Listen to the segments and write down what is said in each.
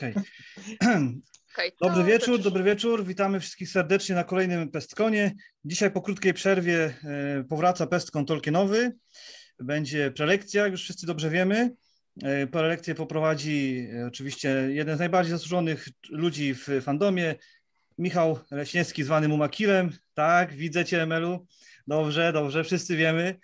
Okej. Okay. Dobry wieczór, dobry wieczór. Witamy wszystkich serdecznie na kolejnym PestConie. Dzisiaj po krótkiej przerwie e, powraca PestCon Tolkienowy. Będzie prelekcja, jak już wszyscy dobrze wiemy. E, prelekcję poprowadzi e, oczywiście jeden z najbardziej zasłużonych ludzi w fandomie, Michał Leśniewski, zwany Mumakilem. Tak, widzę Cię, Emelu. Dobrze, dobrze, wszyscy wiemy.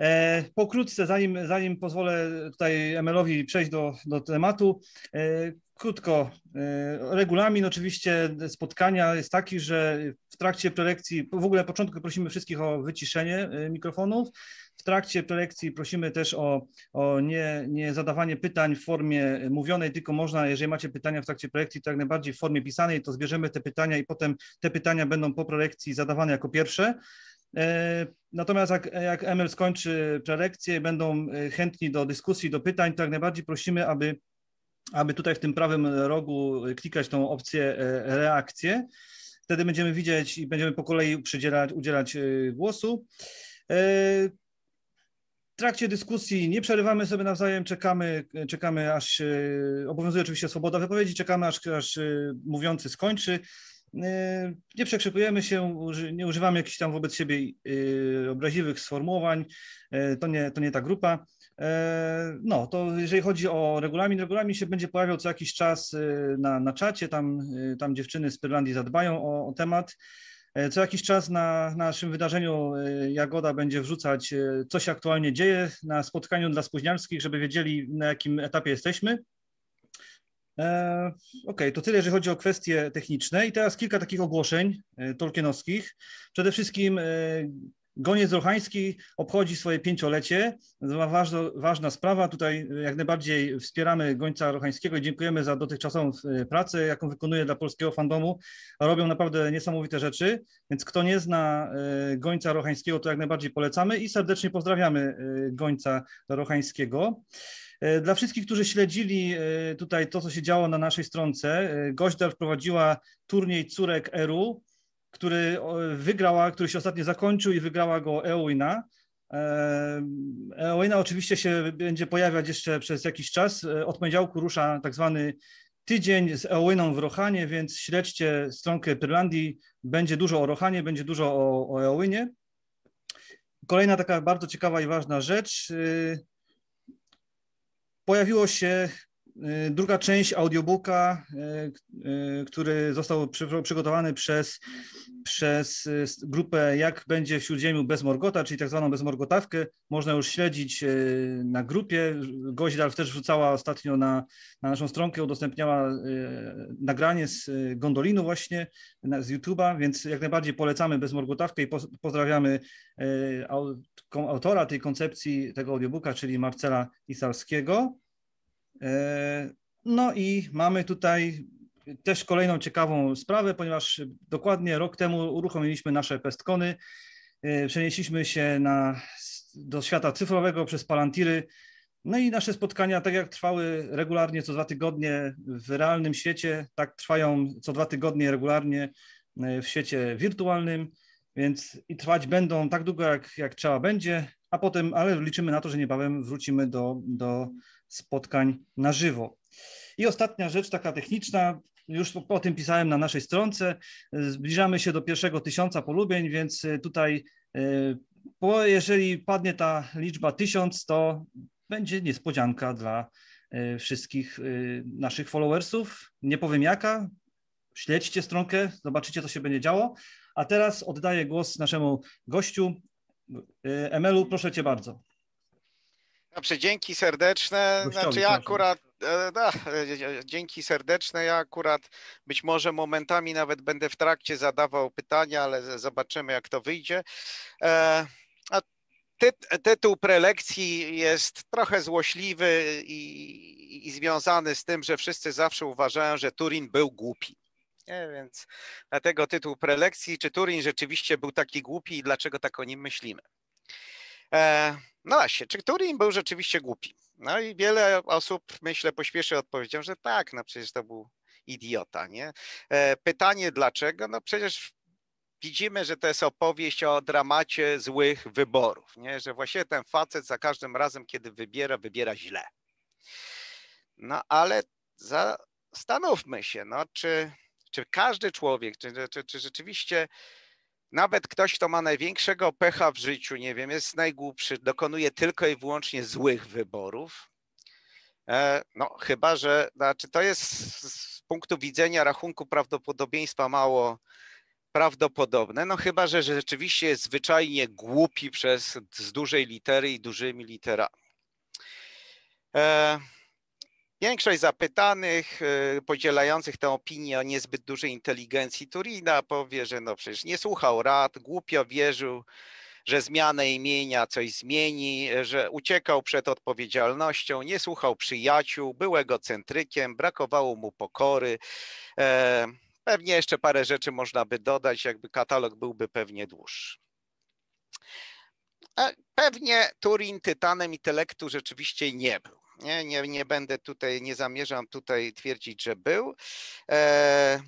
E, pokrótce, zanim, zanim pozwolę tutaj Emelowi przejść do, do tematu, e, krótko. E, regulamin oczywiście spotkania jest taki, że w trakcie prelekcji, w ogóle na początku prosimy wszystkich o wyciszenie mikrofonów. W trakcie prelekcji prosimy też o, o nie, nie zadawanie pytań w formie mówionej, tylko można, jeżeli macie pytania w trakcie prelekcji, to jak najbardziej w formie pisanej, to zbierzemy te pytania i potem te pytania będą po prelekcji zadawane jako pierwsze. E, natomiast jak, jak ML skończy prelekcję, będą e, chętni do dyskusji, do pytań, to jak najbardziej prosimy, aby, aby tutaj w tym prawym rogu klikać tą opcję e, reakcje. Wtedy będziemy widzieć i będziemy po kolei przydzielać, udzielać głosu. W trakcie dyskusji nie przerywamy sobie nawzajem, czekamy, czekamy aż, obowiązuje oczywiście swoboda wypowiedzi, czekamy aż, aż mówiący skończy. Nie przekrzykujemy się, nie używamy jakichś tam wobec siebie obraźliwych sformułowań, to nie, to nie ta grupa. No, to jeżeli chodzi o regulamin, regulamin się będzie pojawiał co jakiś czas na, na czacie, tam, tam dziewczyny z Pyrlandii zadbają o, o temat. Co jakiś czas na, na naszym wydarzeniu Jagoda będzie wrzucać, co się aktualnie dzieje na spotkaniu dla spóźnialskich, żeby wiedzieli, na jakim etapie jesteśmy. E, okej, okay, to tyle, jeżeli chodzi o kwestie techniczne. I teraz kilka takich ogłoszeń e, tolkienowskich. Przede wszystkim e, Goniec Rochański obchodzi swoje pięciolecie. Ważna, ważna sprawa. Tutaj jak najbardziej wspieramy Gońca Rochańskiego i dziękujemy za dotychczasową pracę, jaką wykonuje dla polskiego fandomu. Robią naprawdę niesamowite rzeczy, więc kto nie zna Gońca Rochańskiego, to jak najbardziej polecamy i serdecznie pozdrawiamy Gońca Rochańskiego. E, dla wszystkich, którzy śledzili e, tutaj to, co się działo na naszej stronce, e, Goźdar wprowadziła turniej córek Eru, który wygrała, który się ostatnio zakończył i wygrała go Eowina. Eowina oczywiście się będzie pojawiać jeszcze przez jakiś czas. Od poniedziałku rusza tak zwany tydzień z Eowiną w Rohanie, więc śledźcie stronkę Pyrlandii. Będzie dużo o Rohanie, będzie dużo o, o. Kolejna taka bardzo ciekawa i ważna rzecz pojawiło się druga część audiobooka, y, y, który został przygotowany przez, przez grupę Jak będzie w Śródziemiu bez Morgota, czyli tak zwaną bezmorgotawkę. Można już śledzić na grupie. Goźdal też wrzucała ostatnio na, na naszą stronkę, udostępniała nagranie z Gondolinu właśnie z YouTube'a, więc jak najbardziej polecamy bezmorgotawkę i pozdrawiamy autora tej koncepcji tego audiobooka, czyli Marcela Isalskiego. E, no i mamy tutaj też kolejną ciekawą sprawę, ponieważ dokładnie rok temu uruchomiliśmy nasze pestkony. E, przenieśliśmy się na, do świata cyfrowego przez Palantiry. No i nasze spotkania, tak jak trwały regularnie co dwa tygodnie w realnym świecie, tak trwają co dwa tygodnie regularnie e, w świecie wirtualnym, więc i trwać będą tak długo, jak, jak trzeba będzie, a potem, ale liczymy na to, że niebawem wrócimy do, do spotkań na żywo. I ostatnia rzecz, taka techniczna, już po tym pisałem na naszej stronce. Zbliżamy się do pierwszego tysiąca polubień, więc tutaj, bo jeżeli padnie ta liczba tysiąc, to będzie niespodzianka dla e, wszystkich e, naszych followersów. Nie powiem jaka. Śledźcie stronkę, zobaczycie, co się będzie działo. A teraz oddaję głos naszemu gościu. E, Emelu, proszę cię bardzo. Dobrze, dzięki serdeczne. Gościowi, znaczy ja akurat, e, da, e, dzięki serdeczne. Ja akurat być może momentami nawet będę w trakcie zadawał pytania, ale zobaczymy jak to wyjdzie. E, a ty, tytuł prelekcji jest trochę złośliwy i, i związany z tym, że wszyscy zawsze uważają, że Turin był głupi. Nie, więc dlatego tytuł prelekcji, czy Turin rzeczywiście był taki głupi i dlaczego tak o nim myślimy. E, no właśnie, czy Turing był rzeczywiście głupi? No i wiele osób, myślę, pośpieszy odpowiedzią, że tak, no przecież to był idiota, nie? E, pytanie dlaczego? No przecież widzimy, że to jest opowieść o dramacie złych wyborów, nie? Że właśnie ten facet za każdym razem, kiedy wybiera, wybiera źle. No ale za, zastanówmy się, no, czy, czy każdy człowiek, czy, czy, czy rzeczywiście nawet ktoś, kto ma największego pecha w życiu, nie wiem, jest najgłupszy, dokonuje tylko i wyłącznie złych wyborów. E, no, chyba, że znaczy to jest z punktu widzenia rachunku prawdopodobieństwa mało prawdopodobne, no chyba, że rzeczywiście jest zwyczajnie głupi przez z dużej litery i dużymi literami. E, Większość zapytanych y, podzielających tę opinię o niezbyt dużej inteligencji Turina powie, że no przecież nie słuchał rad, głupio wierzył, że zmiana imienia coś zmieni, że uciekał przed odpowiedzialnością, nie słuchał przyjaciół, był egocentrykiem, brakowało mu pokory. E, pewnie jeszcze parę rzeczy można by dodać, jakby katalog byłby pewnie dłuższy. E, pewnie Turin tytanem intelektu rzeczywiście nie był. Nie, nie, nie będę tutaj, nie zamierzam tutaj twierdzić, że był. E,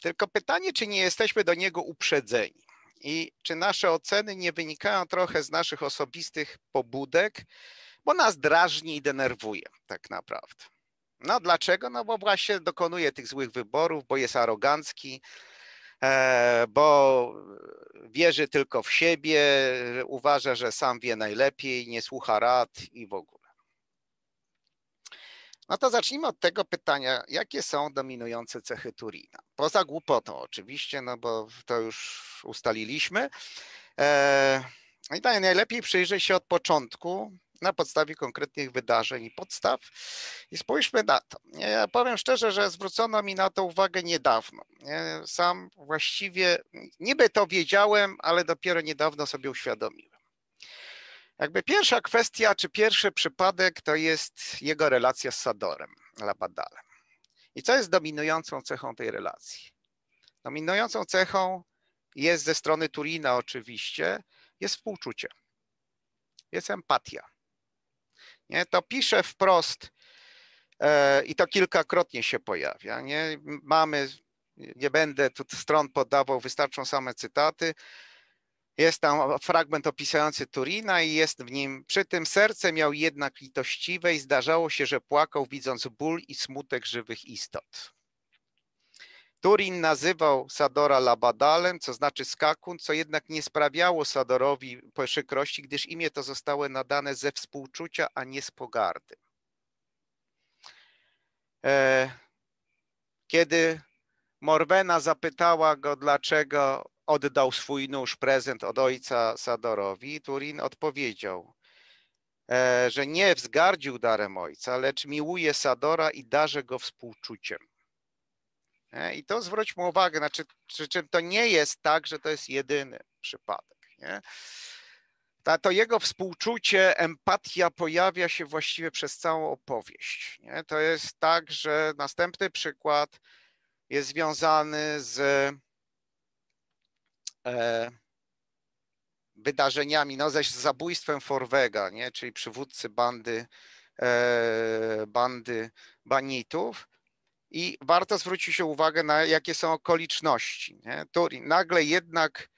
tylko pytanie, czy nie jesteśmy do niego uprzedzeni i czy nasze oceny nie wynikają trochę z naszych osobistych pobudek, bo nas drażni i denerwuje tak naprawdę. No dlaczego? No bo właśnie dokonuje tych złych wyborów, bo jest arogancki, bo wierzy tylko w siebie, uważa, że sam wie najlepiej, nie słucha rad i w ogóle. No to zacznijmy od tego pytania, jakie są dominujące cechy Turina? Poza głupotą oczywiście, no bo to już ustaliliśmy. E, no I najlepiej przyjrzeć się od początku na podstawie konkretnych wydarzeń i podstaw i spójrzmy na to. Ja powiem szczerze, że zwrócono mi na to uwagę niedawno. Sam właściwie niby to wiedziałem, ale dopiero niedawno sobie uświadomiłem. Jakby pierwsza kwestia, czy pierwszy przypadek to jest jego relacja z Sadorem, Labadalem. I co jest dominującą cechą tej relacji? Dominującą cechą jest ze strony Turina oczywiście, jest współczucie, jest empatia. Nie? To pisze wprost e, i to kilkakrotnie się pojawia. Nie? Mamy, nie będę tu stron podawał, wystarczą same cytaty. Jest tam fragment opisujący Turina i jest w nim, przy tym serce miał jednak litościwe i zdarzało się, że płakał widząc ból i smutek żywych istot. Turin nazywał Sadora Labadalem, co znaczy skakun, co jednak nie sprawiało Sadorowi przykrości, gdyż imię to zostało nadane ze współczucia, a nie z pogardy. E, kiedy Morwena zapytała go, dlaczego oddał swój nóż, prezent od ojca Sadorowi, Turin odpowiedział, e, że nie wzgardził darem ojca, lecz miłuje Sadora i darzy go współczuciem. E, I to zwróćmy uwagę, znaczy, przy czym to nie jest tak, że to jest jedyny przypadek. Nie? to jego współczucie, empatia pojawia się właściwie przez całą opowieść. Nie? To jest tak, że następny przykład jest związany z e, wydarzeniami, no ze zabójstwem Forwega, nie? czyli przywódcy bandy, e, bandy banitów. I warto zwrócić uwagę na jakie są okoliczności. Nie? Turin nagle jednak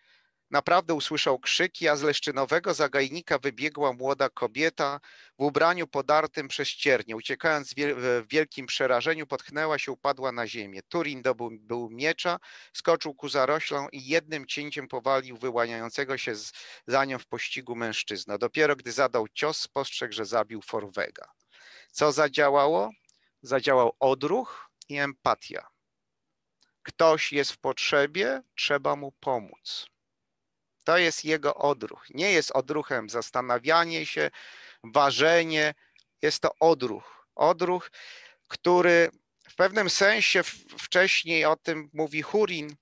Naprawdę usłyszał krzyki, a z leszczynowego zagajnika wybiegła młoda kobieta w ubraniu podartym przez ciernie. Uciekając w wielkim przerażeniu, potknęła się, upadła na ziemię. Turin dobył miecza, skoczył ku zaroślom i jednym cięciem powalił wyłaniającego się z, za nią w pościgu mężczyzna. Dopiero gdy zadał cios, spostrzegł, że zabił Forwega. Co zadziałało? Zadziałał odruch i empatia. Ktoś jest w potrzebie, trzeba mu pomóc. To jest jego odruch. Nie jest odruchem zastanawianie się, ważenie. Jest to odruch. Odruch, który w pewnym sensie wcześniej o tym mówi Hurin,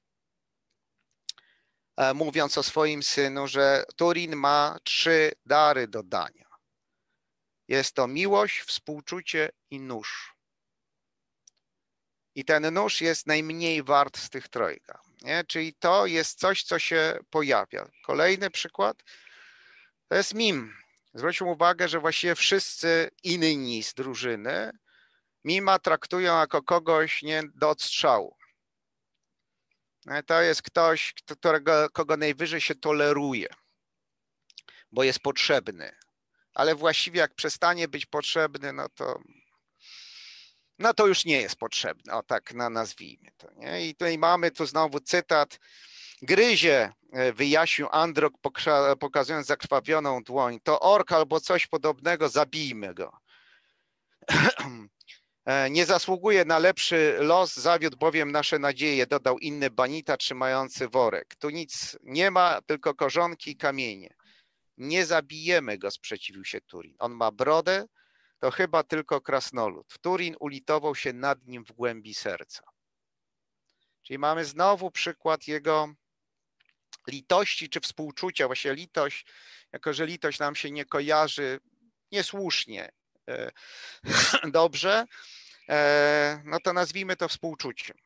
e, mówiąc o swoim synu, że Turin ma trzy dary do dania. Jest to miłość, współczucie i nóż. I ten nóż jest najmniej wart z tych trojga. Nie? Czyli to jest coś, co się pojawia. Kolejny przykład to jest mim. Zwróćmy uwagę, że właściwie wszyscy inni z drużyny mima traktują jako kogoś nie do odstrzału. To jest ktoś, którego, kogo najwyżej się toleruje, bo jest potrzebny. Ale właściwie jak przestanie być potrzebny, no to no to już nie jest potrzebne, o tak na, nazwijmy to. Nie? I tutaj mamy tu znowu cytat. Gryzie, e, wyjaśnił Androk, pokazując zakrwawioną dłoń. To ork albo coś podobnego, zabijmy go. E, nie zasługuje na lepszy los, zawiódł bowiem nasze nadzieje, dodał inny banita trzymający worek. Tu nic nie ma, tylko korzonki i kamienie. Nie zabijemy go, sprzeciwił się Turin. On ma brodę, to chyba tylko krasnolud. Turin ulitował się nad nim w głębi serca. Czyli mamy znowu przykład jego litości czy współczucia, właśnie litość, jako że litość nam się nie kojarzy niesłusznie e, dobrze, e, no to nazwijmy to współczuciem.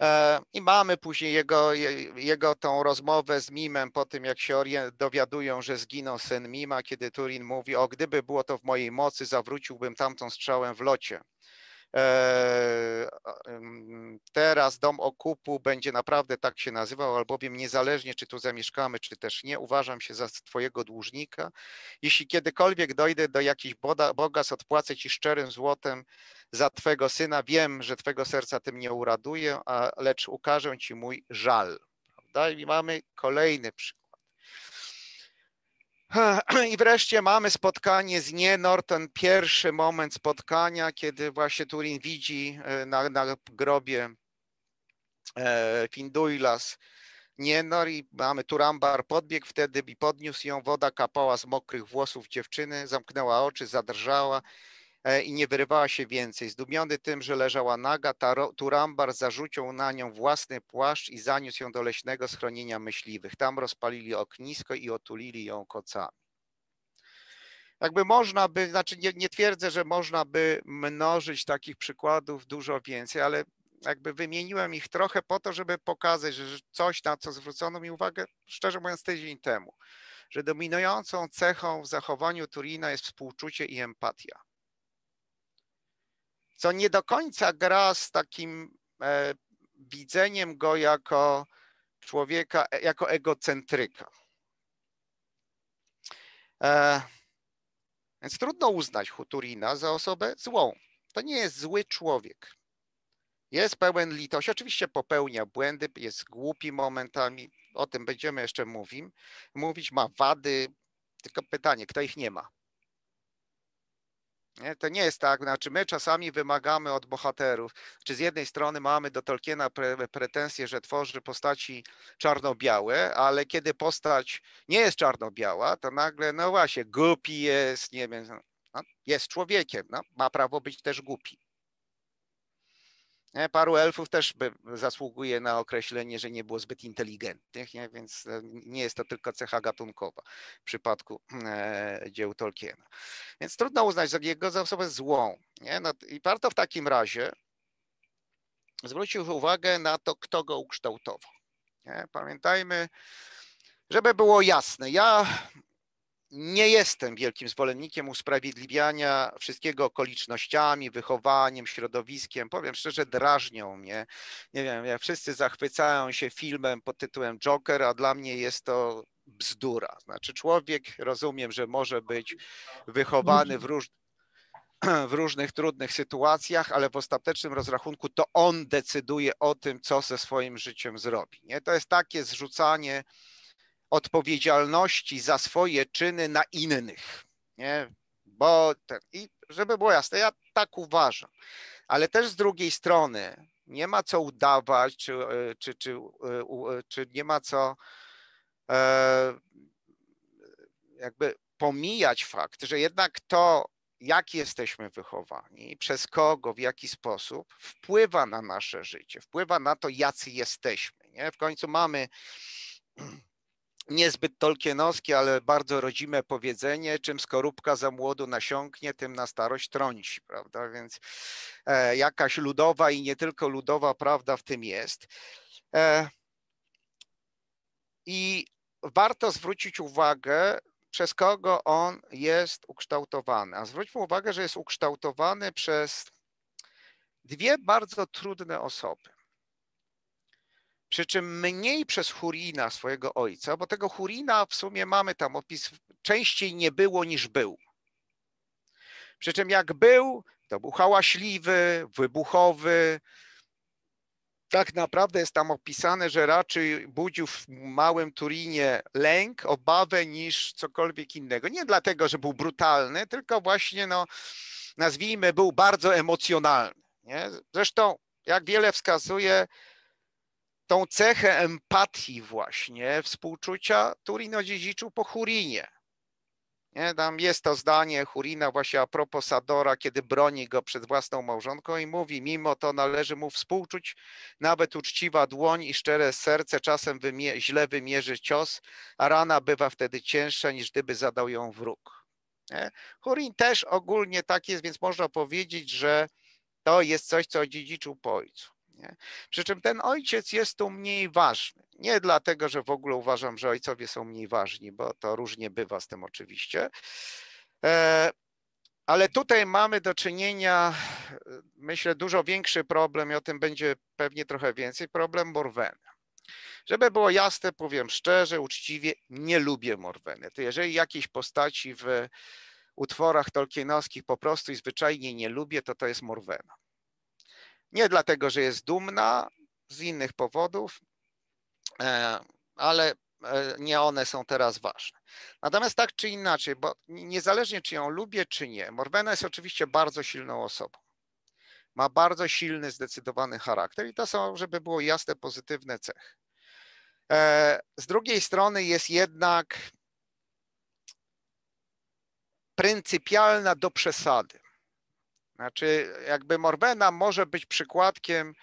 E, I mamy później jego, jego tą rozmowę z Mimem po tym, jak się dowiadują, że zginął syn Mima, kiedy Turin mówi, o gdyby było to w mojej mocy, zawróciłbym tamtą strzałę w locie. E, teraz dom okupu będzie naprawdę tak się nazywał, albowiem niezależnie czy tu zamieszkamy, czy też nie, uważam się za twojego dłużnika. Jeśli kiedykolwiek dojdę do jakichś bogactw, odpłacę ci szczerym złotem za twego syna. Wiem, że twego serca tym nie uraduję, lecz ukażę ci mój żal. Prawda? I mamy kolejny przykład. I wreszcie mamy spotkanie z Nienor, ten pierwszy moment spotkania, kiedy właśnie Turin widzi e, na, na grobie e, Finduilas Nienor i mamy Turambar podbiegł wtedy i podniósł ją, woda kapała z mokrych włosów dziewczyny, zamknęła oczy, zadrżała i nie wyrywała się więcej. Zdumiony tym, że leżała naga, Turambar zarzucił na nią własny płaszcz i zaniósł ją do leśnego schronienia myśliwych. Tam rozpalili ognisko i otulili ją kocami. Jakby można by, znaczy nie, nie twierdzę, że można by mnożyć takich przykładów dużo więcej, ale jakby wymieniłem ich trochę po to, żeby pokazać, że coś, na co zwrócono mi uwagę, szczerze mówiąc, tydzień temu, że dominującą cechą w zachowaniu Turina jest współczucie i empatia co nie do końca gra z takim e, widzeniem go jako człowieka, e, jako egocentryka. E, więc trudno uznać Huturina za osobę złą. To nie jest zły człowiek. Jest pełen litości. Oczywiście popełnia błędy, jest głupi momentami. O tym będziemy jeszcze mówić. Mówić ma wady. Tylko pytanie, kto ich nie ma? Nie? To nie jest tak, znaczy my czasami wymagamy od bohaterów, czy z jednej strony mamy do Tolkiena pre, pretensje, że tworzy postaci czarno-białe, ale kiedy postać nie jest czarno-biała, to nagle, no właśnie, głupi jest, nie wiem, no, jest człowiekiem, no, ma prawo być też głupi. Paru elfów też by zasługuje na określenie, że nie było zbyt inteligentnych, nie? więc e, nie jest to tylko cecha gatunkowa w przypadku e, dzieł Tolkiena. Więc trudno uznać jego za osobę złą. Nie? No, I warto w takim razie zwrócić uwagę na to, kto go ukształtował. Nie? Pamiętajmy, żeby było jasne, ja nie jestem wielkim zwolennikiem usprawiedliwiania wszystkiego okolicznościami, wychowaniem, środowiskiem. Powiem szczerze, drażnią mnie. Nie wiem, jak wszyscy zachwycają się filmem pod tytułem Joker, a dla mnie jest to bzdura. Znaczy, człowiek rozumiem, że może być wychowany w, róż, w różnych trudnych sytuacjach, ale w ostatecznym rozrachunku to on decyduje o tym, co ze swoim życiem zrobi. Nie? To jest takie zrzucanie odpowiedzialności za swoje czyny na innych. Nie? Bo ten, i żeby było jasne, ja tak uważam. Ale też z drugiej strony nie ma co udawać, czy, czy, czy, czy nie ma co e, jakby pomijać fakt, że jednak to, jak jesteśmy wychowani, przez kogo, w jaki sposób, wpływa na nasze życie, wpływa na to, jacy jesteśmy. Nie? W końcu mamy niezbyt tolkienowskie, ale bardzo rodzime powiedzenie, czym skorupka za młodu nasiąknie, tym na starość trąci, prawda? Więc e, jakaś ludowa i nie tylko ludowa prawda w tym jest. E, I warto zwrócić uwagę, przez kogo on jest ukształtowany. A zwróćmy uwagę, że jest ukształtowany przez dwie bardzo trudne osoby. Przy czym mniej przez Hurina, swojego ojca, bo tego Hurina w sumie mamy tam opis, częściej nie było niż był. Przy czym jak był, To był hałaśliwy, wybuchowy. Tak naprawdę jest tam opisane, że raczej budził w małym Turinie lęk, obawę niż cokolwiek innego. Nie dlatego, że był brutalny, tylko właśnie, no, nazwijmy, był bardzo emocjonalny. Nie? Zresztą, jak wiele wskazuje, tą cechę empatii właśnie, współczucia Turin odziedziczył po Hurinie. Nie, tam jest to zdanie Hurina właśnie a propos Sadora, kiedy broni go przed własną małżonką i mówi, mimo to należy mu współczuć, nawet uczciwa dłoń i szczere serce czasem wymie źle wymierzy cios, a rana bywa wtedy cięższa niż gdyby zadał ją wróg. Nie? Hurin też ogólnie tak jest, więc można powiedzieć, że to jest coś, co odziedziczył po ojcu. Nie? Przy czym ten ojciec jest tu mniej ważny. Nie dlatego, że w ogóle uważam, że ojcowie są mniej ważni, bo to różnie bywa z tym oczywiście. E, ale tutaj mamy do czynienia, myślę, dużo większy problem i o tym będzie pewnie trochę więcej, problem Morwena. Żeby było jasne, powiem szczerze, uczciwie, nie lubię Morweny. To jeżeli jakiejś postaci w utworach tolkienowskich po prostu i zwyczajnie nie lubię, to to jest Morwena. Nie dlatego, że jest dumna, z innych powodów, e, ale e, nie one są teraz ważne. Natomiast tak czy inaczej, bo niezależnie czy ją lubię, czy nie, Morwena jest oczywiście bardzo silną osobą. Ma bardzo silny, zdecydowany charakter i to są, żeby było jasne, pozytywne cechy. E, z drugiej strony jest jednak pryncypialna do przesady. Znaczy, jakby Morwena może być przykładkiem,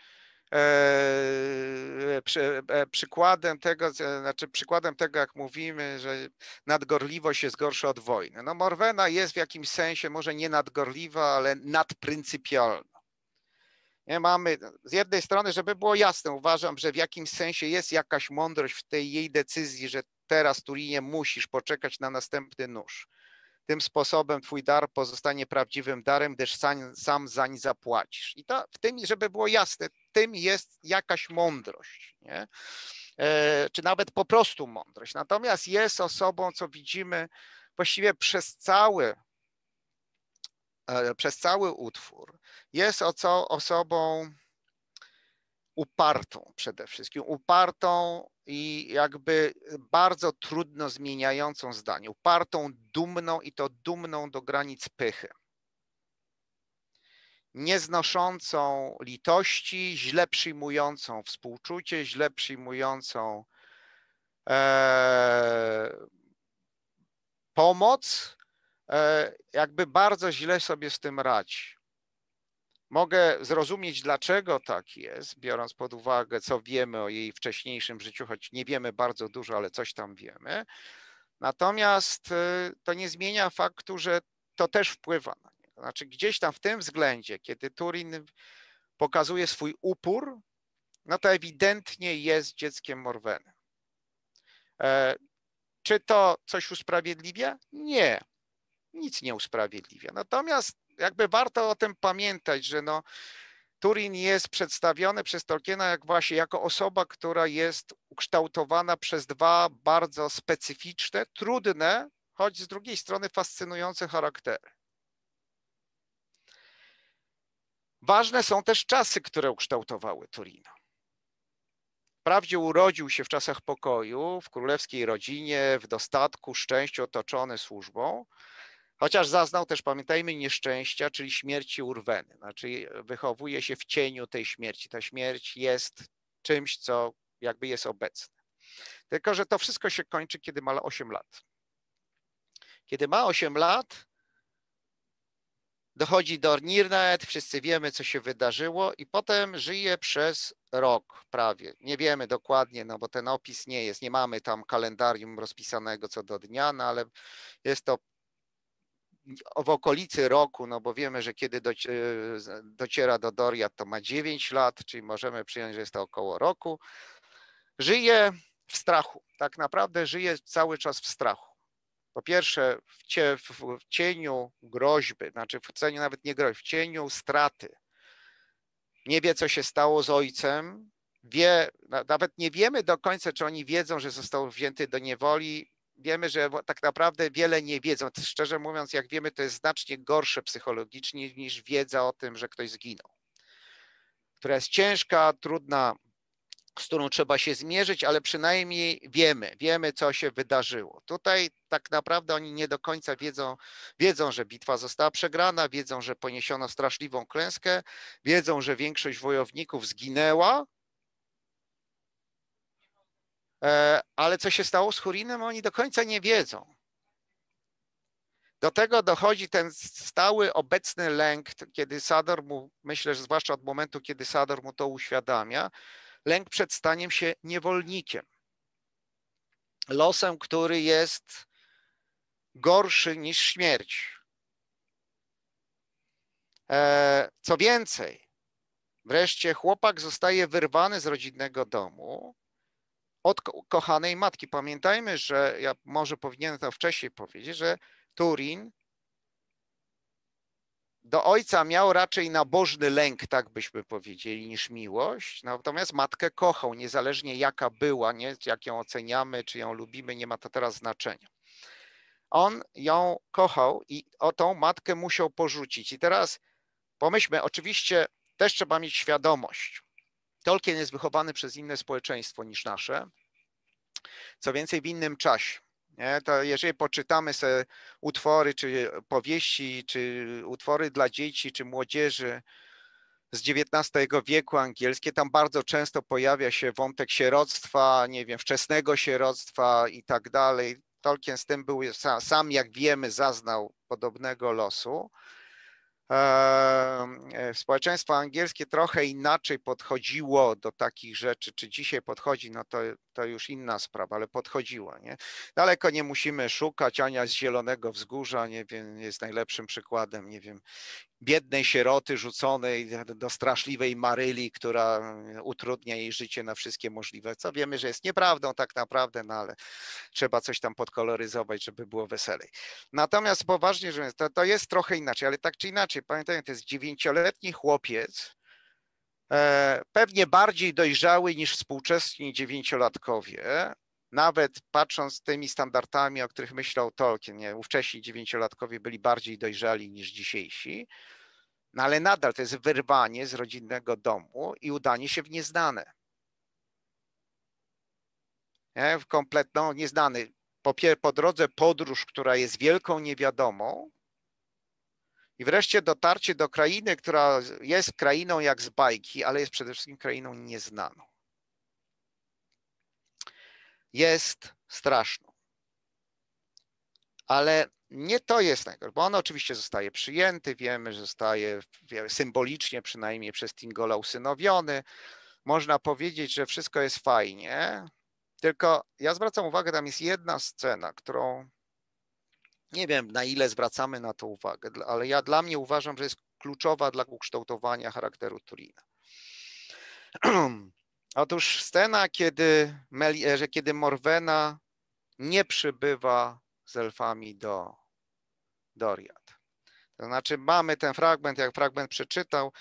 e, przy, e, przykładem tego, znaczy przykładem tego, jak mówimy, że nadgorliwość jest gorsza od wojny. No Morwena jest w jakimś sensie może nie nadgorliwa, ale nadpryncypialna. Nie mamy, z jednej strony, żeby było jasne, uważam, że w jakimś sensie jest jakaś mądrość w tej jej decyzji, że teraz Turinie musisz poczekać na następny nóż. Tym sposobem twój dar pozostanie prawdziwym darem, gdyż sam, sam zań zapłacisz. I to w tym, żeby było jasne, tym jest jakaś mądrość, nie? E, czy nawet po prostu mądrość. Natomiast jest osobą, co widzimy właściwie przez cały, e, przez cały utwór, jest osobą upartą przede wszystkim, upartą i jakby bardzo trudno zmieniającą zdanie, upartą, dumną i to dumną do granic pychy. Nieznoszącą litości, źle przyjmującą współczucie, źle przyjmującą e, pomoc, e, jakby bardzo źle sobie z tym radzi. Mogę zrozumieć, dlaczego tak jest, biorąc pod uwagę, co wiemy o jej wcześniejszym życiu, choć nie wiemy bardzo dużo, ale coś tam wiemy. Natomiast y, to nie zmienia faktu, że to też wpływa na niego. Znaczy, gdzieś tam w tym względzie, kiedy Turin pokazuje swój upór, no to ewidentnie jest dzieckiem Morweny. E, czy to coś usprawiedliwia? Nie, nic nie usprawiedliwia. Natomiast jakby warto o tym pamiętać, że no, Turin jest przedstawiony przez Tolkiena jak właśnie jako osoba, która jest ukształtowana przez dwa bardzo specyficzne, trudne, choć z drugiej strony fascynujące charaktery. Ważne są też czasy, które ukształtowały Turina. Wprawdzie urodził się w czasach pokoju, w królewskiej rodzinie, w dostatku, szczęściu, otoczony służbą, Chociaż zaznał też, pamiętajmy, nieszczęścia, czyli śmierci Urweny. Znaczy wychowuje się w cieniu tej śmierci. Ta śmierć jest czymś, co jakby jest obecne. Tylko, że to wszystko się kończy, kiedy ma 8 lat. Kiedy ma 8 lat, dochodzi do Nirnaet, wszyscy wiemy, co się wydarzyło i potem żyje przez rok prawie. Nie wiemy dokładnie, no bo ten opis nie jest, nie mamy tam kalendarium rozpisanego co do dnia, no ale jest to w okolicy roku, no bo wiemy, że kiedy e, dociera do Doriat, to ma 9 lat, czyli możemy przyjąć, że jest to około roku. Żyje w strachu. Tak naprawdę żyje cały czas w strachu. Po pierwsze, w, cie, w cieniu groźby, znaczy w cieniu nawet nie groźby, w cieniu straty. Nie wie, co się stało z ojcem. Wie, nawet nie wiemy do końca, czy oni wiedzą, że został wzięty do niewoli wiemy, że tak naprawdę wiele nie wiedzą. Szczerze mówiąc, jak wiemy, to jest znacznie gorsze psychologicznie niż wiedza o tym, że ktoś zginął. Która jest ciężka, trudna, z którą trzeba się zmierzyć, ale przynajmniej wiemy, wiemy, co się wydarzyło. Tutaj tak naprawdę oni nie do końca wiedzą, wiedzą, że bitwa została przegrana, wiedzą, że poniesiono straszliwą klęskę, wiedzą, że większość wojowników zginęła, ale co się stało z Hurinem, oni do końca nie wiedzą. Do tego dochodzi ten stały, obecny lęk, kiedy Sador mu, myślę, że zwłaszcza od momentu, kiedy Sador mu to uświadamia, lęk przed staniem się niewolnikiem. Losem, który jest gorszy niż śmierć. E, co więcej, wreszcie chłopak zostaje wyrwany z rodzinnego domu, od kochanej matki. Pamiętajmy, że ja może powinienem to wcześniej powiedzieć, że Turin do ojca miał raczej nabożny lęk, tak byśmy powiedzieli, niż miłość. Natomiast matkę kochał, niezależnie jaka była, nie? jak ją oceniamy, czy ją lubimy, nie ma to teraz znaczenia. On ją kochał i o tą matkę musiał porzucić. I teraz pomyślmy, oczywiście też trzeba mieć świadomość, Tolkien jest wychowany przez inne społeczeństwo niż nasze, co więcej w innym czasie. Nie? To jeżeli poczytamy sobie utwory, czy powieści, czy utwory dla dzieci, czy młodzieży z XIX wieku angielskie, tam bardzo często pojawia się wątek sieroctwa, nie wiem, wczesnego sieroctwa i tak dalej. Tolkien z tym był sam, jak wiemy, zaznał podobnego losu. E, społeczeństwo angielskie trochę inaczej podchodziło do takich rzeczy, czy dzisiaj podchodzi, no to, to już inna sprawa, ale podchodziło, nie? Daleko nie musimy szukać, Ania z Zielonego Wzgórza, nie wiem, jest najlepszym przykładem, nie wiem, biednej sieroty rzuconej do straszliwej Maryli, która utrudnia jej życie na wszystkie możliwe, co wiemy, że jest nieprawdą tak naprawdę, no ale trzeba coś tam podkoloryzować, żeby było weselej. Natomiast poważnie, że to, to jest trochę inaczej, ale tak czy inaczej, pamiętajmy, to jest dziewięcioletni chłopiec, pewnie bardziej dojrzały niż współczesni dziewięciolatkowie, nawet patrząc tymi standardami, o których myślał Tolkien, nie, ówcześni dziewięciolatkowie byli bardziej dojrzali niż dzisiejsi, no ale nadal to jest wyrwanie z rodzinnego domu i udanie się w nieznane. Nie? W kompletną nieznany. Po, po drodze podróż, która jest wielką niewiadomą, i wreszcie dotarcie do krainy, która jest krainą jak z bajki, ale jest przede wszystkim krainą nieznaną jest straszną. Ale nie to jest najgorsze, bo on oczywiście zostaje przyjęty, wiemy, że zostaje symbolicznie przynajmniej przez Tingola usynowiony. Można powiedzieć, że wszystko jest fajnie, tylko ja zwracam uwagę, tam jest jedna scena, którą nie wiem na ile zwracamy na to uwagę, ale ja dla mnie uważam, że jest kluczowa dla ukształtowania charakteru Turina. Otóż scena, kiedy, e, że kiedy Morwena nie przybywa z elfami do Doriad. To znaczy mamy ten fragment, jak fragment przeczytał,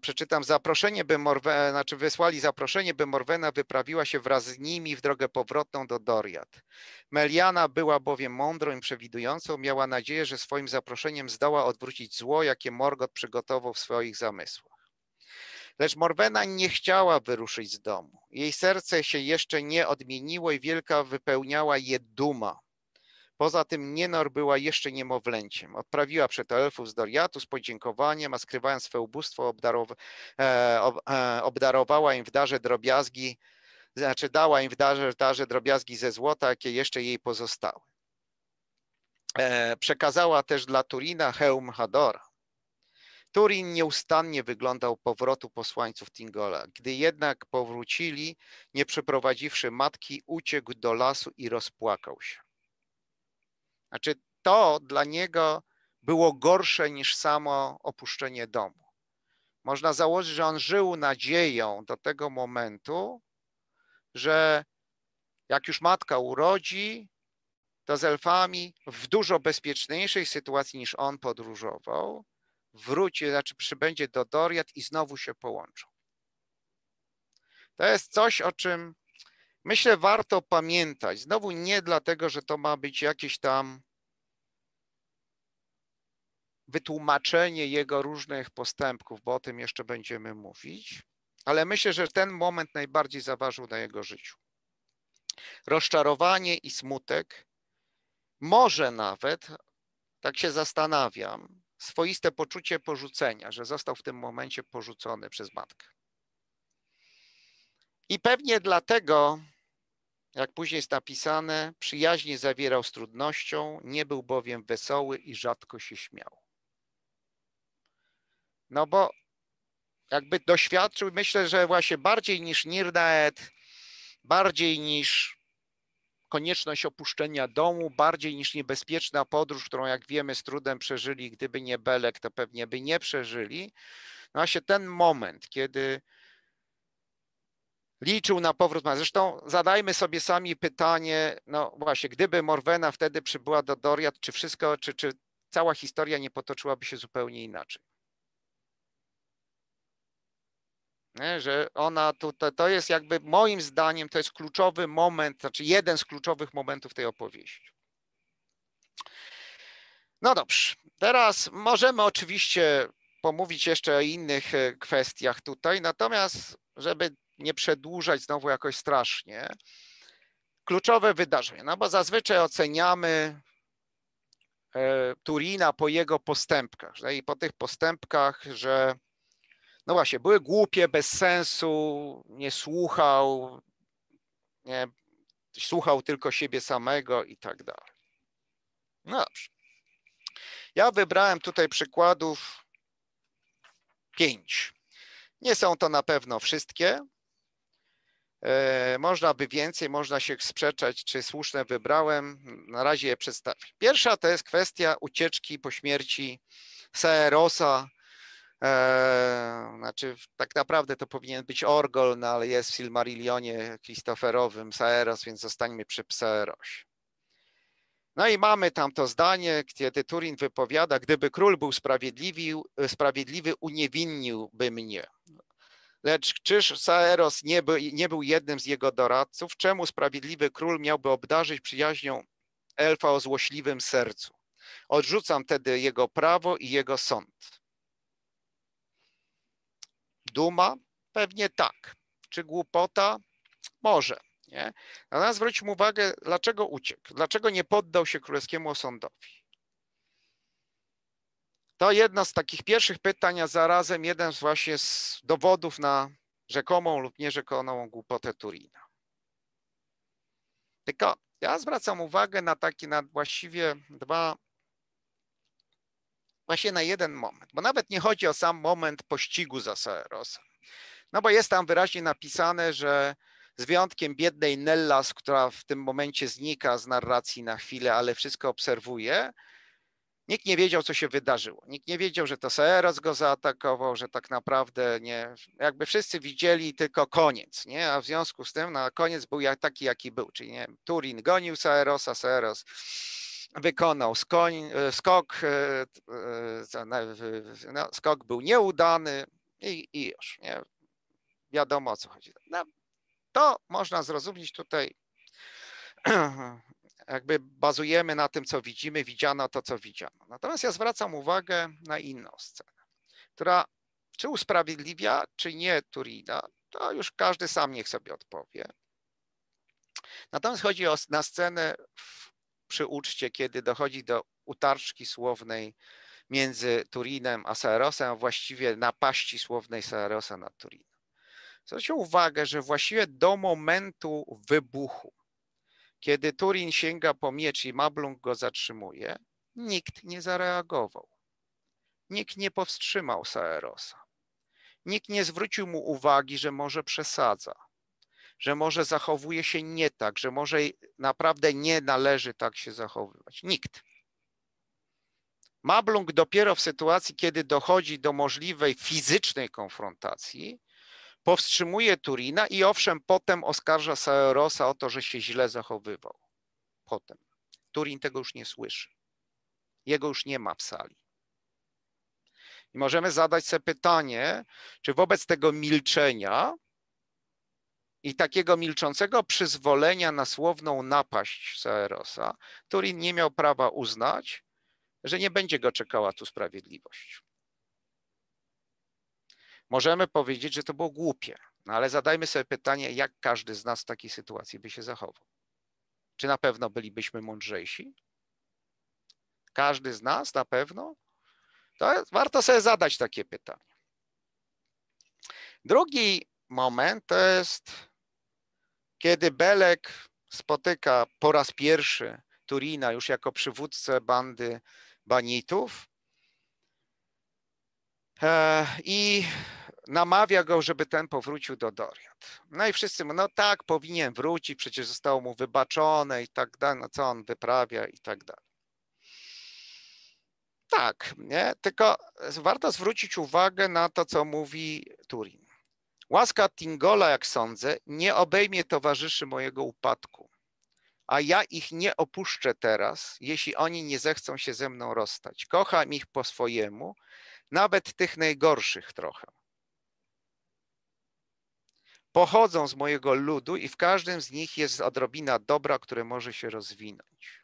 przeczytam zaproszenie, by Morwena, znaczy wysłali zaproszenie, by Morwena wyprawiła się wraz z nimi w drogę powrotną do Doriad. Meliana była bowiem mądrą i przewidującą, miała nadzieję, że swoim zaproszeniem zdoła odwrócić zło, jakie Morgot przygotował w swoich zamysłach. Lecz Morwena nie chciała wyruszyć z domu. Jej serce się jeszcze nie odmieniło i wielka wypełniała je duma. Poza tym Nienor była jeszcze niemowlęciem. Odprawiła przed elfów z Doriatu z podziękowaniem, a skrywając swe ubóstwo e, e, obdarowała im w darze drobiazgi, znaczy dała im w darze, w darze drobiazgi ze złota, jakie jeszcze jej pozostały. E, przekazała też dla Turina hełm Hadora. Turin nieustannie wyglądał powrotu posłańców Tingola. Gdy jednak powrócili, nie przeprowadziwszy matki, uciekł do lasu i rozpłakał się. Znaczy, to dla niego było gorsze niż samo opuszczenie domu. Można założyć, że on żył nadzieją do tego momentu, że jak już matka urodzi, to z elfami w dużo bezpieczniejszej sytuacji niż on podróżował, wróci, znaczy przybędzie do Doriad i znowu się połączą. To jest coś, o czym myślę, warto pamiętać, znowu nie dlatego, że to ma być jakieś tam wytłumaczenie jego różnych postępków, bo o tym jeszcze będziemy mówić, ale myślę, że ten moment najbardziej zaważył na jego życiu. Rozczarowanie i smutek, może nawet, tak się zastanawiam, swoiste poczucie porzucenia, że został w tym momencie porzucony przez matkę. I pewnie dlatego, jak później jest napisane, przyjaźnie zawierał z trudnością, nie był bowiem wesoły i rzadko się śmiał. No bo jakby doświadczył, myślę, że właśnie bardziej niż Nirdaet, bardziej niż konieczność opuszczenia domu, bardziej niż niebezpieczna podróż, którą jak wiemy z trudem przeżyli, gdyby nie Belek, to pewnie by nie przeżyli. No właśnie ten moment, kiedy liczył na powrót. Zresztą zadajmy sobie sami pytanie, no właśnie, gdyby Morwena wtedy przybyła do Doriad, czy wszystko, czy, czy cała historia nie potoczyłaby się zupełnie inaczej? Nie, że ona tutaj, to jest jakby moim zdaniem, to jest kluczowy moment, znaczy jeden z kluczowych momentów tej opowieści. No dobrze, teraz możemy oczywiście pomówić jeszcze o innych e, kwestiach tutaj, natomiast żeby nie przedłużać znowu jakoś strasznie, kluczowe wydarzenia, no bo zazwyczaj oceniamy e, Turina po jego postępkach i po tych postępkach, że no właśnie, były głupie, bez sensu, nie słuchał, nie, słuchał tylko siebie samego i tak dalej. No dobrze. Ja wybrałem tutaj przykładów pięć. Nie są to na pewno wszystkie. E, można by więcej, można się sprzeczać, czy słuszne wybrałem. Na razie je przedstawię. Pierwsza to jest kwestia ucieczki po śmierci Seerosa Eee, znaczy, tak naprawdę to powinien być Orgol, no ale jest w Silmarillionie Christopherowym Saeros, więc zostańmy przy Saerosie. No i mamy tam to zdanie, kiedy Turin wypowiada, gdyby król był sprawiedliwy, sprawiedliwy uniewinniłby mnie. Lecz czyż Saeros nie, by, nie był jednym z jego doradców? Czemu sprawiedliwy król miałby obdarzyć przyjaźnią elfa o złośliwym sercu? Odrzucam tedy jego prawo i jego sąd. Duma? Pewnie tak. Czy głupota? Może. Nie? Natomiast zwróćmy uwagę, dlaczego uciekł, dlaczego nie poddał się królewskiemu osądowi. To jedno z takich pierwszych pytań, a zarazem jeden z właśnie z dowodów na rzekomą lub nierzekomą głupotę Turina. Tylko ja zwracam uwagę na takie, na właściwie dwa właśnie na jeden moment, bo nawet nie chodzi o sam moment pościgu za Saerosem. No bo jest tam wyraźnie napisane, że z wyjątkiem biednej Nellas, która w tym momencie znika z narracji na chwilę, ale wszystko obserwuje, nikt nie wiedział, co się wydarzyło. Nikt nie wiedział, że to Saeros go zaatakował, że tak naprawdę nie, jakby wszyscy widzieli tylko koniec, nie? A w związku z tym na koniec był taki, jaki był, czyli nie, Turin gonił Saerosa, Saeros wykonał skoń, e, skok, e, e, no, skok był nieudany i, i już, nie? wiadomo o co chodzi. No, to można zrozumieć tutaj, jakby bazujemy na tym, co widzimy, widziano to, co widziano. Natomiast ja zwracam uwagę na inną scenę, która czy usprawiedliwia, czy nie Turina, to już każdy sam niech sobie odpowie. Natomiast chodzi o, na scenę w przy uczcie, kiedy dochodzi do utarczki słownej między Turinem a Saerosem, a właściwie napaści słownej Saerosa nad Turinem. Zwróćcie uwagę, że właściwie do momentu wybuchu, kiedy Turin sięga po miecz i Mablung go zatrzymuje, nikt nie zareagował. Nikt nie powstrzymał Saerosa. Nikt nie zwrócił mu uwagi, że może przesadza że może zachowuje się nie tak, że może naprawdę nie należy tak się zachowywać. Nikt. Mablung dopiero w sytuacji, kiedy dochodzi do możliwej fizycznej konfrontacji, powstrzymuje Turina i owszem, potem oskarża Saerosa o to, że się źle zachowywał. Potem. Turin tego już nie słyszy. Jego już nie ma w sali. I możemy zadać sobie pytanie, czy wobec tego milczenia i takiego milczącego przyzwolenia na słowną napaść Saerosa, Turin nie miał prawa uznać, że nie będzie go czekała tu sprawiedliwość. Możemy powiedzieć, że to było głupie, no ale zadajmy sobie pytanie, jak każdy z nas w takiej sytuacji by się zachował. Czy na pewno bylibyśmy mądrzejsi? Każdy z nas na pewno? To warto sobie zadać takie pytanie. Drugi moment to jest, kiedy Belek spotyka po raz pierwszy Turina już jako przywódcę bandy banitów e, i namawia go, żeby ten powrócił do Doriat. No i wszyscy mówią, no tak, powinien wrócić, przecież zostało mu wybaczone i tak dalej, no co on wyprawia i tak dalej. Tak, nie? tylko warto zwrócić uwagę na to, co mówi Turin. Łaska Tingola, jak sądzę, nie obejmie towarzyszy mojego upadku, a ja ich nie opuszczę teraz, jeśli oni nie zechcą się ze mną rozstać. Kocham ich po swojemu, nawet tych najgorszych trochę pochodzą z mojego ludu i w każdym z nich jest odrobina dobra, które może się rozwinąć.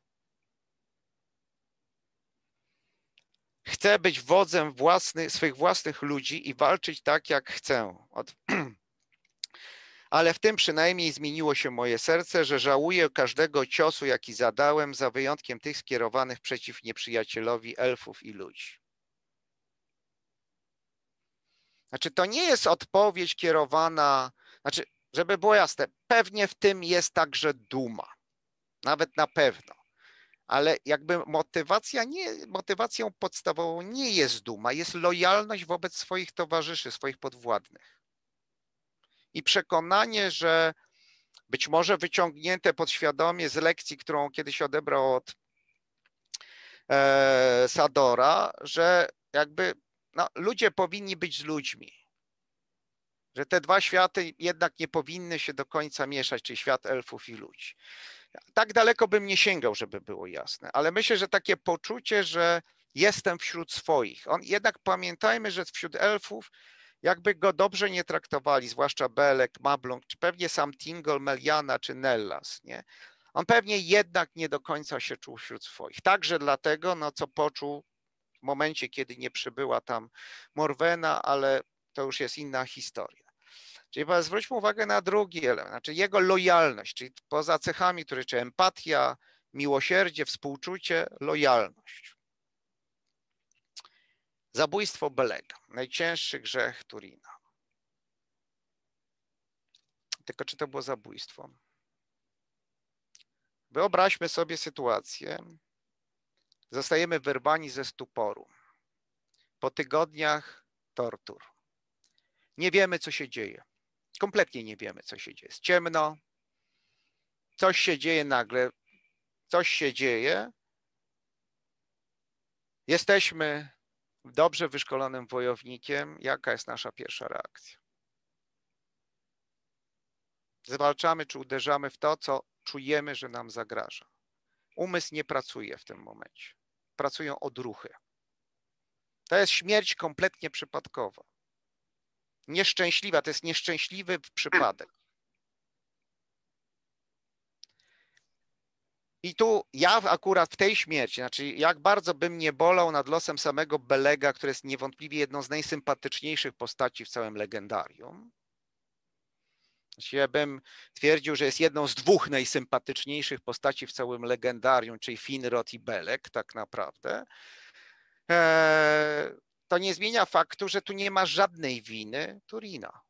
Chcę być wodzem własny, swych własnych ludzi i walczyć tak, jak chcę. Od... Ale w tym przynajmniej zmieniło się moje serce, że żałuję każdego ciosu, jaki zadałem, za wyjątkiem tych skierowanych przeciw nieprzyjacielowi elfów i ludzi. Znaczy, to nie jest odpowiedź kierowana znaczy, żeby było jasne, pewnie w tym jest także duma. Nawet na pewno. Ale jakby motywacja nie, motywacją podstawową nie jest duma, jest lojalność wobec swoich towarzyszy, swoich podwładnych. I przekonanie, że być może wyciągnięte podświadomie z lekcji, którą kiedyś odebrał od e, Sadora, że jakby no, ludzie powinni być z ludźmi że te dwa światy jednak nie powinny się do końca mieszać, czyli świat elfów i ludzi. Tak daleko bym nie sięgał, żeby było jasne, ale myślę, że takie poczucie, że jestem wśród swoich. On, jednak pamiętajmy, że wśród elfów jakby go dobrze nie traktowali, zwłaszcza Belek, Mablung, czy pewnie sam Tingol, Meliana czy Nellas, nie? On pewnie jednak nie do końca się czuł wśród swoich. Także dlatego, no co poczuł w momencie, kiedy nie przybyła tam Morwena, ale to już jest inna historia. Czyli zwróćmy uwagę na drugi element, znaczy jego lojalność, czyli poza cechami, które czy empatia, miłosierdzie, współczucie, lojalność. Zabójstwo Belega, najcięższy grzech Turina. Tylko czy to było zabójstwo? Wyobraźmy sobie sytuację. Zostajemy wyrwani ze stuporu. Po tygodniach tortur. Nie wiemy, co się dzieje. Kompletnie nie wiemy, co się dzieje. Jest ciemno, coś się dzieje nagle, coś się dzieje. Jesteśmy dobrze wyszkolonym wojownikiem. Jaka jest nasza pierwsza reakcja? Zwalczamy czy uderzamy w to, co czujemy, że nam zagraża. Umysł nie pracuje w tym momencie. Pracują odruchy. To jest śmierć kompletnie przypadkowa nieszczęśliwa, to jest nieszczęśliwy przypadek. I tu ja akurat w tej śmierci, znaczy jak bardzo bym nie bolał nad losem samego Belega, który jest niewątpliwie jedną z najsympatyczniejszych postaci w całym legendarium. Znaczy ja bym twierdził, że jest jedną z dwóch najsympatyczniejszych postaci w całym legendarium, czyli Finrod i Belek tak naprawdę. Eee, to nie zmienia faktu, że tu nie ma żadnej winy Turina.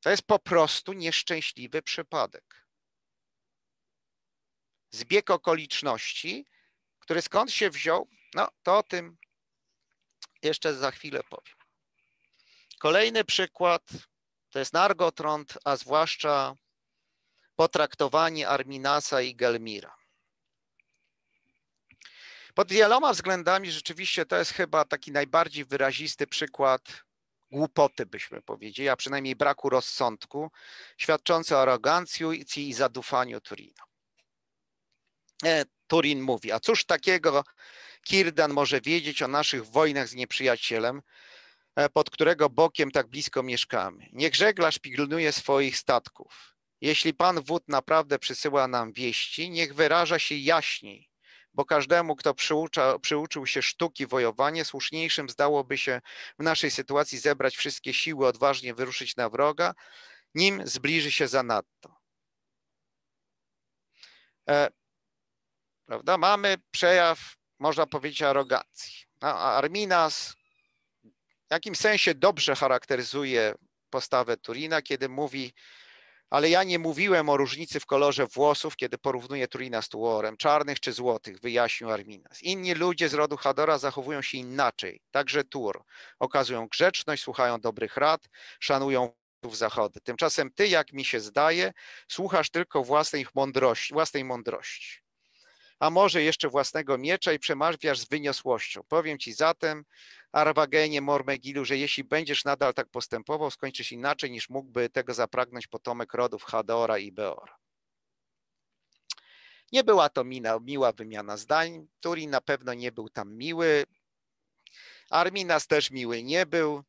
To jest po prostu nieszczęśliwy przypadek. Zbieg okoliczności, który skąd się wziął, no to o tym jeszcze za chwilę powiem. Kolejny przykład to jest Nargotrond, a zwłaszcza potraktowanie Arminasa i Gelmira. Pod wieloma względami rzeczywiście to jest chyba taki najbardziej wyrazisty przykład głupoty, byśmy powiedzieli, a przynajmniej braku rozsądku, świadczący o arogancji i zadufaniu Turina. E, Turin mówi, a cóż takiego Kirdan może wiedzieć o naszych wojnach z nieprzyjacielem? e, pod którego bokiem tak blisko mieszkamy. Niech żeglarz pilnuje swoich statków. Jeśli Pan wód naprawdę przysyła nam wieści, niech wyraża się jaśniej, bo każdemu, kto przyucza, przyuczył się sztuki wojowania, słuszniejszym zdałoby się w naszej sytuacji zebrać wszystkie siły, odważnie wyruszyć na wroga, nim zbliży się zanadto. E, prawda? Mamy przejaw, można powiedzieć, arogancji. A Arminas w jakimś sensie dobrze charakteryzuje postawę Turina, kiedy mówi, ale ja nie mówiłem o różnicy w kolorze włosów, kiedy porównuję Turina z Tuorem, czarnych czy złotych, wyjaśnił Arminas. Inni ludzie z rodu Hadora zachowują się inaczej, także Tur. Okazują grzeczność, słuchają dobrych rad, szanują zachody. Tymczasem ty, jak mi się zdaje, słuchasz tylko własnej mądrości, własnej mądrości. A może jeszcze własnego miecza i przemawiasz z wyniosłością. Powiem ci zatem, Arwagenie Mormegilu, że jeśli będziesz nadal tak postępował, skończysz inaczej niż mógłby tego zapragnąć potomek rodów Hadora i Beora. Nie była to mina, miła wymiana zdań. Turin na pewno nie był tam miły. Arminas też miły nie był.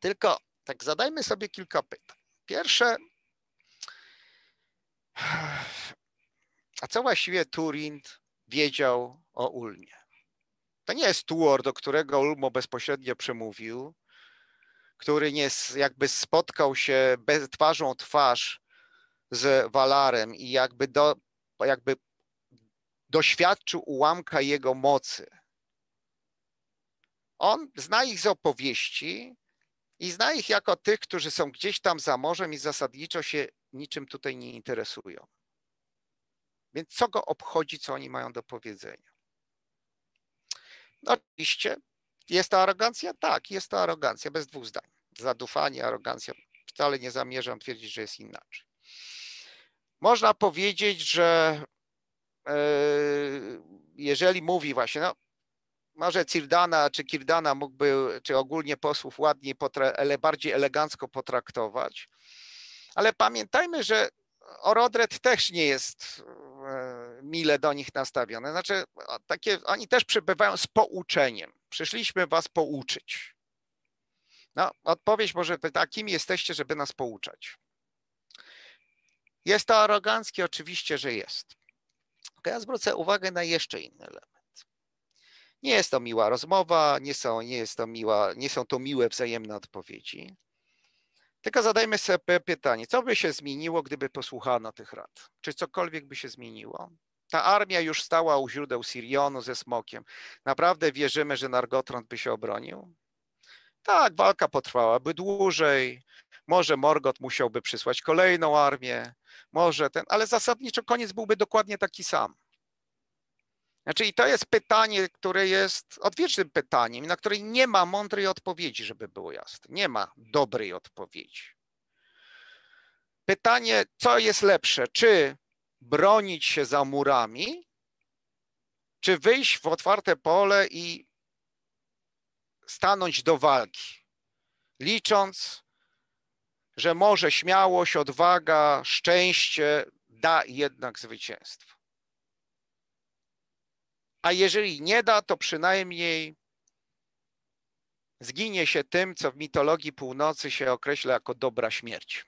Tylko tak zadajmy sobie kilka pytań. Pierwsze, a co właściwie Turin wiedział o Ulmie? To nie jest Tuor, do którego Ulmo bezpośrednio przemówił, który nie jakby spotkał się bez, twarzą twarz z Walarem i jakby, do, jakby doświadczył ułamka jego mocy. On zna ich z opowieści i zna ich jako tych, którzy są gdzieś tam za morzem i zasadniczo się niczym tutaj nie interesują. Więc co go obchodzi, co oni mają do powiedzenia? No, oczywiście jest to arogancja? Tak, jest to arogancja, bez dwóch zdań. Zadufanie, arogancja. Wcale nie zamierzam twierdzić, że jest inaczej. Można powiedzieć, że e, jeżeli mówi właśnie, no może Cirdana czy Kirdana mógłby, czy ogólnie posłów ładniej, ale bardziej elegancko potraktować, ale pamiętajmy, że Orodret też nie jest mile do nich nastawiony. Znaczy, takie, oni też przybywają z pouczeniem. Przyszliśmy was pouczyć. No, odpowiedź może pyta, kim jesteście, żeby nas pouczać? Jest to aroganckie? Oczywiście, że jest. Ja zwrócę uwagę na jeszcze inny element. Nie jest to miła rozmowa, nie są, nie jest to miła, nie są to miłe wzajemne odpowiedzi. Tylko zadajmy sobie pytanie, co by się zmieniło, gdyby posłuchano tych rad? Czy cokolwiek by się zmieniło? Ta armia już stała u źródeł Sirionu ze smokiem. Naprawdę wierzymy, że Nargothrond by się obronił? Tak, walka potrwałaby dłużej. Może Morgot musiałby przysłać kolejną armię, może ten, ale zasadniczo koniec byłby dokładnie taki sam. Znaczy, i to jest pytanie, które jest odwiecznym pytaniem, na które nie ma mądrej odpowiedzi, żeby było jasne. Nie ma dobrej odpowiedzi. Pytanie, co jest lepsze? Czy bronić się za murami, czy wyjść w otwarte pole i stanąć do walki, licząc, że może śmiałość, odwaga, szczęście da jednak zwycięstwo a jeżeli nie da, to przynajmniej zginie się tym, co w mitologii północy się określa jako dobra śmierć.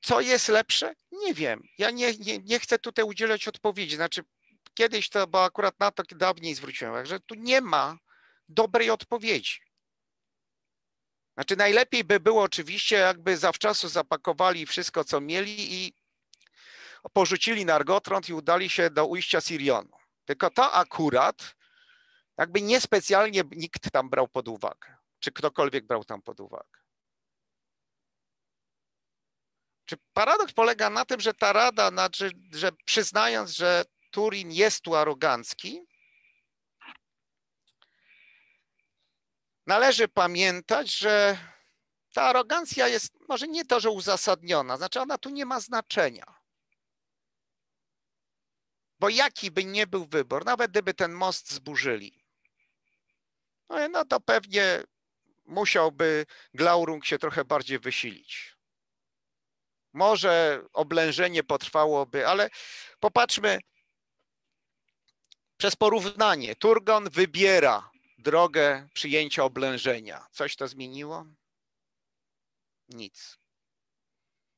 Co jest lepsze? Nie wiem. Ja nie, nie, nie chcę tutaj udzielać odpowiedzi. Znaczy, kiedyś to, bo akurat na to dawniej zwróciłem, że tu nie ma dobrej odpowiedzi. Znaczy, najlepiej by było oczywiście, jakby zawczasu zapakowali wszystko, co mieli i porzucili Nargotrond i udali się do ujścia Sirionu. Tylko to akurat jakby niespecjalnie nikt tam brał pod uwagę. Czy ktokolwiek brał tam pod uwagę. Czy paradoks polega na tym, że ta rada, znaczy, że przyznając, że Turin jest tu arogancki, należy pamiętać, że ta arogancja jest może nie to, że uzasadniona, znaczy ona tu nie ma znaczenia. Bo jaki by nie był wybór, nawet gdyby ten most zburzyli, no, no to pewnie musiałby Glaurung się trochę bardziej wysilić. Może oblężenie potrwałoby, ale popatrzmy przez porównanie. Turgon wybiera drogę przyjęcia oblężenia. Coś to zmieniło? Nic.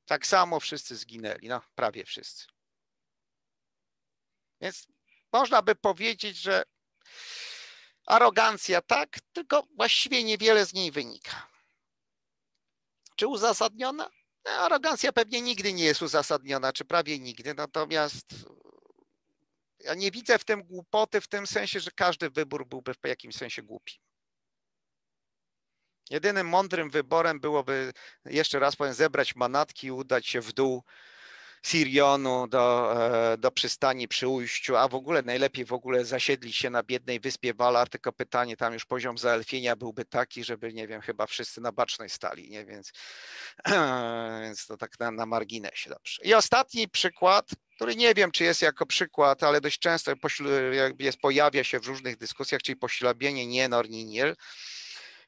Tak samo wszyscy zginęli, no prawie wszyscy. Więc można by powiedzieć, że arogancja tak, tylko właściwie niewiele z niej wynika. Czy uzasadniona? No, arogancja pewnie nigdy nie jest uzasadniona, czy prawie nigdy. Natomiast ja nie widzę w tym głupoty w tym sensie, że każdy wybór byłby w jakimś sensie głupi. Jedynym mądrym wyborem byłoby, jeszcze raz powiem, zebrać manatki i udać się w dół Sirionu do, e, do przystani przy ujściu, a w ogóle najlepiej w ogóle zasiedlić się na biednej wyspie Valar, tylko pytanie, tam już poziom zaelfienia byłby taki, żeby, nie wiem, chyba wszyscy na bacznej stali, nie? Więc, więc to tak na, na marginesie, dobrze. I ostatni przykład, który nie wiem, czy jest jako przykład, ale dość często jest, pojawia się w różnych dyskusjach, czyli poślabienie Nienor, Niniel.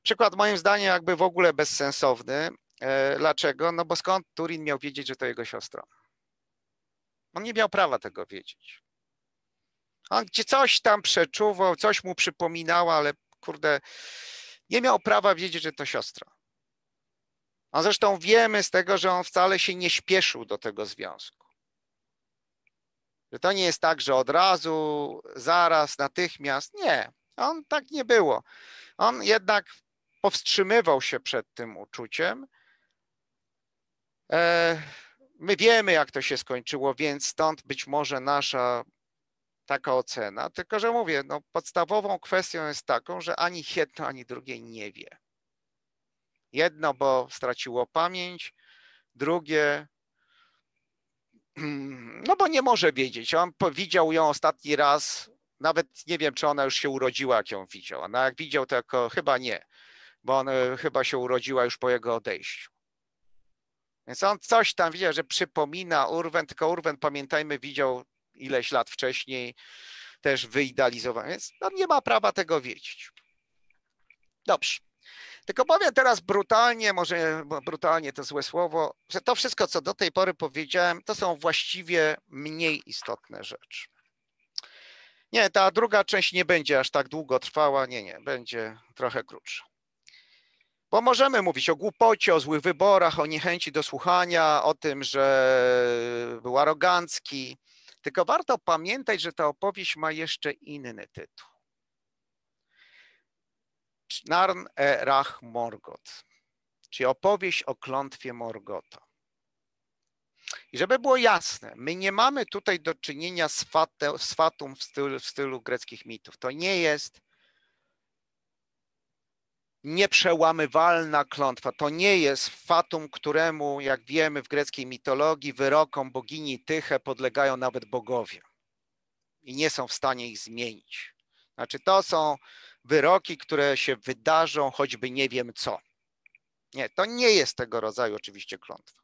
Przykład moim zdaniem jakby w ogóle bezsensowny. E, dlaczego? No bo skąd Turin miał wiedzieć, że to jego siostra? On nie miał prawa tego wiedzieć. On gdzie coś tam przeczuwał, coś mu przypominało, ale kurde, nie miał prawa wiedzieć, że to siostra. A zresztą wiemy z tego, że on wcale się nie śpieszył do tego związku. Że to nie jest tak, że od razu, zaraz, natychmiast. Nie, on tak nie było. On jednak powstrzymywał się przed tym uczuciem. E, My wiemy, jak to się skończyło, więc stąd być może nasza taka ocena. Tylko, że mówię, no, podstawową kwestią jest taką, że ani jedno, ani drugie nie wie. Jedno, bo straciło pamięć, drugie, no bo nie może wiedzieć. On widział ją ostatni raz, nawet nie wiem, czy ona już się urodziła, jak ją widział. No jak widział, to jako, chyba nie, bo ona chyba się urodziła już po jego odejściu. Więc on coś tam widział, że przypomina Urwen, tylko Urwen, pamiętajmy, widział ileś lat wcześniej, też wyidealizowany, więc on nie ma prawa tego wiedzieć. Dobrze. Tylko powiem teraz brutalnie, może brutalnie to złe słowo, że to wszystko, co do tej pory powiedziałem, to są właściwie mniej istotne rzeczy. Nie, ta druga część nie będzie aż tak długo trwała, nie, nie, będzie trochę krótsza. Bo możemy mówić o głupocie, o złych wyborach, o niechęci do słuchania, o tym, że był arogancki. Tylko warto pamiętać, że ta opowieść ma jeszcze inny tytuł. Narn e Rach Morgot, czyli opowieść o klątwie Morgota. I żeby było jasne, my nie mamy tutaj do czynienia z, fatum w stylu, w stylu greckich mitów. To nie jest nieprzełamywalna klątwa. To nie jest fatum, któremu, jak wiemy w greckiej mitologii, wyrokom bogini Tyche podlegają nawet bogowie i nie są w stanie ich zmienić. Znaczy, to są wyroki, które się wydarzą, choćby nie wiem co. Nie, to nie jest tego rodzaju oczywiście klątwa.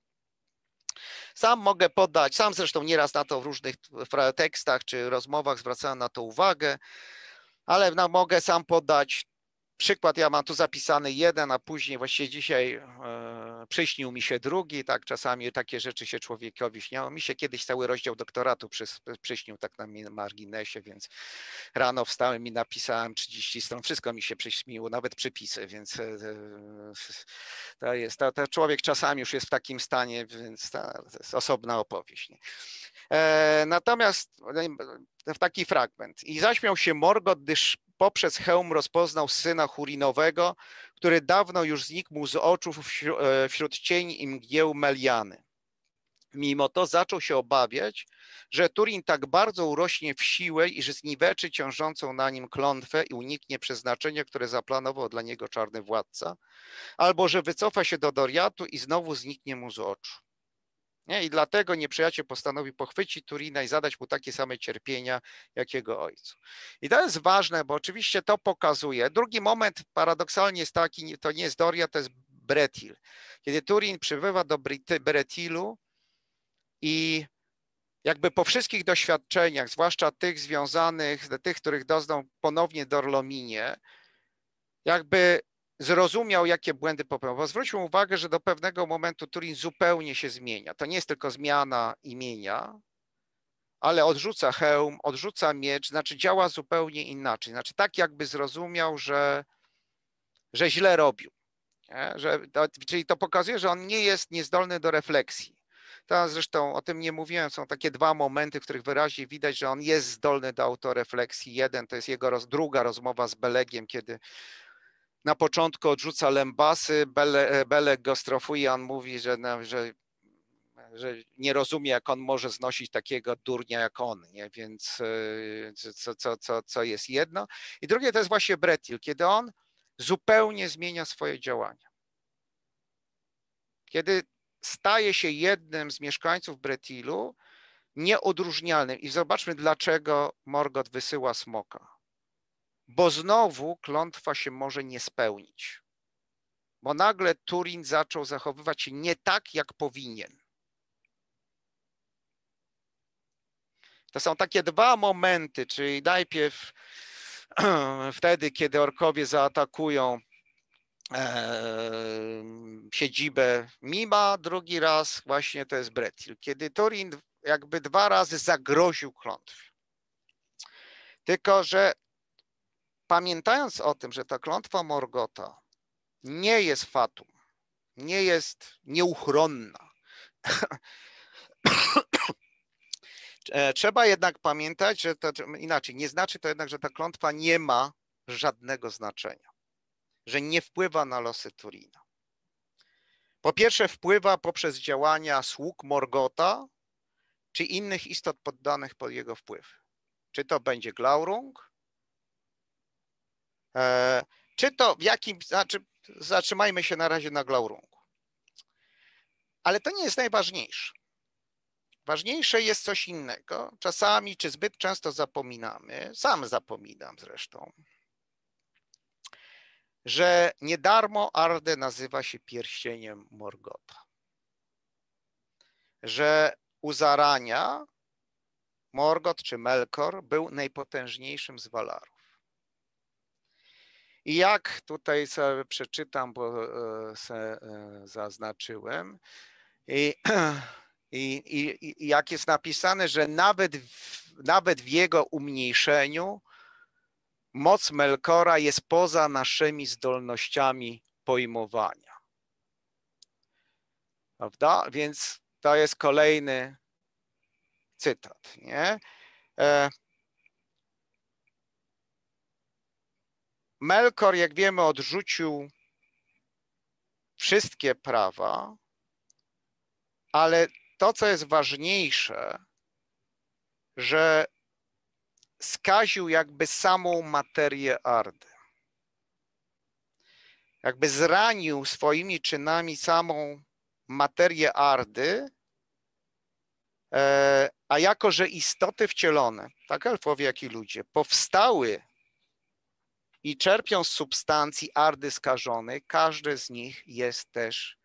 Sam mogę podać, sam zresztą nieraz na to w różnych tekstach czy rozmowach zwracałem na to uwagę, ale mogę sam podać Przykład ja mam tu zapisany jeden, a później właściwie dzisiaj e, przyśnił mi się drugi, tak czasami takie rzeczy się człowiekowi śniało. Mi się kiedyś cały rozdział doktoratu przy, przyśnił tak na marginesie, więc rano wstałem i napisałem 30 stron, wszystko mi się przyśniło, nawet przypisy, więc e, to jest, to, to człowiek czasami już jest w takim stanie, więc to, to jest osobna opowieść. E, natomiast e, w taki fragment. I zaśmiał się Morgot, gdyż poprzez hełm rozpoznał syna Hurinowego, który dawno już znikł z oczu e, wśród cieni i mgieł Meliany. Mimo to zaczął się obawiać, że Turin tak bardzo urośnie w siłę, iż zniweczy ciążącą na nim klątwę i uniknie przeznaczenia, które zaplanował dla niego czarny władca, albo że wycofa się do Doriatu i znowu zniknie mu z oczu. Nie? I dlatego nieprzyjaciel postanowi pochwycić Turina i zadać mu takie same cierpienia, jak jego ojcu. I to jest ważne, bo oczywiście to pokazuje. Drugi moment paradoksalnie jest taki, to nie jest Doria, to jest Bretil. Kiedy Turin przybywa do Bretilu i jakby po wszystkich doświadczeniach, zwłaszcza tych związanych, tych, których doznał ponownie Dorlominie, jakby zrozumiał, jakie błędy popełnił. Zwróćmy uwagę, że do pewnego momentu Turin zupełnie się zmienia. To nie jest tylko zmiana imienia, ale odrzuca hełm, odrzuca miecz, znaczy działa zupełnie inaczej. Znaczy tak jakby zrozumiał, że, że źle robił. Nie? Że to, czyli to pokazuje, że on nie jest niezdolny do refleksji. To zresztą o tym nie mówiłem, są takie dwa momenty, w których wyraźnie widać, że on jest zdolny do autorefleksji. Jeden to jest jego roz, druga rozmowa z Belegiem, kiedy na początku odrzuca lębasy, Bele, Beleg go strofuje, on mówi, że, no, że, że nie rozumie, jak on może znosić takiego durnia jak on, nie? więc e, co, co, co, co jest jedno. I drugie to jest właśnie Bretil, kiedy on zupełnie zmienia swoje działania. Kiedy staje się jednym z mieszkańców Bretilu, nieodróżnialnym. I zobaczmy, dlaczego Morgoth wysyła smoka. Bo znowu klątwa się może nie spełnić. Bo nagle Turin zaczął zachowywać się nie tak, jak powinien. To są takie dwa momenty, czyli najpierw wtedy, kiedy orkowie zaatakują siedzibę Mima, drugi raz właśnie to jest Bretil, kiedy Turin jakby dwa razy zagroził klątwie. Tylko, że pamiętając o tym, że ta klątwa Morgota nie jest fatum, nie jest nieuchronna, e, trzeba jednak pamiętać, że to inaczej, nie znaczy to jednak, że ta klątwa nie ma żadnego znaczenia że nie wpływa na losy Turina. Po pierwsze, wpływa poprzez działania sług Morgota czy innych istot poddanych pod jego wpływ. Czy to będzie Glaurung, czy to w jakim, znaczy zatrzymajmy się na razie na Glaurungu. Ale to nie jest najważniejsze. Ważniejsze jest coś innego. Czasami, czy zbyt często zapominamy, sam zapominam zresztą, że nie darmo nazywa się pierścieniem Morgota. Że u zarania Morgot czy Melkor był najpotężniejszym z Walarów. I jak tutaj sobie przeczytam, bo e, se e, zaznaczyłem, i, i, i, jak jest napisane, że nawet w, nawet w jego umniejszeniu moc Melkora jest poza naszymi zdolnościami pojmowania. Prawda? Więc to jest kolejny cytat. Nie? Melkor, jak wiemy, odrzucił wszystkie prawa, ale to, co jest ważniejsze, że skaził jakby samą materię Ardy. Jakby zranił swoimi czynami samą materię Ardy, e, a jako, że istoty wcielone, tak elfowie, jak i ludzie, powstały i czerpią z substancji Ardy skażonej, każdy z nich jest też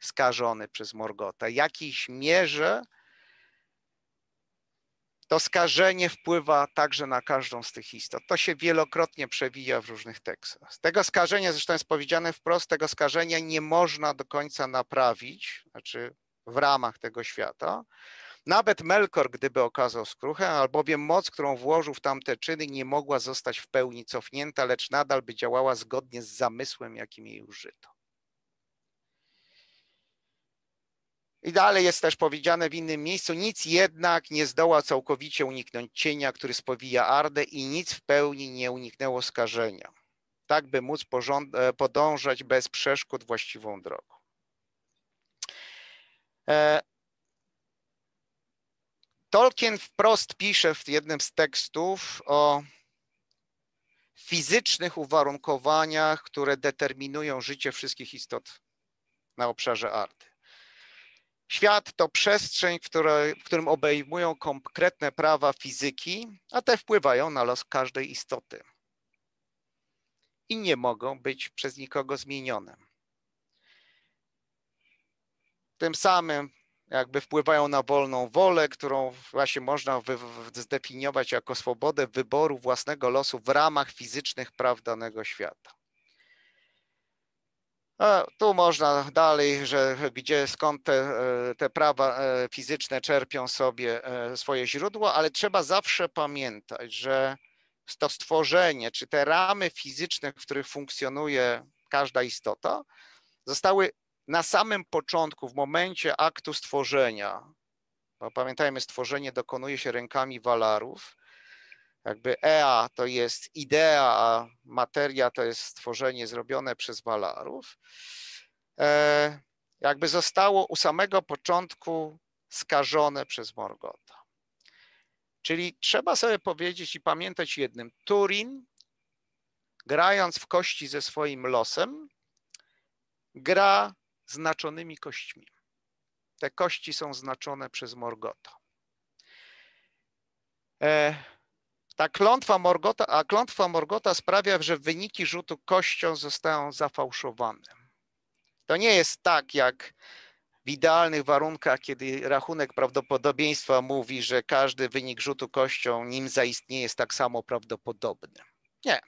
skażony przez Morgota. W jakiejś mierze to skażenie wpływa także na każdą z tych istot. To się wielokrotnie przewija w różnych tekstach. Tego skażenia, zresztą jest powiedziane wprost, tego skażenia nie można do końca naprawić, znaczy w ramach tego świata. Nawet Melkor, gdyby okazał skruchę, albowiem moc, którą włożył w tamte czyny, nie mogła zostać w pełni cofnięta, lecz nadal by działała zgodnie z zamysłem, jakim jej użyto. I dalej jest też powiedziane w innym miejscu, nic jednak nie zdoła całkowicie uniknąć cienia, który spowija Ardę i nic w pełni nie uniknęło skażenia, tak by móc e, podążać bez przeszkód właściwą drogą. Tolkien wprost pisze w jednym z tekstów o fizycznych uwarunkowaniach, które determinują życie wszystkich istot na obszarze Ardy. Świat to przestrzeń, w, której, w którym obejmują konkretne prawa fizyki, a te wpływają na los każdej istoty i nie mogą być przez nikogo zmienione. Tym samym wpływają na wolną wolę, którą właśnie można zdefiniować jako swobodę wyboru własnego losu w ramach fizycznych praw danego świata. Tu można dalej, że gdzie skąd te, te prawa fizyczne czerpią sobie swoje źródło, ale trzeba zawsze pamiętać, że to stworzenie, czy te ramy fizyczne, w których funkcjonuje każda istota, zostały na samym początku, w momencie aktu stworzenia, bo pamiętajmy, stworzenie dokonuje się rękami walarów, jakby EA to jest idea, a materia to jest stworzenie zrobione przez walarów, e, jakby zostało u samego początku skażone przez Morgota. Czyli trzeba sobie powiedzieć i pamiętać jednym. Turin, grając w kości ze swoim losem, gra znaczonymi kośćmi. Te kości są znaczone przez Morgota. E, ta klątwa Morgota, a klątwa Morgota sprawia, że wyniki rzutu kością zostają zafałszowane. To nie jest tak, jak w idealnych warunkach, kiedy rachunek prawdopodobieństwa mówi, że każdy wynik rzutu kością, nim zaistnieje, jest tak samo prawdopodobny. Nie.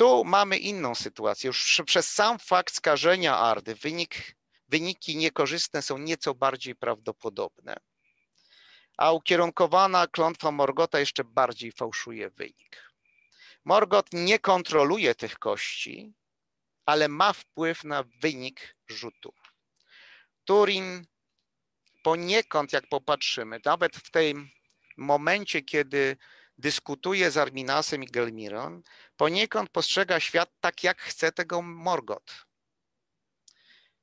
Tu mamy inną sytuację. Już przez sam fakt skażenia Ardy wynik, wyniki niekorzystne są nieco bardziej prawdopodobne a ukierunkowana klątwa Morgota jeszcze bardziej fałszuje wynik. Morgot nie kontroluje tych kości, ale ma wpływ na wynik rzutu. Turin poniekąd, jak popatrzymy, nawet w tym momencie, kiedy dyskutuje z Arminasem i Gelmirą, poniekąd postrzega świat tak, jak chce tego Morgot.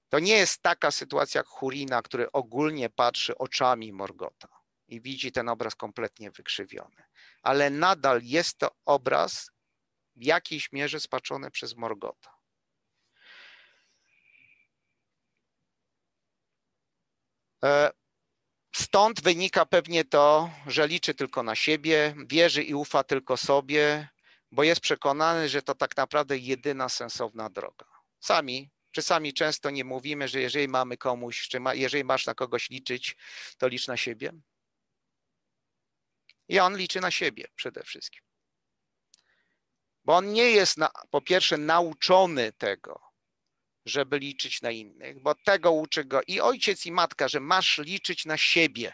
To nie jest taka sytuacja jak Hurina, który ogólnie patrzy oczami Morgota i widzi ten obraz kompletnie wykrzywiony. Ale nadal jest to obraz w jakiejś mierze spaczony przez Morgota. Stąd wynika pewnie to, że liczy tylko na siebie, wierzy i ufa tylko sobie, bo jest przekonany, że to tak naprawdę jedyna sensowna droga. Sami, czasami często nie mówimy, że jeżeli mamy komuś, czy ma, jeżeli masz na kogoś liczyć, to licz na siebie. I on liczy na siebie przede wszystkim. Bo on nie jest, na, po pierwsze, nauczony tego, żeby liczyć na innych, bo tego uczy go i ojciec, i matka, że masz liczyć na siebie.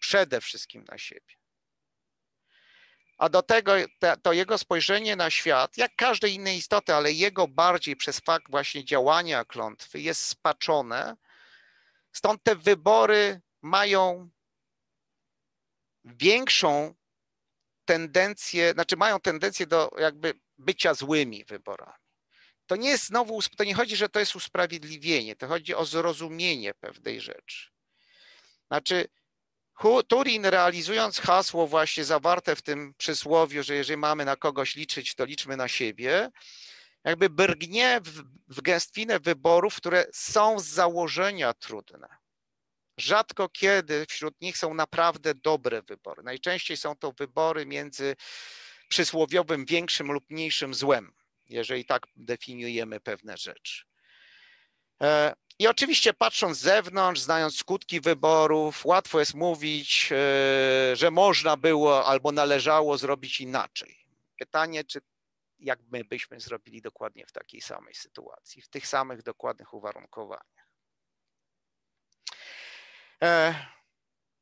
Przede wszystkim na siebie. A do tego to jego spojrzenie na świat, jak każdej innej istoty, ale jego bardziej przez fakt właśnie działania klątwy jest spaczone. Stąd te wybory mają większą tendencję, znaczy mają tendencję do jakby bycia złymi wyborami. To nie jest znowu, to nie chodzi, że to jest usprawiedliwienie, to chodzi o zrozumienie pewnej rzeczy. Znaczy, Turin realizując hasło właśnie zawarte w tym przysłowiu, że jeżeli mamy na kogoś liczyć, to liczmy na siebie, jakby brgnie w, w gęstwinę wyborów, które są z założenia trudne. Rzadko kiedy wśród nich są naprawdę dobre wybory. Najczęściej są to wybory między przysłowiowym większym lub mniejszym złem, jeżeli tak definiujemy pewne rzeczy. E, I oczywiście patrząc z zewnątrz, znając skutki wyborów, łatwo jest mówić, e, że można było albo należało zrobić inaczej. Pytanie, czy jak my byśmy zrobili dokładnie w takiej samej sytuacji, w tych samych dokładnych uwarunkowaniach. E,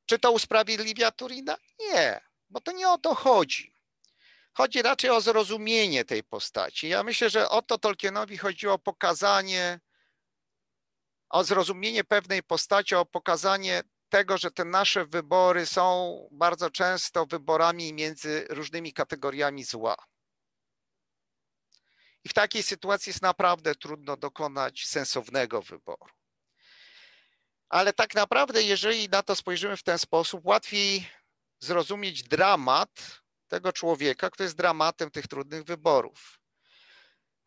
czy to usprawiedliwia Turina? Nie, bo to nie o to chodzi. Chodzi raczej o zrozumienie tej postaci. Ja myślę, że o to Tolkienowi chodziło o pokazanie, o zrozumienie pewnej postaci, o pokazanie tego, że te nasze wybory są bardzo często wyborami między różnymi kategoriami zła. I w takiej sytuacji jest naprawdę trudno dokonać sensownego wyboru. Ale tak naprawdę, jeżeli na to spojrzymy w ten sposób, łatwiej zrozumieć dramat tego człowieka, który jest dramatem tych trudnych wyborów.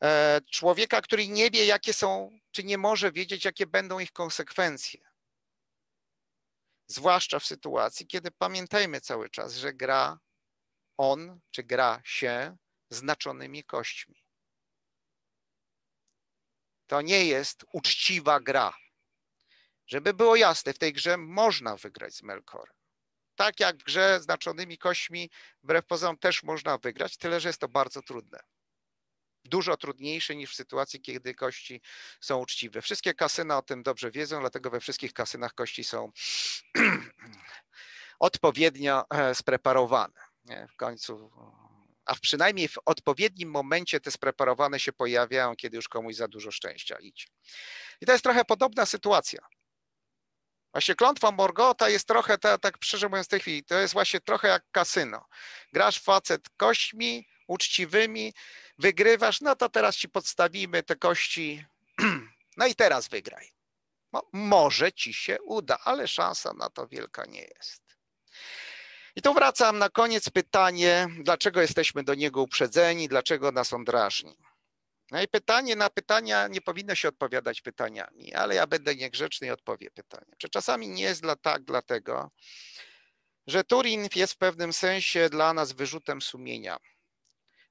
E, człowieka, który nie wie, jakie są, czy nie może wiedzieć, jakie będą ich konsekwencje. Zwłaszcza w sytuacji, kiedy pamiętajmy cały czas, że gra on, czy gra się znaczonymi kośćmi. To nie jest uczciwa gra. Żeby było jasne, w tej grze można wygrać z Melkorem. Tak jak w grze znaczonymi kośćmi, wbrew pozorom też można wygrać, tyle że jest to bardzo trudne. dużo trudniejszy niż w sytuacji, kiedy kości są uczciwe. Wszystkie kasyna o tym dobrze wiedzą, dlatego we wszystkich kasynach kości są odpowiednio e, spreparowane. W końcu, a przynajmniej w odpowiednim momencie te spreparowane się pojawiają, kiedy już komuś za dużo szczęścia idzie. I to jest trochę podobna sytuacja. Właśnie klątwa Morgota jest trochę, tak szczerze mówiąc w tej chwili, to jest właśnie trochę jak kasyno. Grasz facet kośćmi uczciwymi, wygrywasz, no to teraz ci podstawimy te kości, no i teraz wygraj. No, może ci się uda, ale szansa na to wielka nie jest. I tu wracam na koniec pytanie, dlaczego jesteśmy do niego uprzedzeni, dlaczego nas on drażni. No i pytanie na pytania nie powinno się odpowiadać pytaniami, ale ja będę niegrzeczny i odpowiem pytanie. Czy czasami nie jest dla tak, dlatego, że Turin jest w pewnym sensie dla nas wyrzutem sumienia,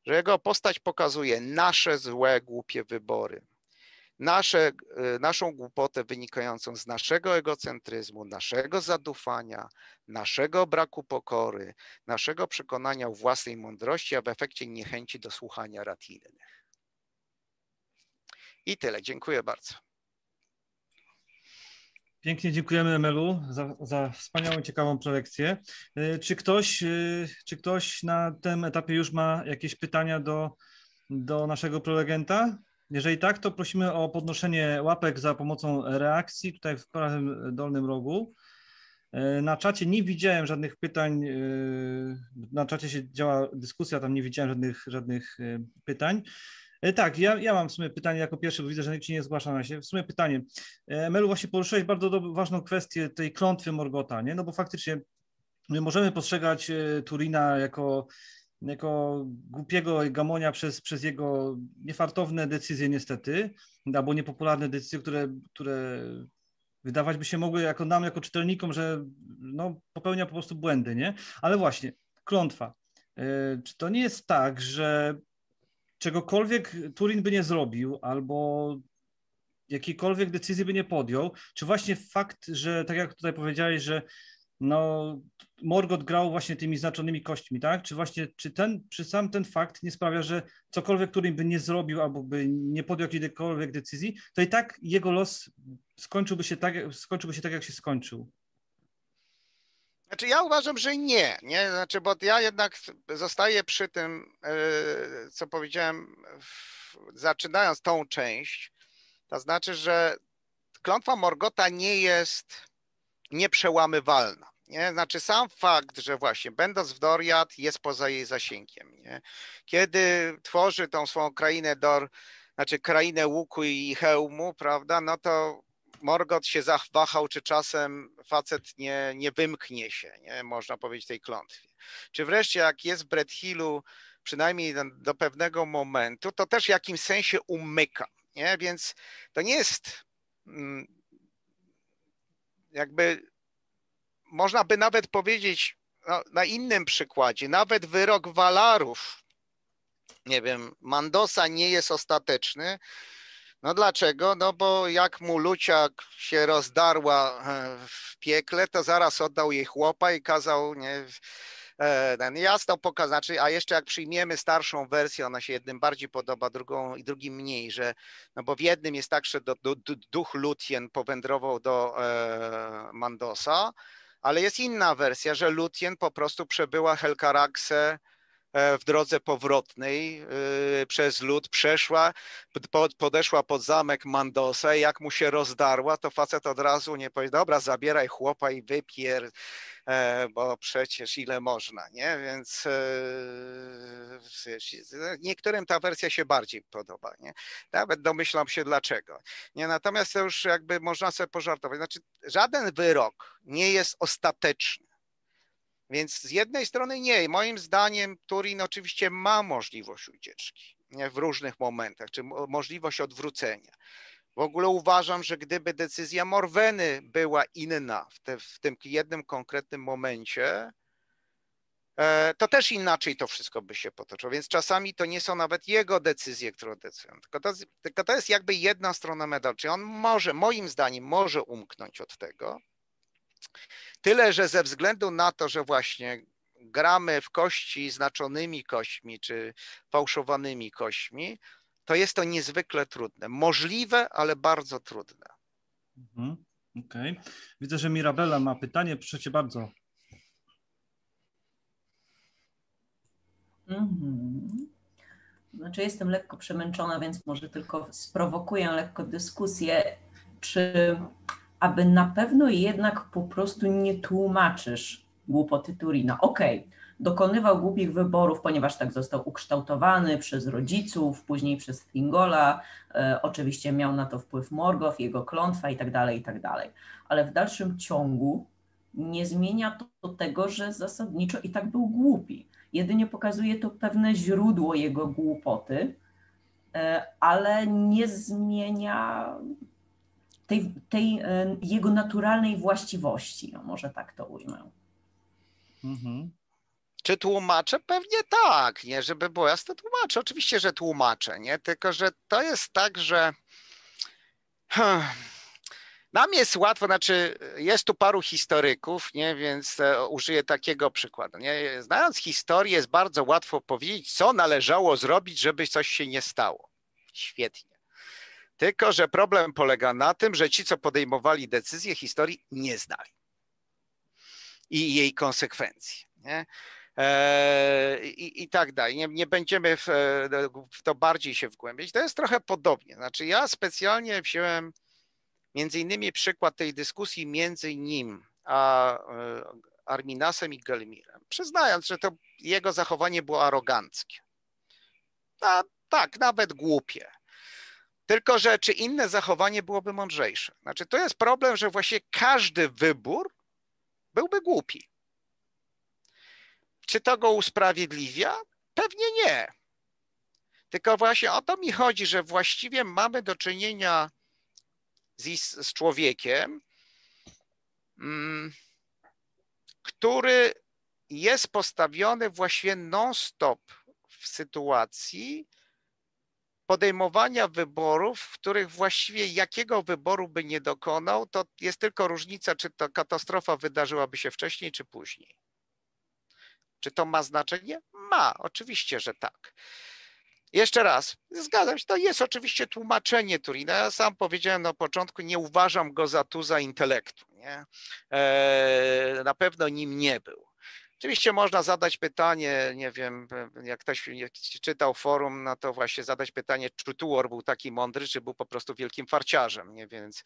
że jego postać pokazuje nasze złe, głupie wybory, nasze, y, naszą głupotę wynikającą z naszego egocentryzmu, naszego zadufania, naszego braku pokory, naszego przekonania o własnej mądrości, a w efekcie niechęci do słuchania rad innych. I tyle. Dziękuję bardzo. Pięknie dziękujemy Emelu za, za wspaniałą, ciekawą prelekcję. Y, czy ktoś, y, czy ktoś na tym etapie już ma jakieś pytania do, do naszego prelegenta? Jeżeli tak, to prosimy o podnoszenie łapek za pomocą reakcji tutaj w prawym dolnym rogu. Y, na czacie nie widziałem żadnych pytań, na czacie się działa dyskusja, tam nie widziałem żadnych, żadnych pytań. E, tak, ja, ja mam w sumie pytanie jako pierwszy, bo widzę, że nikt się nie zgłasza na się. W sumie pytanie. E, Melu, właśnie poruszyłeś bardzo do, ważną kwestię tej klątwy Morgota, nie? No bo faktycznie my możemy postrzegać e, Turina jako, jako głupiego gamonia przez, przez jego niefartowne decyzje niestety, albo niepopularne decyzje, które, które wydawać by się mogły jako nam, jako czytelnikom, że no, popełnia po prostu błędy, nie? Ale właśnie, klątwa. Czy to nie jest tak, że czegokolwiek Turin by nie zrobił, albo jakiejkolwiek decyzji by nie podjął, czy właśnie fakt, że tak jak tutaj powiedziałeś, że no, Morgot grał właśnie tymi znaczonymi kośćmi, tak? Czy właśnie, czy ten, czy sam ten fakt nie sprawia, że cokolwiek Turin by nie zrobił albo by nie podjął jakiejkolwiek decyzji, to i tak jego los skończyłby się tak, skończyłby się tak jak się skończył. Znaczy ja uważam, że nie, nie, znaczy, bo ja jednak zostaję przy tym, e, co powiedziałem, zaczynając tą część, to znaczy, że klątwa Morgota nie jest nieprzełamywalna. Nie? Znaczy sam fakt, że właśnie będąc w Doriad jest poza jej zasięgiem. Nie? Kiedy tworzy tą swoją krainę Dor, znaczy krainę łuku i hełmu, prawda, no to Morgot się zawahał, czy czasem facet nie, nie wymknie się, nie? można powiedzieć, tej klątwie. Czy wreszcie jak jest w Brett Hillu, przynajmniej do pewnego momentu, to też w jakimś sensie umyka. Nie? Więc to nie jest mm, jakby, można by nawet powiedzieć no, na innym przykładzie, nawet wyrok Walarów, nie wiem, Mandosa nie jest ostateczny, no dlaczego? No bo jak mu Luciak się rozdarła e, w piekle, to zaraz oddał jej chłopa i kazał, nie, e, ten jasno pokazać, znaczy, a jeszcze jak przyjmiemy starszą wersję, ona się jednym bardziej podoba, drugą i drugim mniej, że no bo w jednym jest tak, że do, do, duch Lutien powędrował do e, Mandosa, ale jest inna wersja, że Lutien po prostu przebyła Helkaraksę w drodze powrotnej e, przez lud przeszła, podeszła pod zamek Mandosa i jak mu się rozdarła, to facet od razu nie powiedział, dobra, zabieraj chłopa i wypier, e, bo przecież ile można, nie? Więc niektórym ta wersja się bardziej podoba, nie? Nawet domyślam się dlaczego. Nie, natomiast to już jakby można sobie pożartować. Znaczy, żaden wyrok nie jest ostateczny. Więc z jednej strony nie. Moim zdaniem Turin oczywiście ma możliwość ucieczki nie, w różnych momentach, czy możliwość odwrócenia. W ogóle uważam, że gdyby decyzja Morweny była inna w, te, w tym jednym konkretnym momencie, e, to też inaczej to wszystko by się potoczyło. Więc czasami to nie są nawet jego decyzje, które decydują, tylko to, tylko to jest jakby jedna strona medalu. Czyli on może, moim zdaniem, może umknąć od tego, Tyle, że ze względu na to, że właśnie gramy w kości znaczonymi kośćmi czy fałszowanymi kośćmi, to jest to niezwykle trudne. Możliwe, ale bardzo trudne. Mhm. Okej. Okay. Widzę, że Mirabela ma pytanie. Proszę cię bardzo. Mhm. Znaczy, jestem lekko przemęczona, więc może tylko sprowokuję lekko dyskusję, czy aby na pewno jednak po prostu nie tłumaczysz głupoty Turina. Okej, okay, dokonywał głupich wyborów, ponieważ tak został ukształtowany przez rodziców, później przez Fingola, e, oczywiście miał na to wpływ Morgoth, jego klątwa i tak dalej, i tak. Ale w dalszym ciągu nie zmienia to tego, że zasadniczo i tak był głupi. Jedynie pokazuje to pewne źródło jego głupoty, e, ale nie zmienia tej, tej e, jego naturalnej właściwości, no może tak to ujmę. Mhm. Czy tłumaczę? Pewnie tak, nie, żeby było jasne, tłumaczę. Oczywiście, że tłumaczę, nie? Tylko, że to jest tak, że hmm, nam jest łatwo, znaczy jest tu paru historyków, nie, więc e, użyję takiego przykładu. Nie? Znając historię, jest bardzo łatwo powiedzieć, co należało zrobić, żeby coś się nie stało. Świetnie. Tylko, że problem polega na tym, że ci, co podejmowali decyzje historii, nie znali. I jej konsekwencji. Nie? i, i tak dalej. Nie, nie będziemy w, w, to bardziej się wgłębiać. To jest trochę podobnie. Znaczy ja specjalnie wziąłem między innymi przykład tej dyskusji między nim a e, Arminasem i Gelmirem, przyznając, że to jego zachowanie było aroganckie. A, tak, nawet głupie. Tylko, że czy inne zachowanie byłoby mądrzejsze? Znaczy, to jest problem, że właśnie każdy wybór byłby głupi. Czy to go usprawiedliwia? Pewnie nie. Tylko właśnie o to mi chodzi, że właściwie mamy do czynienia z, z człowiekiem, mm, który jest postawiony właściwie non-stop w sytuacji podejmowania wyborów, w których właściwie jakiego wyboru by nie dokonał, to jest tylko różnica, czy to katastrofa wydarzyłaby się wcześniej, czy później. Czy to ma znaczenie? Ma, oczywiście, że tak. Jeszcze raz, zgadzam się, to jest oczywiście tłumaczenie Turina. Ja sam powiedziałem na początku, nie uważam go za tuza intelektu. Nie? E, na pewno nim nie był. Oczywiście można zadać pytanie, nie wiem, jak ktoś czytał forum, no to właśnie zadać pytanie, czy Tuor był taki mądry, czy był po prostu wielkim farciarzem, nie? Więc,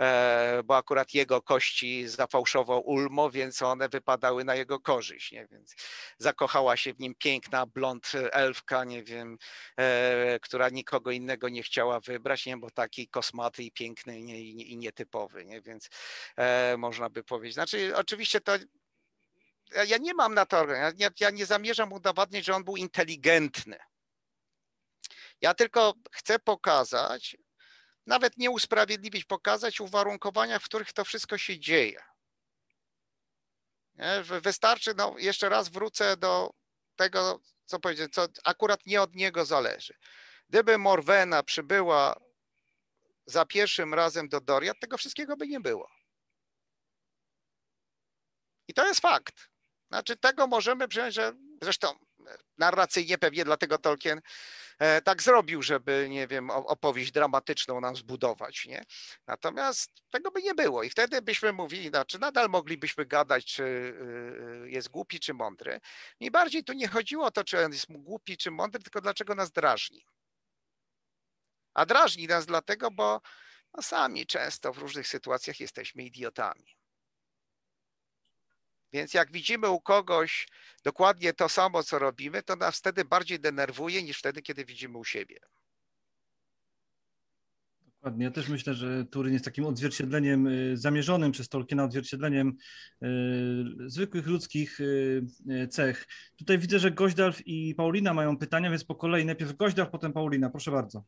e, bo akurat jego kości zafałszował Ulmo, więc one wypadały na jego korzyść, nie? Więc zakochała się w nim piękna blond elfka, nie wiem, e, która nikogo innego nie chciała wybrać, nie? Bo taki kosmaty i piękny nie, i, nietypowy, nie? Więc e, można by powiedzieć. Znaczy, oczywiście to ja nie mam na to, ja, ja nie zamierzam udowadniać, że on był inteligentny. Ja tylko chcę pokazać, nawet nie usprawiedliwić, pokazać uwarunkowania, w których to wszystko się dzieje. Nie? Wystarczy, no jeszcze raz wrócę do tego, co powiedzieć, co akurat nie od niego zależy. Gdyby Morwena przybyła za pierwszym razem do Doriat, tego wszystkiego by nie było. I to jest fakt. Znaczy tego możemy przyjąć, że zresztą e, narracyjnie pewnie dlatego Tolkien e, tak zrobił, żeby, nie wiem, opowieść dramatyczną nam zbudować, nie? Natomiast tego by nie było i wtedy byśmy mówili, znaczy nadal moglibyśmy gadać, czy e, jest głupi, czy mądry. Mi bardziej tu nie chodziło o to, czy on jest głupi, czy mądry, tylko dlaczego nas drażni. A drażni nas dlatego, bo no sami często w różnych sytuacjach jesteśmy idiotami. Więc jak widzimy u kogoś dokładnie to samo, co robimy, to nas wtedy bardziej denerwuje niż wtedy, kiedy widzimy u siebie. Dokładnie. Ja też myślę, że Turyn jest takim odzwierciedleniem y, zamierzonym przez Tolkiena, odzwierciedleniem y, zwykłych ludzkich y, cech. Tutaj widzę, że Goźdalf i Paulina mają pytania, więc po kolei najpierw Goźdalf, potem Paulina. Proszę bardzo.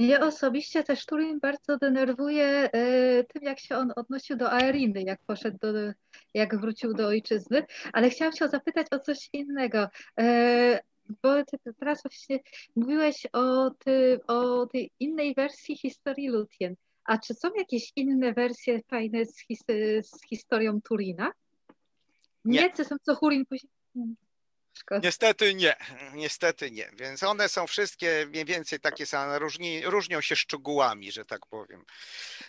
Mnie osobiście też Turin bardzo denerwuje e, tym, jak się on odnosił do Aeriny, jak poszedł do, jak wrócił do ojczyzny, ale chciałam się zapytać o coś innego. E, bo ty teraz właśnie mówiłeś o, ty, o tej innej wersji historii Lutien. A czy są jakieś inne wersje fajne z, his, z historią Turina? Nie, Nie. co są co Hurin później. Niestety nie, niestety nie. Więc one są wszystkie mniej więcej takie same, różni, różnią się szczegółami, że tak powiem.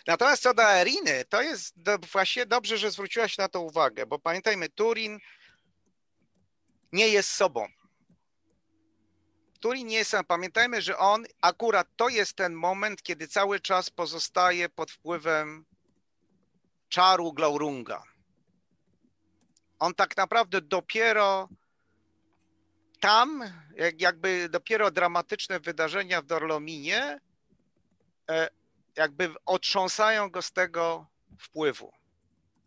Natomiast co do Eriny, to jest do, właśnie dobrze, że zwróciłaś na to uwagę, bo pamiętajmy, Turin nie jest sobą. Turin nie jest sam. Pamiętajmy, że on akurat to jest ten moment, kiedy cały czas pozostaje pod wpływem czaru Glaurunga. On tak naprawdę dopiero tam, jak jakby dopiero dramatyczne wydarzenia w Dorlominie, e, jakby otrząsają go z tego wpływu.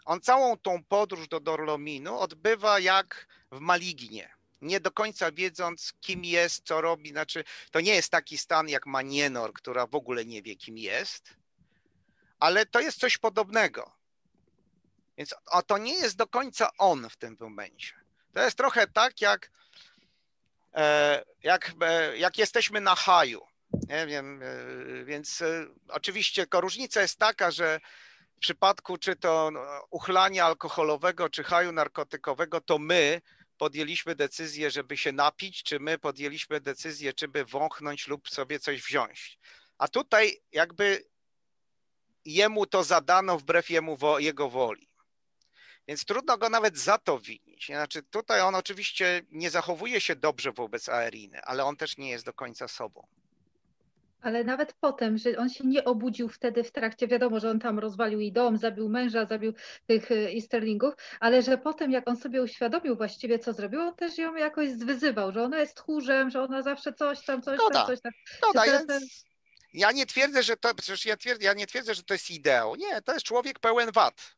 On całą tą podróż do Dorlominu odbywa jak w Malignie, nie do końca wiedząc, kim jest, co robi. Znaczy, to nie jest taki stan jak Manienor, która w ogóle nie wie, kim jest, ale to jest coś podobnego. Więc o, to nie jest do końca on w tym momencie. To jest trochę tak, jak, jak, e, jak jesteśmy na haju. Nie wiem, e, więc oczywiście różnica jest taka, że w przypadku czy to no, uchlania alkoholowego, czy haju narkotykowego, to my podjęliśmy decyzję, żeby się napić, czy my podjęliśmy decyzję, czy by wąchnąć lub sobie coś wziąć. A tutaj jakby jemu to zadano wbrew jemu, jego woli. Więc trudno go nawet za to winić. Znaczy tutaj on oczywiście nie zachowuje się dobrze wobec Aeriny, ale on też nie jest do końca sobą. Ale nawet potem, że on się nie obudził wtedy w trakcie, wiadomo, że on tam rozwalił i dom, zabił męża, zabił tych Easterlingów, ale że potem jak on sobie uświadomił właściwie co zrobił, on też ją jakoś zwyzywał, że ona jest tchórzem, że ona zawsze coś tam, coś tam, coś tam. No da, ja, ja nie twierdzę, że to, przecież ja, twierdzę, ja nie twierdzę, że to jest ideał. Nie, to jest człowiek pełen wad.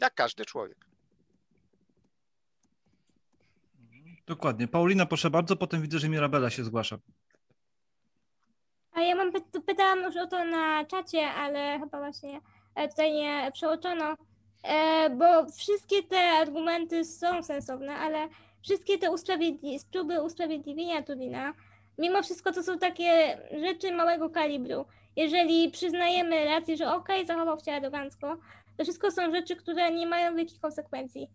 Jak każdy człowiek. Dokładnie. Paulina, proszę bardzo, potem widzę, że Mirabela się zgłasza. A ja mam py- pytałam już o to na czacie, ale chyba właśnie e, tutaj nie przełączono, e, bo wszystkie te argumenty są sensowne, ale wszystkie te usprawiedli- próby usprawiedliwienia Turina, mimo wszystko to są takie rzeczy małego kalibru. Jeżeli przyznajemy rację, że okej, okay, zachował się arogancko, to wszystko są rzeczy, które nie mają wielkich konsekwencji.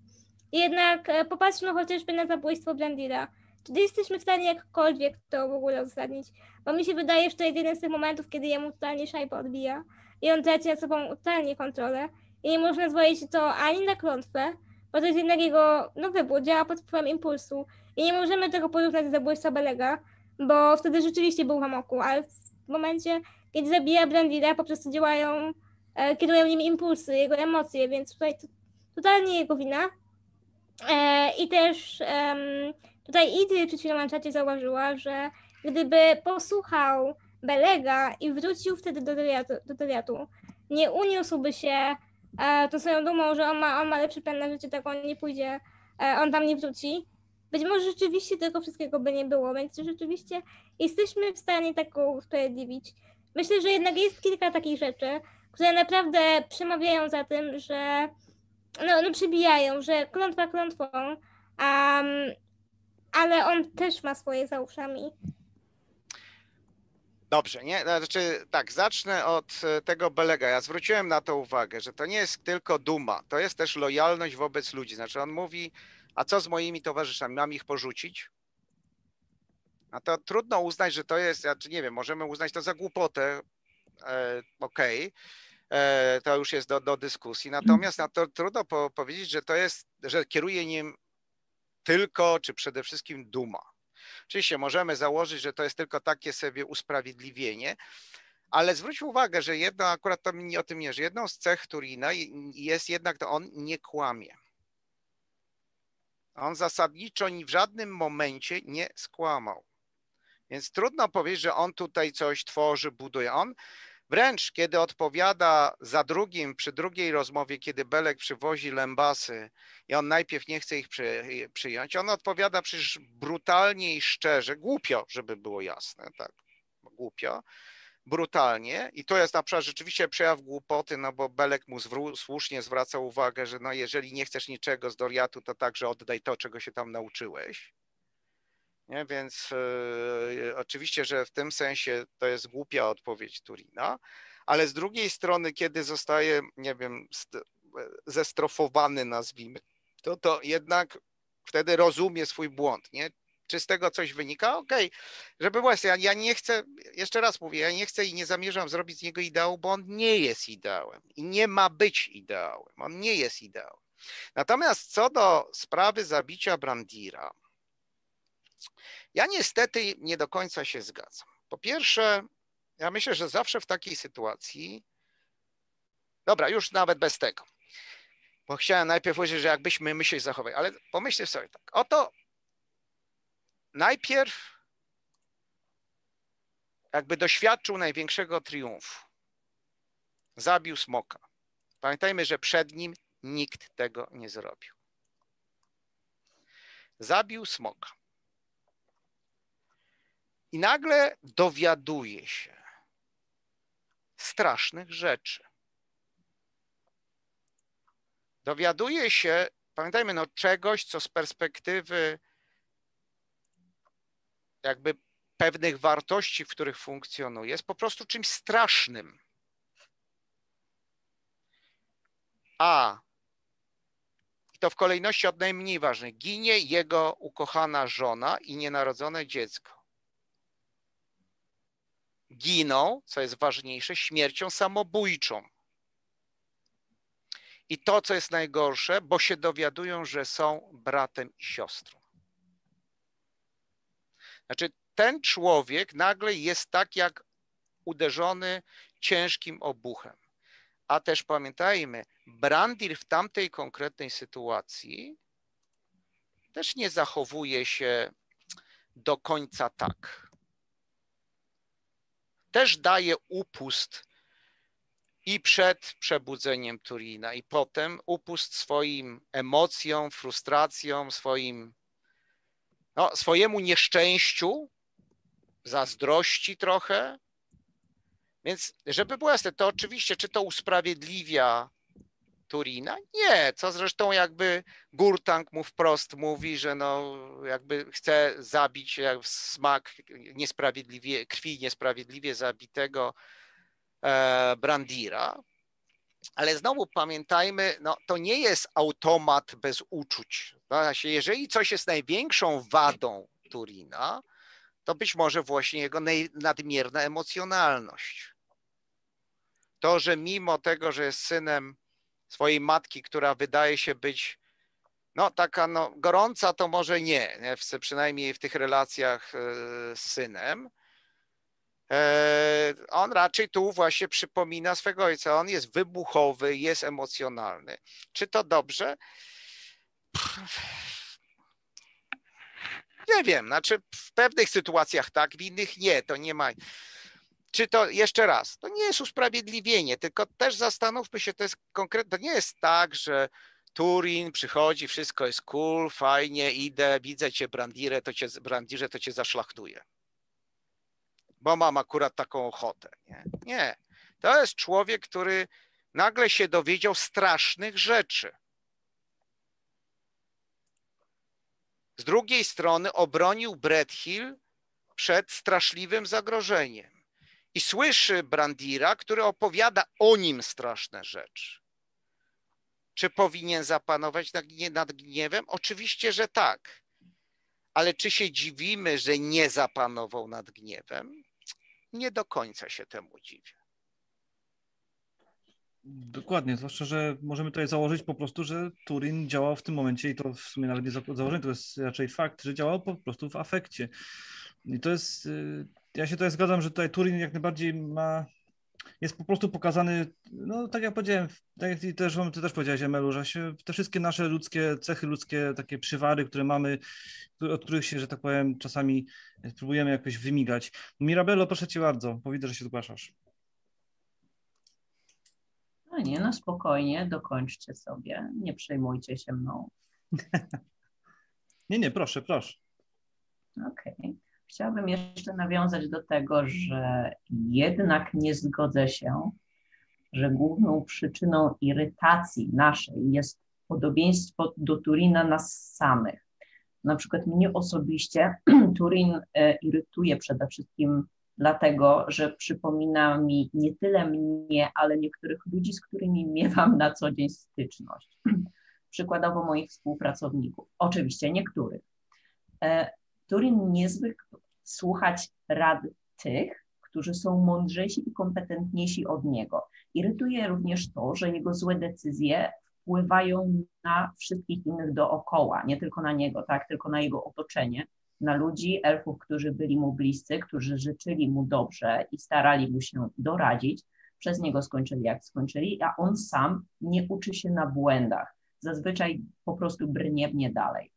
Jednak e, popatrzmy chociażby na zabójstwo Brandira. Czy jesteśmy w stanie jakkolwiek to w ogóle uzasadnić? Bo mi się wydaje, że to jest jeden z tych momentów, kiedy jemu totalnie szajba odbija i on traci nad sobą totalnie kontrolę i nie można zwolić to ani na klątwę, bo to jest jednak jego no wybór, działa pod wpływem impulsu i nie możemy tego porównać do zabójstwa Belega, bo wtedy rzeczywiście był w amoku, ale w momencie, kiedy zabija Brandira, po prostu działają kierują nim impulsy, jego emocje, więc tutaj to, totalnie jego wina. E, I też tutaj Idy przed chwilą na czacie zauważyła, że gdyby posłuchał Belega i wrócił wtedy do Doriatu, do nie uniósłby się e, to swoją dumą, że on ma, on ma lepszy plan na życie, tak on nie pójdzie, on tam nie wróci. Być może rzeczywiście tego wszystkiego by nie było, więc rzeczywiście jesteśmy w stanie tak go usprawiedliwić. Myślę, że jednak jest kilka takich rzeczy, które naprawdę przemawiają za tym, że no, no przybijają, że klątwa klątwą, um, ale on też ma swoje za uszami. Dobrze, nie? Znaczy, tak, zacznę od e, tego Belega. Ja zwróciłem na to uwagę, że to nie jest tylko duma, to jest też lojalność wobec ludzi. Znaczy, on mówi, a co z moimi towarzyszami? Mam ich porzucić? A to trudno uznać, że to jest, znaczy nie wiem, możemy uznać to za głupotę, okej, okay E, to już jest do, do dyskusji. Natomiast na to trudno po, powiedzieć, że to jest, że kieruje nim tylko czy przede wszystkim duma. Oczywiście możemy założyć, że to jest tylko takie sobie usprawiedliwienie, ale zwróć uwagę, że jedno, akurat to mi o tym nie, że jedną z cech Turina jest jednak to on nie kłamie. On zasadniczo w żadnym momencie nie skłamał. Więc trudno powiedzieć, że on tutaj coś tworzy, buduje. On Wręcz kiedy odpowiada za drugim, przy drugiej rozmowie, kiedy Belek przywozi lębasy i on najpierw nie chce ich przy, przyjąć, on odpowiada przecież brutalnie i szczerze, głupio, żeby było jasne, tak, głupio, brutalnie i to jest na przykład rzeczywiście przejaw głupoty, no bo Belek mu zwró- słusznie zwraca uwagę, że no jeżeli nie chcesz niczego z Doriatu, to także oddaj to, czego się tam nauczyłeś. Nie? Więc e, oczywiście, że w tym sensie to jest głupia odpowiedź Turina, ale z drugiej strony, kiedy zostaje, nie wiem, zestrofowany, nazwijmy, to to jednak wtedy rozumie swój błąd, nie? Czy z tego coś wynika? Okej, okay. żeby jasne, ja, ja nie chcę, jeszcze raz mówię, ja nie chcę i nie zamierzam zrobić z niego ideału, bo on nie jest ideałem i nie ma być ideałem. On nie jest ideałem. Natomiast co do sprawy zabicia Brandira, ja niestety nie do końca się zgadzam. Po pierwsze, ja myślę, że zawsze w takiej sytuacji, dobra, już nawet bez tego, bo chciałem najpierw powiedzieć, że jakbyśmy my się zachowali, ale pomyślcie sobie tak, oto najpierw jakby doświadczył największego triumfu. Zabił smoka. Pamiętajmy, że przed nim nikt tego nie zrobił. Zabił smoka. I nagle dowiaduje się strasznych rzeczy. Dowiaduje się, pamiętajmy, no czegoś, co z perspektywy jakby pewnych wartości, w których funkcjonuje, jest po prostu czymś strasznym. A to w kolejności od najmniej ważnych. Ginie jego ukochana żona i nienarodzone dziecko. Giną, co jest ważniejsze, śmiercią samobójczą. I to, co jest najgorsze, bo się dowiadują, że są bratem i siostrą. Znaczy, ten człowiek nagle jest tak jak uderzony ciężkim obuchem. A też pamiętajmy, Brandir w tamtej konkretnej sytuacji też nie zachowuje się do końca tak. Też daje upust i przed przebudzeniem Turina, i potem upust swoim emocjom, frustracjom, swoim no, swojemu nieszczęściu, zazdrości trochę. Więc, żeby było jasne, to oczywiście, czy to usprawiedliwia Turina? Nie, co zresztą jakby Gurtang mu wprost mówi, że no jakby chce zabić jak smak niesprawiedliwie, krwi niesprawiedliwie zabitego e, Brandira. Ale znowu pamiętajmy, no, to nie jest automat bez uczuć. Znaczy, jeżeli coś jest największą wadą Turina, to być może właśnie jego nadmierna emocjonalność. To, że mimo tego, że jest synem swojej matki, która wydaje się być no taka no, gorąca, to może nie, nie? przynajmniej w tych relacjach e, z synem, E, on raczej tu właśnie przypomina swego ojca. On jest wybuchowy, jest emocjonalny. Czy to dobrze? Nie wiem, znaczy w pewnych sytuacjach tak, w innych nie, to nie ma. Czy to jeszcze raz, to nie jest usprawiedliwienie, tylko też zastanówmy się, to jest konkretne, to nie jest tak, że Turin przychodzi, wszystko jest cool, fajnie, idę, widzę cię brandirę, to cię, brandirze, to cię zaszlachtuje bo mam akurat taką ochotę. Nie, nie. To jest człowiek, który nagle się dowiedział strasznych rzeczy. Z drugiej strony obronił Hill przed straszliwym zagrożeniem. I słyszy Brandira, który opowiada o nim straszne rzeczy. Czy powinien zapanować nad gniewem? Oczywiście, że tak. Ale czy się dziwimy, że nie zapanował nad gniewem? nie do końca się temu dziwię. Dokładnie, zwłaszcza, że możemy tutaj założyć po prostu, że Turin działał w tym momencie i to w sumie nawet nie założenie, to jest raczej fakt, że działał po prostu w afekcie. I to jest, y, ja się tutaj zgadzam, że tutaj Turin jak najbardziej ma, jest po prostu pokazany, no tak jak powiedziałem, tak jak ty też, ty też powiedziałeś Emelu, że się, te wszystkie nasze ludzkie cechy, ludzkie takie przywary, które mamy, od których się, że tak powiem, czasami próbujemy jakoś wymigać. Mirabello, proszę cię bardzo, bo widzę, że się zgłaszasz. No nie, no spokojnie, dokończcie sobie, nie przejmujcie się mną. nie, nie, proszę, proszę. Okej. Okay. Chciałabym jeszcze nawiązać do tego, że jednak nie zgodzę się, że główną przyczyną irytacji naszej jest podobieństwo do Turina nas samych. Na przykład mnie osobiście Turin e, irytuje przede wszystkim dlatego, że przypomina mi nie tyle mnie, ale niektórych ludzi, z którymi miewam na co dzień styczność. przykładowo moich współpracowników, oczywiście niektórych. E, Turin niezwykle słuchać rad tych, którzy są mądrzejsi i kompetentniejsi od niego. Irytuje również to, że jego złe decyzje wpływają na wszystkich innych dookoła, nie tylko na niego, tak, tylko na jego otoczenie, na ludzi, elfów, którzy byli mu bliscy, którzy życzyli mu dobrze i starali mu się doradzić, przez niego skończyli jak skończyli, a on sam nie uczy się na błędach. Zazwyczaj po prostu brniewnie dalej.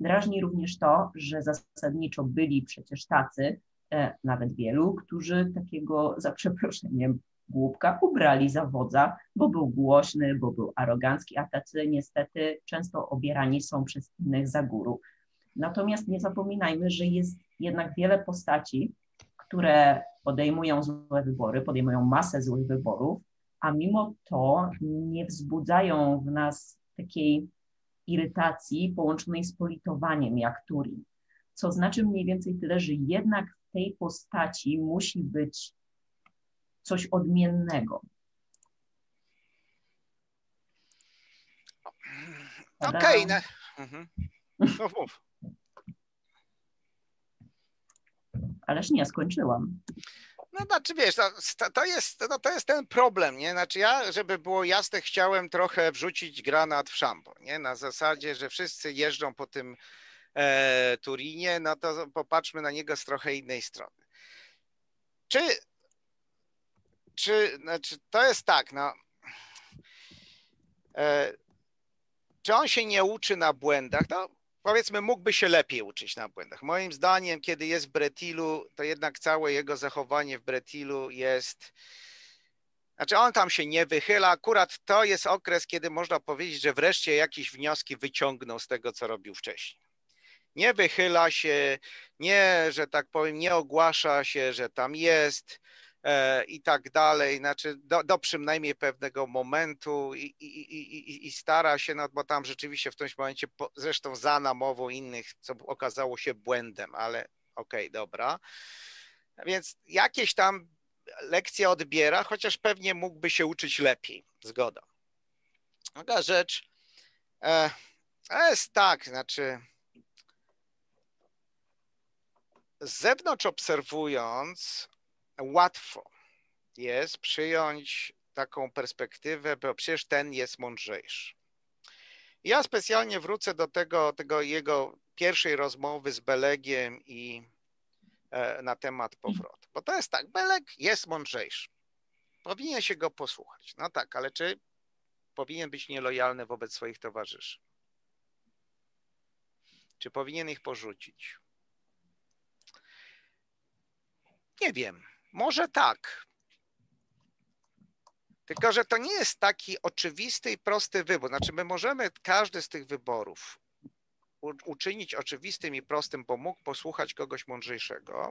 Drażni również to, że zasadniczo byli przecież tacy, e, nawet wielu, którzy takiego, za przeproszeniem, głupka ubrali za wodza, bo był głośny, bo był arogancki, a tacy niestety często obierani są przez innych za guru. Natomiast nie zapominajmy, że jest jednak wiele postaci, które podejmują złe wybory, podejmują masę złych wyborów, a mimo to nie wzbudzają w nas takiej irytacji połączonej z politowaniem jak Turin. Co znaczy mniej więcej tyle, że jednak w tej postaci musi być coś odmiennego. Okej, okay, no. Mhm. no mów. Ależ nie, skończyłam. No znaczy wiesz, to, to, jest, no, to jest ten problem, nie? Znaczy ja, żeby było jasne, chciałem trochę wrzucić granat w szambo, nie? Na zasadzie, że wszyscy jeżdżą po tym e, Turinie, no to popatrzmy na niego z trochę innej strony. Czy, czy, znaczy to jest tak, no, e, czy on się nie uczy na błędach? No powiedzmy, mógłby się lepiej uczyć na błędach. Moim zdaniem, kiedy jest w Bretilu, to jednak całe jego zachowanie w Bretilu jest. Znaczy, on tam się nie wychyla. Akurat to jest okres, kiedy można powiedzieć, że wreszcie jakieś wnioski wyciągnął z tego, co robił wcześniej. Nie wychyla się, nie, że tak powiem, nie ogłasza się, że tam jest i tak dalej, znaczy do, do przynajmniej pewnego momentu i, i, i, i, stara się, no bo tam rzeczywiście w którymś momencie, zresztą za namową innych, co okazało się błędem, ale okej, okay, dobra. Więc jakieś tam lekcje odbiera, chociaż pewnie mógłby się uczyć lepiej, zgoda. Druga rzecz, e, jest tak, znaczy z zewnątrz obserwując, łatwo jest przyjąć taką perspektywę, bo przecież ten jest mądrzejszy. Ja specjalnie wrócę do tego, tego jego pierwszej rozmowy z Belegiem i e, na temat powrotu. Bo to jest tak, Beleg jest mądrzejszy. Powinien się go posłuchać. No tak, ale czy powinien być nielojalny wobec swoich towarzyszy? Czy powinien ich porzucić? Nie wiem. Może tak. Tylko, że to nie jest taki oczywisty i prosty wybór. Znaczy, my możemy każdy z tych wyborów uczynić oczywistym i prostym, bo mógł posłuchać kogoś mądrzejszego.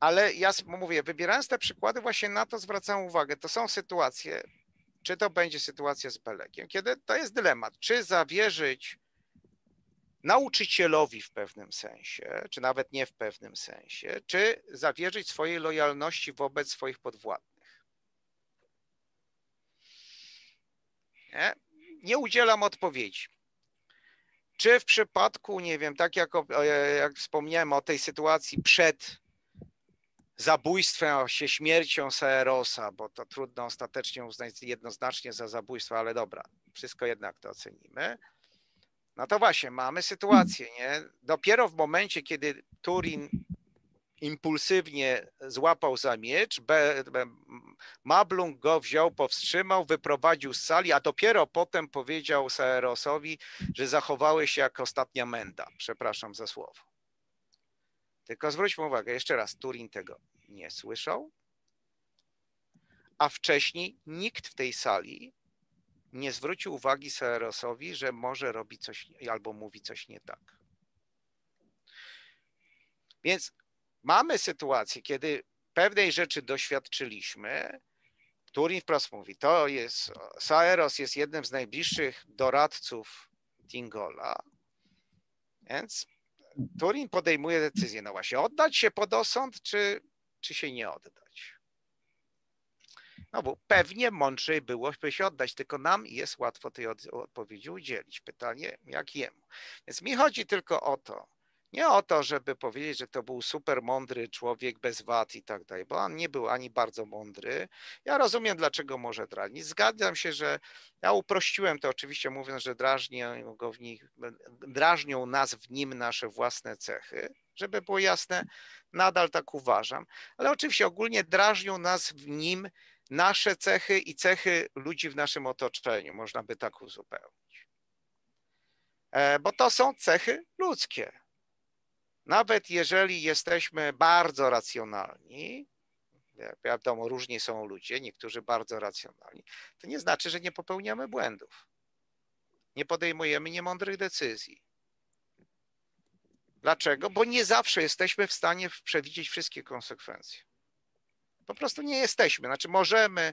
Ale ja mówię, wybierając te przykłady, właśnie na to zwracam uwagę. To są sytuacje, czy to będzie sytuacja z Belegiem, kiedy to jest dylemat, czy zawierzyć nauczycielowi w pewnym sensie, czy nawet nie w pewnym sensie, czy zawierzyć swojej lojalności wobec swoich podwładnych. Nie, nie udzielam odpowiedzi. Czy w przypadku, nie wiem, tak jak, jak wspomniałem o tej sytuacji przed zabójstwem się śmiercią Saerosa, bo to trudno ostatecznie uznać jednoznacznie za zabójstwo, ale dobra, wszystko jednak to ocenimy no to właśnie, mamy sytuację, nie? Dopiero w momencie, kiedy Turin impulsywnie złapał za miecz, Be, Be, Mablung go wziął, powstrzymał, wyprowadził z sali, a dopiero potem powiedział Saerosowi, że zachowałeś się jak ostatnia menda. Przepraszam za słowo. Tylko zwróćmy uwagę, jeszcze raz, Turin tego nie słyszał, a wcześniej nikt w tej sali nie zwrócił uwagi Serosowi, że może robi coś albo mówi coś nie tak. Więc mamy sytuację, kiedy pewnej rzeczy doświadczyliśmy. Turin wprost mówi, to jest, Saeros jest jednym z najbliższych doradców Tingola, więc Turin podejmuje decyzję, no właśnie, oddać się pod osąd, czy, czy się nie oddać. No bo pewnie mądrzej byłoby się oddać, tylko nam jest łatwo tej od- odpowiedzi udzielić. Pytanie, jak jemu. Więc mi chodzi tylko o to, nie o to, żeby powiedzieć, że to był super mądry człowiek bez wad i tak dalej, bo on nie był ani bardzo mądry. Ja rozumiem, dlaczego może drażnić. Zgadzam się, że ja uprościłem to oczywiście, mówiąc, że drażnią, go w nich, drażnią nas w nim nasze własne cechy. Żeby było jasne, nadal tak uważam, ale oczywiście ogólnie drażnią nas w nim nasze cechy i cechy ludzi w naszym otoczeniu, można by tak uzupełnić. E, Bo to są cechy ludzkie. Nawet jeżeli jesteśmy bardzo racjonalni, wi- wiadomo, różni są ludzie, niektórzy bardzo racjonalni, to nie znaczy, że nie popełniamy błędów. Nie podejmujemy niemądrych decyzji. Dlaczego? Bo nie zawsze jesteśmy w stanie przewidzieć wszystkie konsekwencje. Po prostu nie jesteśmy. Znaczy, możemy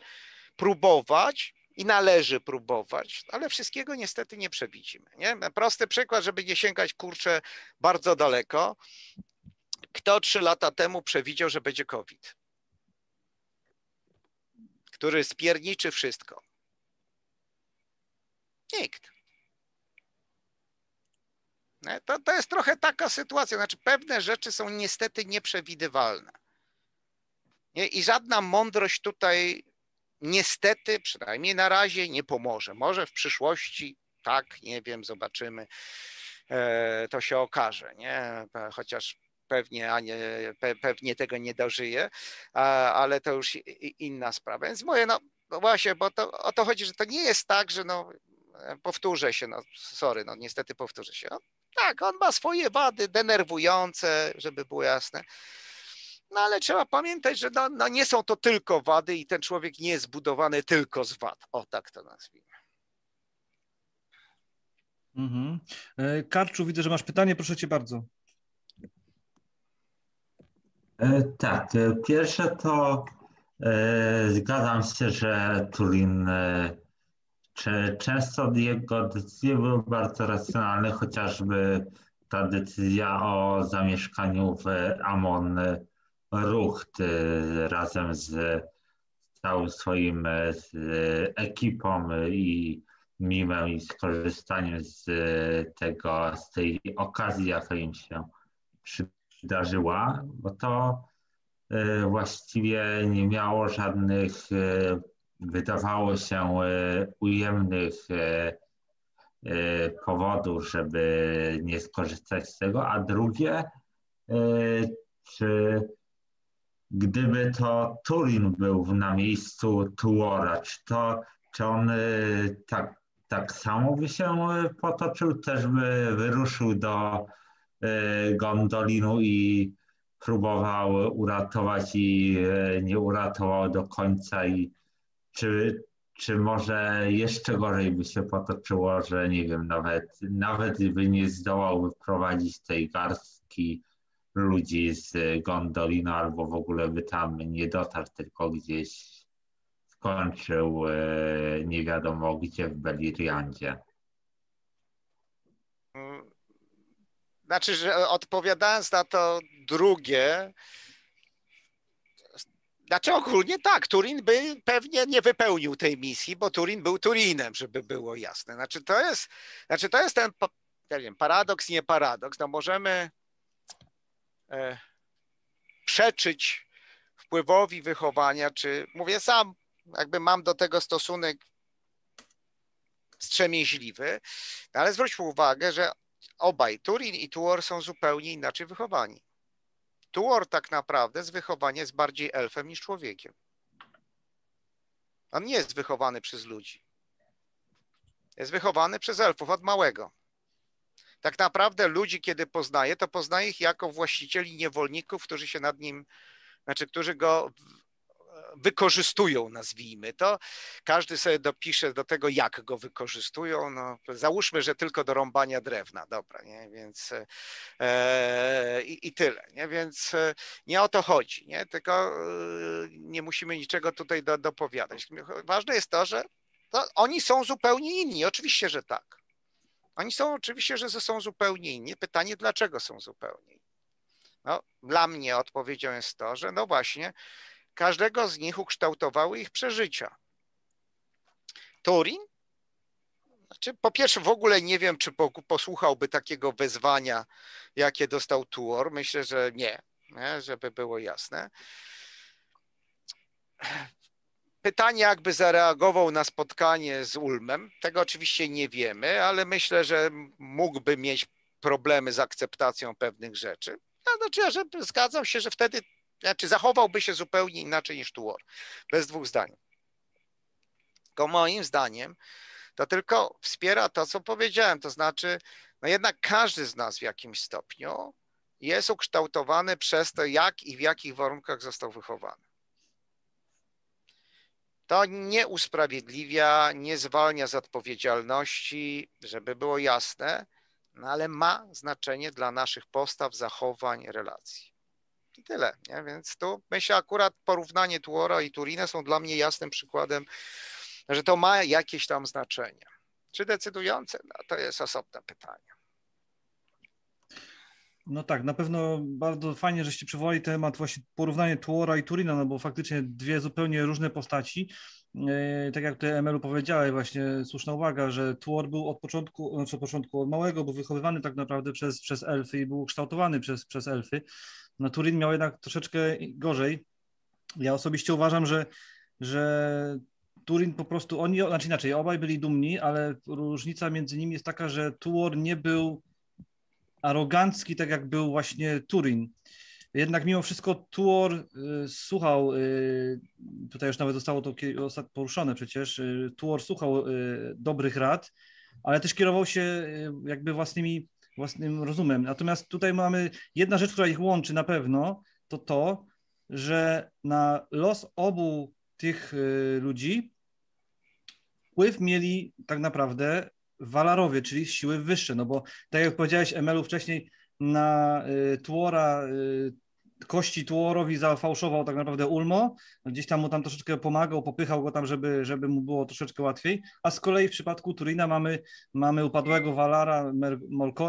próbować i należy próbować, ale wszystkiego niestety nie przewidzimy. Nie? Prosty przykład, żeby nie sięgać kurczę bardzo daleko. Kto trzy lata temu przewidział, że będzie COVID? Który spierniczy wszystko? Nikt. To, to jest trochę taka sytuacja. Znaczy, pewne rzeczy są niestety nieprzewidywalne. Nie? I żadna mądrość tutaj niestety, przynajmniej na razie, nie pomoże. Może w przyszłości, tak, nie wiem, zobaczymy. E, To się okaże, nie? Pe- Chociaż pewnie, a nie, pe, pewnie tego nie dożyje, ale to już inna sprawa. Więc mówię, no, no właśnie, bo to, o to chodzi, że to nie jest tak, że no, e, powtórzę się, no sorry, no niestety powtórzę się. No, tak, on ma swoje wady denerwujące, żeby było jasne. No ale trzeba pamiętać, że no, no nie są to tylko wady i ten człowiek nie jest zbudowany tylko z wad. O tak to nazwijmy. Mhm. E, Karczu, widzę, że masz pytanie, proszę cię bardzo. E, Tak, e, pierwsze to e, zgadzam się, że Turin e, czy często jego decyzje były bardzo racjonalne, chociażby ta decyzja o zamieszkaniu w Amon Rucht e, razem z całym swoim e, z ekipą e, i mimem i skorzystaniem z tego, z tej okazji, jaka im się przydarzyła, bo to właściwie nie miało żadnych, wydawało się, ujemnych powodów, żeby nie skorzystać z tego, a drugie, czy gdyby to Turin był na miejscu Tuora, czy to, czy on e, tak, tak samo by się e, potoczył, też by wyruszył do e, Gondolinu i próbował uratować i nie uratował do końca i czy, czy może jeszcze gorzej by się potoczyło, że nie wiem, nawet, nawet by nie zdołał wyprowadzić tej garstki ludzi z Gondolinu albo w ogóle by tam nie dotarł, tylko gdzieś skończył e, nie wiadomo gdzie w Beliriandzie. Znaczy, że odpowiadając na to drugie, znaczy ogólnie tak, Turin by pewnie nie wypełnił tej misji, bo Turin był Turinem, żeby było jasne. Znaczy to jest, znaczy to jest ten, ja wiem, paradoks, nie paradoks. No możemy przeczyć wpływowi wychowania, czy mówię sam, jakby mam do tego stosunek wstrzemięźliwy, no ale zwróćmy uwagę, że obaj, Turin i Tuor są zupełnie inaczej wychowani. Tuor tak naprawdę z wychowania jest bardziej elfem niż człowiekiem. On nie jest wychowany przez ludzi. Jest wychowany przez elfów od małego. Tak naprawdę ludzi, kiedy poznaje, to poznaje ich jako właścicieli niewolników, którzy się nad nim, znaczy, którzy go w- wykorzystują, nazwijmy to. Każdy sobie dopisze do tego, jak go wykorzystują. No, załóżmy, że tylko do rąbania drewna, dobra, nie? Więc e, i, i tyle, nie? Więc e, nie o to chodzi, nie? Tylko e, nie musimy niczego tutaj do, dopowiadać. Ważne jest to, że to oni są zupełnie inni, oczywiście, że tak. Oni są oczywiście, że są zupełnie inni. Pytanie, dlaczego są zupełnie inni? No, dla mnie odpowiedzią jest to, że no właśnie każdego z nich ukształtowały ich przeżycia. Turin? Znaczy, po pierwsze, w ogóle nie wiem, czy posłuchałby takiego wezwania, jakie dostał Tuor. Myślę, że nie, nie żeby było jasne. Pytanie, jakby zareagował na spotkanie z Ulmem, tego oczywiście nie wiemy, ale myślę, że mógłby mieć problemy z akceptacją pewnych rzeczy. No, znaczy, ja zgadzam się, że wtedy znaczy zachowałby się zupełnie inaczej niż Tuor. Bez dwóch zdań. Tylko moim zdaniem to tylko wspiera to, co powiedziałem. To znaczy, no jednak każdy z nas w jakimś stopniu jest ukształtowany przez to, jak i w jakich warunkach został wychowany. To nie usprawiedliwia, nie zwalnia z odpowiedzialności, żeby było jasne, no ale ma znaczenie dla naszych postaw, zachowań, relacji. I tyle. Nie? Więc tu myślę akurat porównanie Tuora i Turina są dla mnie jasnym przykładem, że to ma jakieś tam znaczenie. Czy decydujące? No, to jest osobne pytanie. No tak, na pewno bardzo fajnie, żeście przywołali temat właśnie porównanie Tuora i Turina, no bo faktycznie dwie zupełnie różne postaci. E, tak jak ty Emelu powiedziałeś, właśnie słuszna uwaga, że Tuor był od początku, znaczy od początku, od małego, był wychowywany tak naprawdę przez, przez elfy i był kształtowany przez, przez elfy. No Turin miał jednak troszeczkę gorzej. Ja osobiście uważam, że, że Turin po prostu, oni, znaczy inaczej, obaj byli dumni, ale różnica między nimi jest taka, że Tuor nie był arogancki, tak jak był właśnie Turin. Jednak mimo wszystko Tuor y, słuchał, y, tutaj już nawet zostało to poruszone przecież, y, Tuor słuchał dobrych rad, ale też kierował się jakby własnymi, własnym rozumem. Natomiast tutaj mamy jedna rzecz, która ich łączy na pewno, to to, że na los obu tych ludzi wpływ mieli tak naprawdę Walarowie, czyli siły wyższe, no bo tak jak powiedziałeś Emelu wcześniej, na y, y, kości Tuorowi zafałszował tak naprawdę Ulmo, gdzieś tam mu tam troszeczkę pomagał, popychał go tam, żeby, żeby mu było troszeczkę łatwiej, a z kolei w przypadku Turina mamy, mamy upadłego Walara, Mer,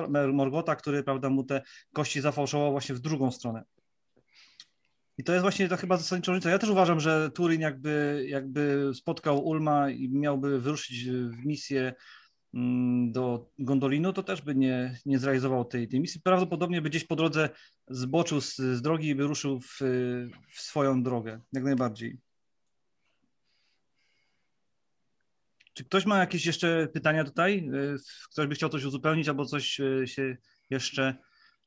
Mer, Morgota, który prawda, mu te kości zafałszował właśnie w drugą stronę. I to jest właśnie ta chyba zasadnicza różnica. Ja też uważam, że Turin jakby, jakby spotkał Ulma i miałby wyruszyć w misję do Gondolinu, to też by nie, nie zrealizował tej, tej misji. Prawdopodobnie by gdzieś po drodze zboczył z, z drogi i by ruszył w, w swoją drogę, jak najbardziej. Czy ktoś ma jakieś jeszcze pytania tutaj? Ktoś by chciał coś uzupełnić albo coś e, się jeszcze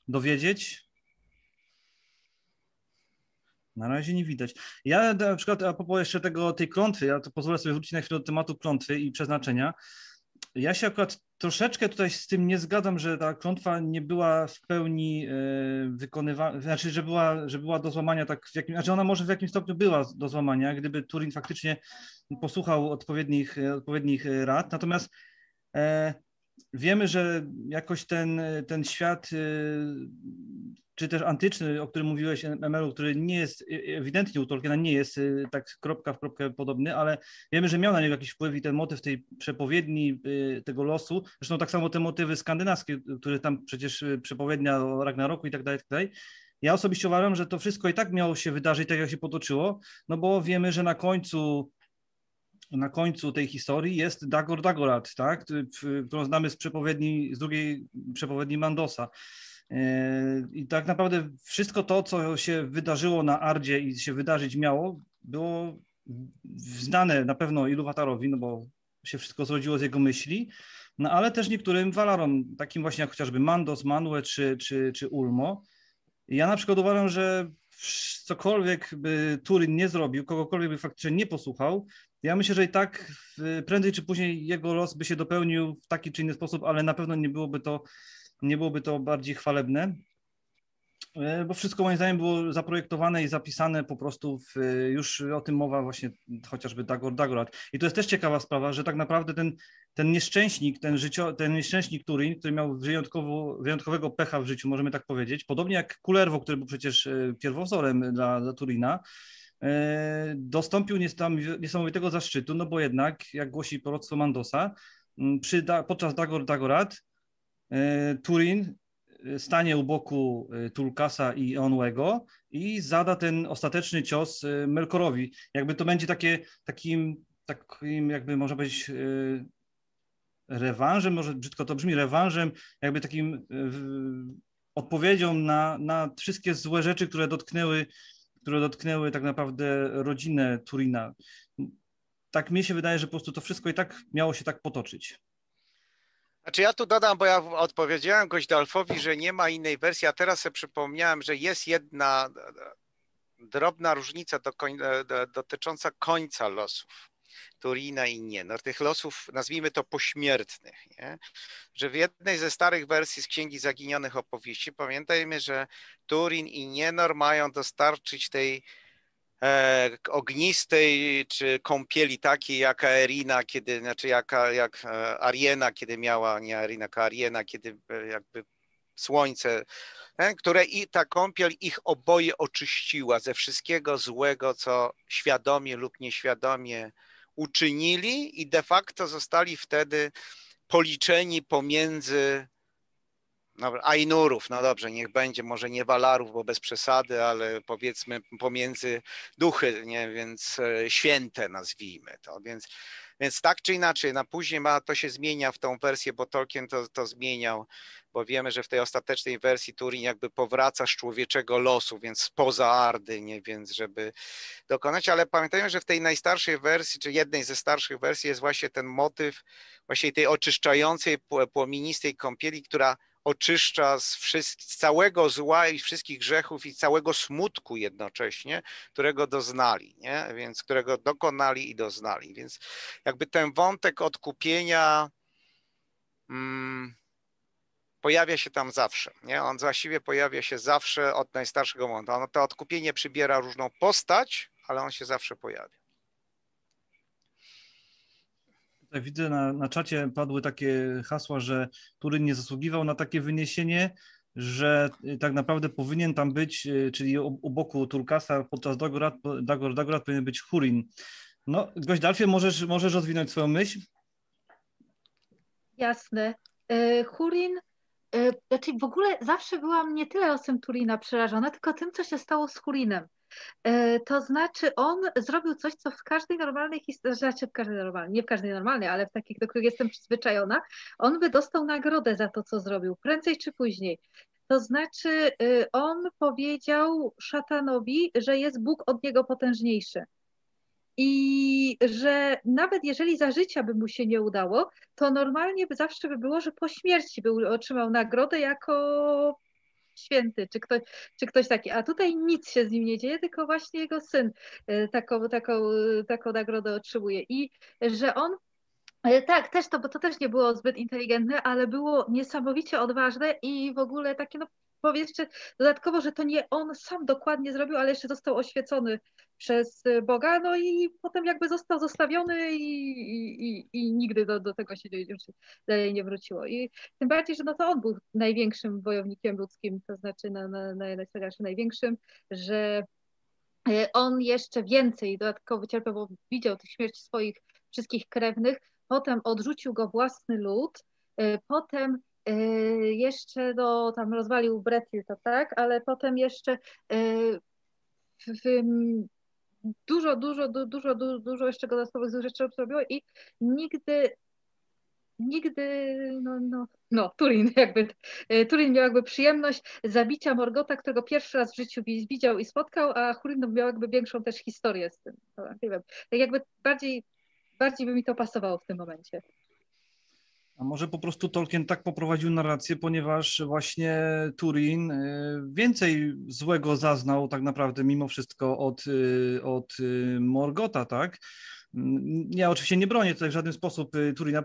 dowiedzieć? Na razie nie widać. Ja na przykład a propos jeszcze tego, tej klątwy, ja to pozwolę sobie wrócić na chwilę do tematu klątwy i przeznaczenia. Ja się akurat troszeczkę tutaj z tym nie zgadzam, że ta klątwa nie była w pełni e, wykonywana, znaczy, że była, że była do złamania tak w jakim, znaczy ona może w jakimś stopniu była do złamania, gdyby Turin faktycznie posłuchał odpowiednich, odpowiednich rad. Natomiast e, wiemy, że jakoś ten, ten świat, y, czy też antyczny, o którym mówiłeś, ML, który nie jest y, ewidentnie u Tolkiena, nie jest y, tak kropka w kropkę podobny, ale wiemy, że miał na niego jakiś wpływ i ten motyw tej przepowiedni tego losu, zresztą tak samo te motywy skandynawskie, które tam przecież przepowiednia o Ragnaroku i tak dalej, tak dalej. Ja osobiście uważam, że to wszystko i tak miało się wydarzyć tak, jak się potoczyło, no bo wiemy, że na końcu na końcu tej historii jest Dagor Dagorat, tak? którą znamy z przepowiedni, z drugiej przepowiedni Mandosa. E, I tak naprawdę wszystko to, co się wydarzyło na Ardzie i się wydarzyć miało, było znane na pewno Iluwatarowi, no bo się wszystko zrodziło z jego myśli, no ale też niektórym Valarom, takim właśnie jak chociażby Mandos, Manue czy, czy, czy Ulmo. Ja na przykład uważam, że cokolwiek by Turin nie zrobił, kogokolwiek by faktycznie nie posłuchał, ja myślę, że i tak prędzej czy później jego los by się dopełnił w taki czy inny sposób, ale na pewno nie byłoby to, nie byłoby to bardziej chwalebne, e, bo wszystko moim zdaniem było zaprojektowane i zapisane po prostu, w, już o tym mowa właśnie chociażby Dagor Dagorat. I to jest też ciekawa sprawa, że tak naprawdę ten, ten nieszczęśnik, ten, życio, ten nieszczęśnik Turin, który miał wyjątkowego pecha w życiu, możemy tak powiedzieć, podobnie jak Kulerwo, który był przecież e, pierwowzorem dla, dla Turina, dostąpił niesamowitego zaszczytu, no bo jednak, jak głosi proroctwo Mandosa, przy, podczas Dagor Dagorat e, Turin e, stanie u boku Tulkasa i Onłego i zada ten ostateczny cios Melkorowi. Jakby to będzie takie, takim, takim jakby można powiedzieć rewanżem, może brzydko to brzmi, rewanżem, jakby takim odpowiedzią na, na wszystkie złe rzeczy, które dotknęły, które dotknęły tak naprawdę rodzinę Turina. Tak mi się wydaje, że po prostu to wszystko i tak miało się tak potoczyć. Znaczy ja tu dodam, bo ja odpowiedziałem Goźdalfowi, że nie ma innej wersji, a teraz sobie przypomniałem, że jest jedna drobna różnica do koń, do, dotycząca końca losów. Turina i Nienor, tych losów, nazwijmy to pośmiertnych, nie? że w jednej ze starych wersji z Księgi Zaginionych Opowieści pamiętajmy, że Turin i Nienor mają dostarczyć tej e, ognistej czy kąpieli takiej jak Aerina, kiedy, znaczy jak, jak e, Ariena, kiedy miała, nie Arina, tylko Ariena, kiedy e, jakby słońce, które i ta kąpiel ich oboje oczyściła ze wszystkiego złego, co świadomie lub nieświadomie uczynili i de facto zostali wtedy policzeni pomiędzy no, Ainurów, no dobrze, niech będzie, może nie Walarów, bo bez przesady, ale powiedzmy pomiędzy duchy, nie, więc e, święte nazwijmy to, więc, więc tak czy inaczej, na później ma, to się zmienia w tą wersję, bo Tolkien to, to zmieniał, bo wiemy, że w tej ostatecznej wersji Turin jakby powraca z człowieczego losu, więc spoza Ardy, nie, więc żeby dokonać, ale pamiętajmy, że w tej najstarszej wersji, czy jednej ze starszych wersji jest właśnie ten motyw właśnie tej oczyszczającej, płomienistej kąpieli, która oczyszcza z, z, całego zła i wszystkich grzechów i całego smutku jednocześnie, którego doznali, nie? więc którego dokonali i doznali. Więc jakby ten wątek odkupienia mm, pojawia się tam zawsze. Nie? On właściwie pojawia się zawsze od najstarszego momentu. Ono, to odkupienie przybiera różną postać, ale on się zawsze pojawia. Tutaj widzę na, na czacie padły takie hasła, że Turyn nie zasługiwał na takie wyniesienie, że y, tak naprawdę powinien tam być, y, czyli u, u boku Turkasa podczas Dagorat, Dagor, Dagorat powinien być Hurin. No, Gość Dalfie, możesz, możesz rozwinąć swoją myśl? Jasne. E, Hurin, znaczy w ogóle zawsze byłam nie tyle losem Turina przerażona, tylko tym, co się stało z Hurinem. E, to znaczy on zrobił coś, co w każdej normalnej historii, znaczy w każdej normalnej, nie w każdej normalnej, ale w takich, do których jestem przyzwyczajona, on by dostał nagrodę za to, co zrobił, prędzej czy później. To znaczy y, on powiedział szatanowi, że jest Bóg od niego potężniejszy. I że nawet jeżeli za życia by mu się nie udało, to normalnie by zawsze by było, że po śmierci by otrzymał nagrodę jako święty, czy ktoś, czy ktoś taki. A tutaj nic się z nim nie dzieje, tylko właśnie jego syn e, taką, taką, taką nagrodę otrzymuje. I że on e, tak, też to, bo to też nie było zbyt inteligentne, ale było niesamowicie odważne i w ogóle takie, no powiedzcie dodatkowo, że to nie on sam dokładnie zrobił, ale jeszcze został oświecony przez Boga, no i potem jakby został zostawiony i, i, i nigdy do, do tego się już dalej nie wróciło. I tym bardziej, że no to on był największym wojownikiem ludzkim, to znaczy na, na, na, na największym, że e, on jeszcze więcej dodatkowo wycierpiał, bo widział tę śmierć swoich wszystkich krewnych, potem odrzucił go własny lud, e, potem jeszcze no, tam rozwalił Bretil, to tak, ale potem jeszcze w, w, dużo, dużo, dużo, dużo, dużo jeszcze dodatkowych rzeczy zrobiło i nigdy nigdy, no, no, no, Turin jakby, e, Turin miał jakby przyjemność zabicia Morgota, którego pierwszy raz w życiu widział i spotkał, a Hurin miał jakby większą też historię z tym. Nie wiem, tak jakby bardziej, bardziej by mi to pasowało w tym momencie. A może po prostu Tolkien tak poprowadził narrację, ponieważ właśnie Turin y, więcej złego zaznał tak naprawdę mimo wszystko od, y, od y, Morgota, tak? Mm, ja oczywiście nie bronię tutaj w żaden sposób Turina,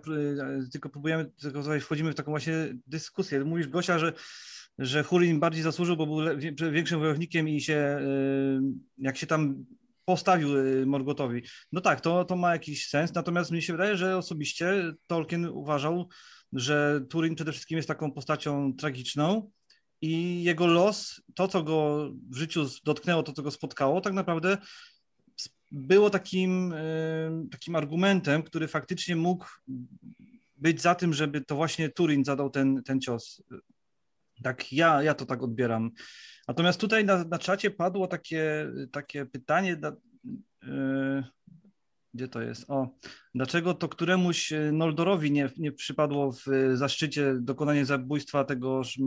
tylko próbujemy, tylko wchodzimy w taką właśnie dyskusję. Mówisz Gosia, że że Hurin bardziej zasłużył, bo był większym wojownikiem i się, jak się tam postawił y, Morgotowi. No tak, to, to ma jakiś sens, natomiast mnie się wydaje, że osobiście Tolkien uważał, że Turin przede wszystkim jest taką postacią tragiczną i jego los, to co go w życiu dotknęło, to co go spotkało, tak naprawdę było takim, y, takim argumentem, który faktycznie mógł być za tym, żeby to właśnie Turin zadał ten, ten cios. Tak, ja, ja to tak odbieram. Natomiast tutaj na, na czacie padło takie, takie pytanie, da, yy, gdzie to jest? O, dlaczego to któremuś Noldorowi nie, nie przypadło w zaszczycie dokonanie zabójstwa tegoż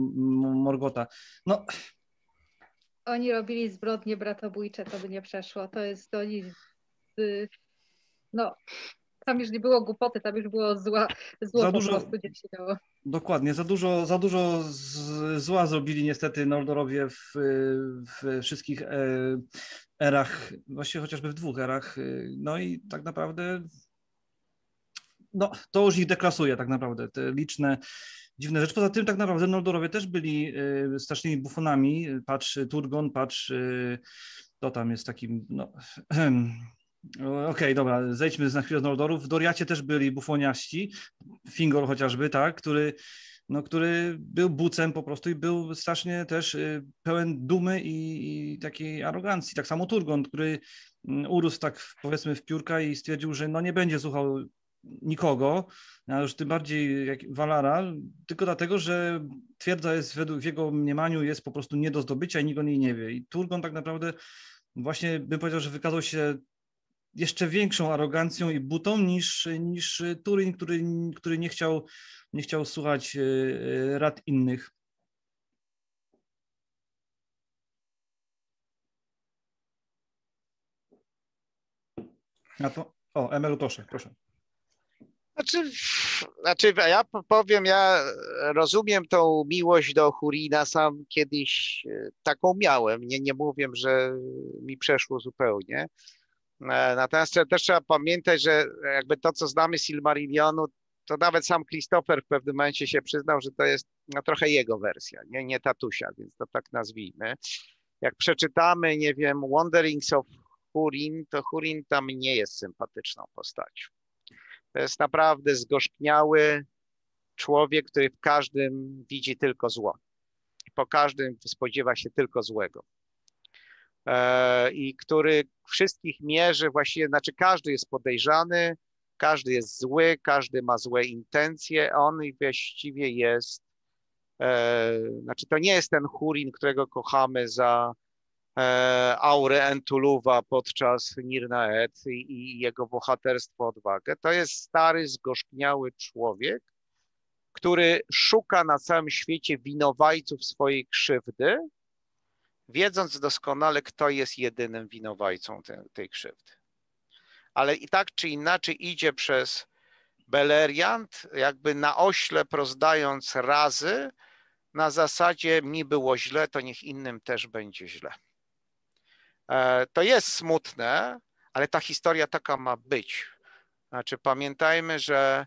Morgota? No. Oni robili zbrodnie bratobójcze, to by nie przeszło. To jest oni. No, tam już nie było głupoty, tam już było zła, zło za po dużo, prostu się dało. Dokładnie, za dużo, za dużo z, zła zrobili niestety Noldorowie w, w wszystkich e, erach, właściwie chociażby w dwóch erach. No i tak naprawdę no, to już ich deklasuje tak naprawdę, te liczne dziwne rzeczy. Poza tym tak naprawdę Noldorowie też byli e, strasznymi bufonami. Patrz Turgon, patrz, e, to tam jest takim, no, Okej, okay, dobra, zejdźmy na chwilę z Noldorów. W Doriacie też byli bufoniaści, Fingol chociażby, tak, który, no, który był bucem po prostu i był strasznie też y, pełen dumy i, i takiej arogancji. Tak samo Turgon, który mm, urósł tak powiedzmy w piórka i stwierdził, że no nie będzie słuchał nikogo, a już tym bardziej jak Valara, tylko dlatego, że twierdza jest według w jego mniemaniu jest po prostu nie do zdobycia i nikt o niej nie wie. I Turgon tak naprawdę właśnie bym powiedział, że wykazał się jeszcze większą arogancją i butą niż, niż Turin, który, który nie, chciał, nie chciał słuchać e, e, rad innych. To, o, Emelu, proszę, proszę. Znaczy, znaczy, ja powiem, ja rozumiem tą miłość do Hurina, sam kiedyś e, taką miałem. Nie, nie mówię, że mi przeszło zupełnie. E, natomiast też trzeba pamiętać, że jakby to, co znamy z Silmarillionu, to nawet sam Christopher w pewnym momencie się przyznał, że to jest no, trochę jego wersja, nie, nie tatusia, więc to tak nazwijmy. Jak przeczytamy, nie wiem, Wanderings of Hurin, to Hurin tam nie jest sympatyczną postacią. To jest naprawdę zgorzkniały człowiek, który w każdym widzi tylko zło. Po każdym spodziewa się tylko złego. E, i który wszystkich mierzy właściwie, znaczy każdy jest podejrzany, każdy jest zły, każdy ma złe intencje, on właściwie jest, e, znaczy to nie jest ten Hurin, którego kochamy za e, aurę Entuluwa podczas Nirnaet i, i jego bohaterstwo, odwagę. To jest stary, zgorzkniały człowiek, który szuka na całym świecie winowajców swojej krzywdy, wiedząc doskonale, kto jest jedynym winowajcą te, tej krzywdy. Ale i tak czy inaczej idzie przez Beleriand, jakby na oślep rozdając razy, na zasadzie mi było źle, to niech innym też będzie źle. E, to jest smutne, ale ta historia taka ma być. Znaczy pamiętajmy, że e,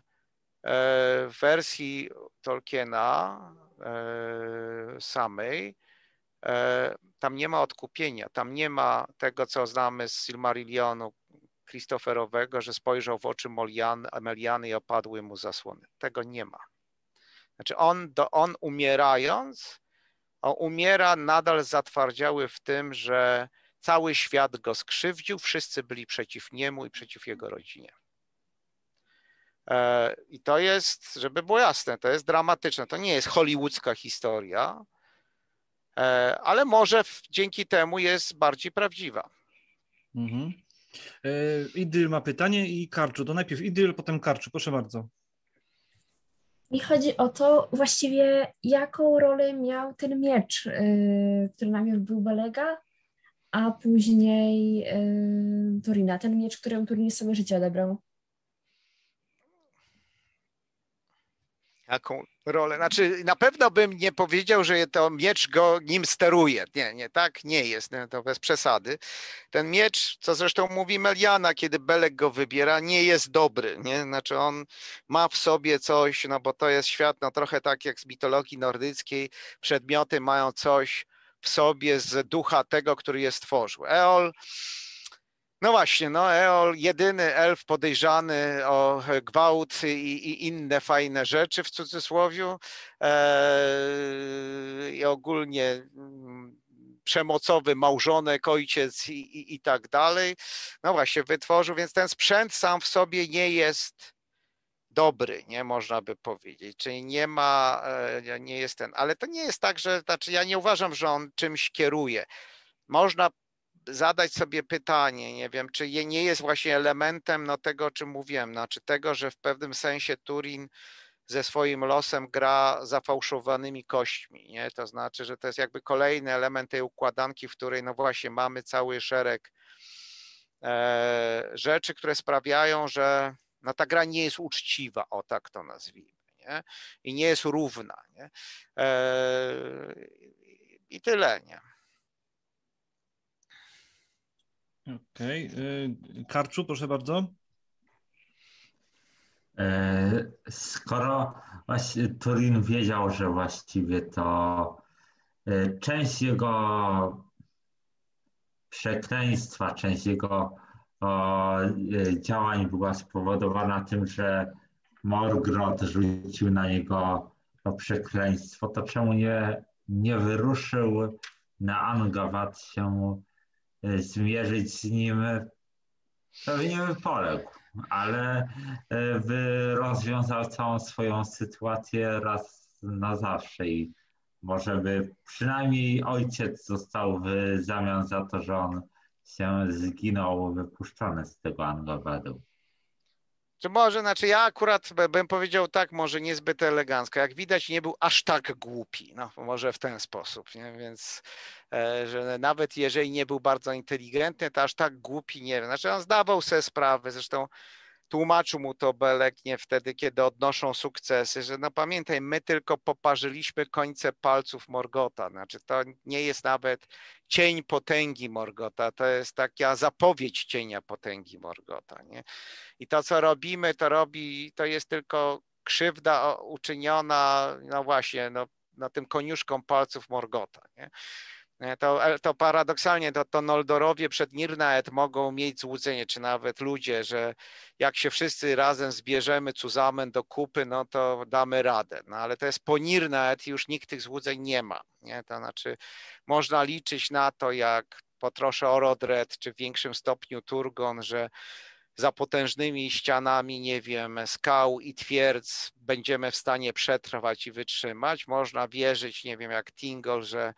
w wersji Tolkiena e, samej tam nie ma odkupienia, tam nie ma tego, co znamy z Silmarillionu Christopherowego, że spojrzał w oczy Meliany i opadły mu zasłony. Tego nie ma. Znaczy on, do, on umierając, on umiera nadal zatwardziały w tym, że cały świat go skrzywdził, wszyscy byli przeciw niemu i przeciw jego rodzinie. E, I to jest, żeby było jasne, to jest dramatyczne. To nie jest hollywoodzka historia, ale może dzięki temu jest bardziej prawdziwa. Mhm. E, Idyl ma pytanie i Karczu. To najpierw Idyl, potem Karczu. Proszę bardzo. Mi chodzi o to właściwie, jaką rolę miał ten miecz, yy, który najpierw był Belega, a później yy, Turina. Ten miecz, którym Turin sobie życie odebrał. Jaką rolę. Znaczy, na pewno bym nie powiedział, że to miecz go nim steruje. Nie, nie, tak nie jest, to bez przesady. Ten miecz, co zresztą mówi Meliana, kiedy Belek go wybiera, nie jest dobry. Nie? Znaczy, on ma w sobie coś, no bo to jest świat, no trochę tak jak z mitologii nordyckiej, przedmioty mają coś w sobie z ducha tego, który je stworzył. Eol no właśnie, no Eol, jedyny elf podejrzany o gwałt i, i inne fajne rzeczy w cudzysłowie e, i ogólnie mm, przemocowy małżonek, ojciec i, i, i tak dalej. No właśnie, wytworzył, więc ten sprzęt sam w sobie nie jest dobry, nie można by powiedzieć, czyli nie ma, e, nie jest ten, ale to nie jest tak, że, znaczy ja nie uważam, że on czymś kieruje. Można zadać sobie pytanie, nie wiem, czy je nie jest właśnie elementem no, tego, o czym mówiłem, znaczy tego, że w pewnym sensie Turin ze swoim losem gra zafałszowanymi kośćmi, nie? To znaczy, że to jest jakby kolejny element tej układanki, w której no właśnie mamy cały szereg e, rzeczy, które sprawiają, że no ta gra nie jest uczciwa, o tak to nazwijmy, nie? I nie jest równa, nie? E, I tyle, nie? Okej. Okay. Karczu, proszę bardzo. E, skoro właśnie Turin wiedział, że właściwie to e, część jego przekleństwa, część jego e, działań była spowodowana tym, że Morgrot rzucił na niego to przekleństwo, to czemu nie, nie wyruszył na Angawat się zmierzyć z nim? Pewnie by poległ ale e, by rozwiązał całą swoją sytuację raz na zawsze i może by przynajmniej ojciec został w zamian za to, że on się zginął wypuszczony z tego Angobadu. Czy może, znaczy ja akurat bym powiedział tak, może niezbyt elegancko. Jak widać, nie był aż tak głupi. No, może w ten sposób, nie? Więc, e, że nawet jeżeli nie był bardzo inteligentny, to aż tak głupi nie wiem. Znaczy, on zdawał sobie sprawę, zresztą tłumaczył mu to Belek nie wtedy, kiedy odnoszą sukcesy, że no pamiętaj, my tylko poparzyliśmy końce palców Morgota. Znaczy, to nie jest nawet cień potęgi Morgota, to jest taka zapowiedź cienia potęgi Morgota. Nie? I to, co robimy, to robi, to jest tylko krzywda uczyniona, no właśnie, no, na tym koniuszką palców Morgota. Nie? To, to paradoksalnie to, to Noldorowie przed Nirnaet mogą mieć złudzenie, czy nawet ludzie, że jak się wszyscy razem zbierzemy zusammen do kupy, no to damy radę. No ale to jest po Nirnaet już nikt tych złudzeń nie ma. Nie? To znaczy można liczyć na to, jak potroszę Orodred, czy w większym stopniu Turgon, że za potężnymi ścianami, nie wiem, skał i twierdz będziemy w stanie przetrwać i wytrzymać. Można wierzyć, nie wiem, jak Tingol, że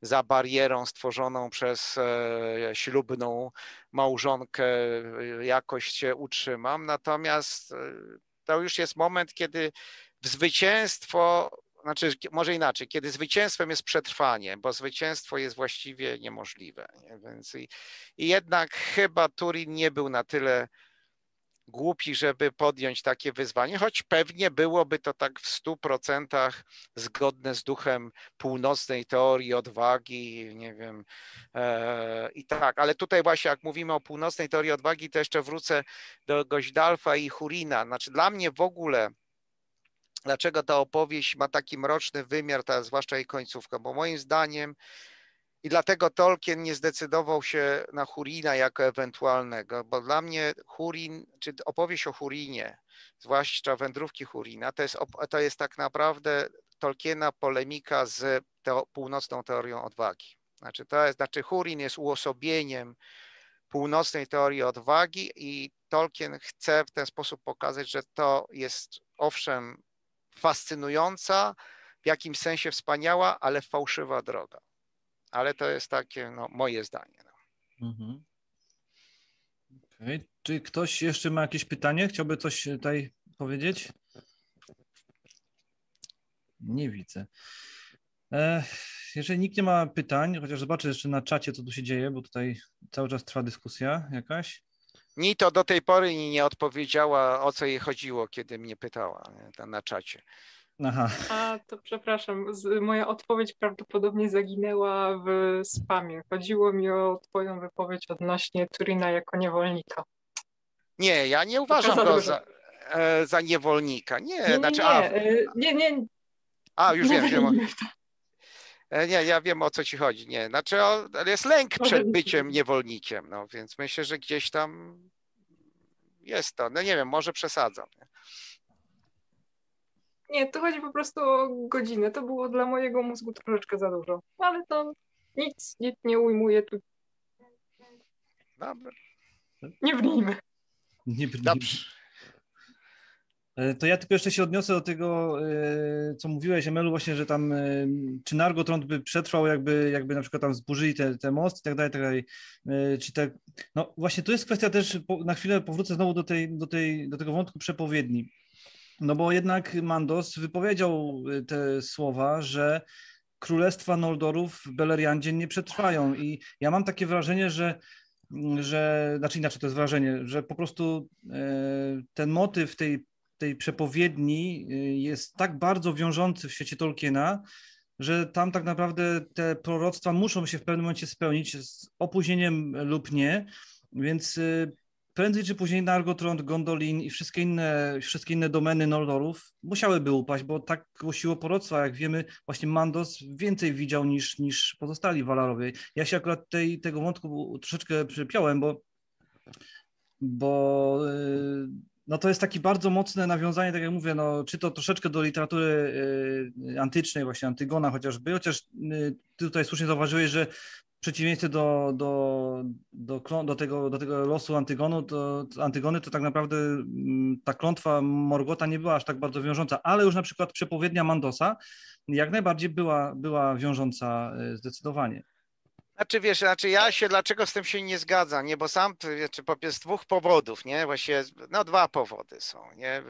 za barierą stworzoną przez e, ślubną małżonkę e, jakoś się utrzymam. Natomiast e, to już jest moment, kiedy w zwycięstwo znaczy może inaczej, kiedy zwycięstwem jest przetrwanie, bo zwycięstwo jest właściwie niemożliwe. Nie? Więc i, i jednak chyba Turin nie był na tyle głupi, żeby podjąć takie wyzwanie, choć pewnie byłoby to tak w stu procentach zgodne z duchem północnej teorii odwagi, nie wiem, e, i tak, ale tutaj właśnie jak mówimy o północnej teorii odwagi, to jeszcze wrócę do Goźdalfa i Hurina, znaczy dla mnie w ogóle dlaczego ta opowieść ma taki mroczny wymiar, ta, zwłaszcza jej końcówka, bo moim zdaniem i dlatego Tolkien nie zdecydował się na Hurina jako ewentualnego, bo dla mnie Hurin, czy opowieść o Hurinie, zwłaszcza wędrówki Hurina, to jest, to jest tak naprawdę Tolkiena polemika z teo, północną teorią odwagi. Znaczy, to jest, znaczy Hurin jest uosobieniem północnej teorii odwagi i Tolkien chce w ten sposób pokazać, że to jest owszem fascynująca, w jakimś sensie wspaniała, ale fałszywa droga. Ale to jest takie no, moje zdanie. No. Mhm. Okay. Czy ktoś jeszcze ma jakieś pytanie? Chciałby coś tutaj powiedzieć? Nie widzę. Jeżeli nikt nie ma pytań, chociaż zobaczę jeszcze na czacie, co tu się dzieje, bo tutaj cały czas trwa dyskusja jakaś. Ni to do tej pory nie odpowiedziała, o co jej chodziło, kiedy mnie pytała nie, na czacie. Aha. A to przepraszam, moja odpowiedź prawdopodobnie zaginęła w spamie. Chodziło mi o Twoją wypowiedź odnośnie Turina jako niewolnika. Nie, ja nie uważam go za, e, za niewolnika. Nie, nie, nie, znaczy, nie, a, e, nie, nie. A, już wiem, wiem. E, nie, ja wiem o co ci chodzi. Nie, znaczy jest lęk przed byciem niewolnikiem, no więc myślę, że gdzieś tam jest to. No nie wiem, może przesadzam. Nie? Nie, to chodzi po prostu o godzinę. To było dla mojego mózgu troszeczkę za dużo. Ale to nic, nic nie ujmuje tu. Dobra. Nie brnijmy. Nie brnijmy. Dobrze. E, to ja tylko jeszcze się odniosę do tego, e, co mówiłeś, Emelu, właśnie, że tam e, czy Nargothrond by przetrwał, jakby, jakby na przykład tam zburzyli te, te most i tak dalej, tak dalej. Czy tak, no właśnie to jest kwestia też, na chwilę powrócę znowu do, tej, do, tej, do tego wątku przepowiedni. No bo jednak Mandos wypowiedział te słowa, że królestwa Noldorów w Beleriandzie nie przetrwają i ja mam takie wrażenie, że że, znaczy inaczej to jest wrażenie, że po prostu ten motyw tej tej przepowiedni y, jest tak bardzo wiążący w świecie Tolkiena, że tam tak naprawdę te proroctwa muszą się w pewnym momencie spełnić z opóźnieniem lub nie, więc y, prędzej czy później Nargothrond, Gondolin i wszystkie inne, wszystkie inne domeny Noldorów musiałyby upaść, bo tak głosiło proroctwa, jak wiemy, właśnie Mandos więcej widział niż, niż pozostali Walarowie. Ja się akurat tej, tego wątku troszeczkę przypiąłem, bo bo y, no to jest taki bardzo mocne nawiązanie, tak jak mówię, no, czy to troszeczkę do literatury y, antycznej, właśnie Antygona chociażby, chociaż y, ty tutaj słusznie zauważyłeś, że w przeciwieństwie do, do, do, do, tego, do tego losu Antygonu, to, Antygony, to tak naprawdę mm, ta klątwa Morgota nie była aż tak bardzo wiążąca, ale już na przykład przepowiednia Mandosa jak najbardziej była, była wiążąca y, zdecydowanie. Znaczy wiesz, znaczy ja się dlaczego z tym się nie zgadzam, nie, bo sam znaczy, z dwóch powodów, nie, właśnie, no dwa powody są, nie,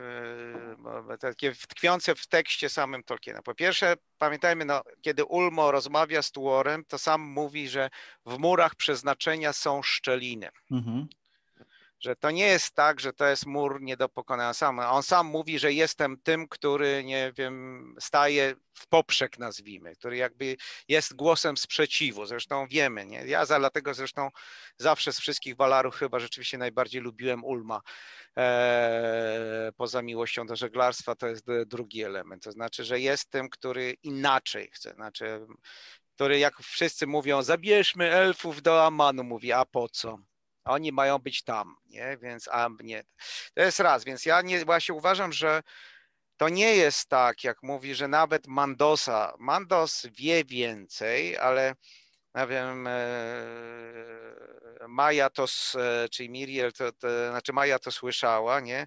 yy, takie tkwiące w tekście samym Tolkiena. Po pierwsze, pamiętajmy, no, kiedy Ulmo rozmawia z Tuorem, to sam mówi, że w murach przeznaczenia są szczeliny. Mhm że to nie jest tak, że to jest mur nie do pokonania sam. On sam mówi, że jestem tym, który, nie wiem, staje w poprzek, nazwijmy, który jakby jest głosem sprzeciwu. Zresztą wiemy, nie? Ja za, dlatego zresztą zawsze z wszystkich walarów chyba rzeczywiście najbardziej lubiłem Ulma. Eee, poza miłością do żeglarstwa to jest drugi element. To znaczy, że jest tym, który inaczej chce. Znaczy, który jak wszyscy mówią, zabierzmy elfów do Amanu, mówi, a po co? Oni mają być tam, nie? Więc a nie. To jest raz, więc ja nie, właśnie uważam, że to nie jest tak, jak mówi, że nawet Mandosa, Mandos wie więcej, ale ja wiem, e, Maja to, e, czyli Miriel, to, to, znaczy Maja to słyszała, nie?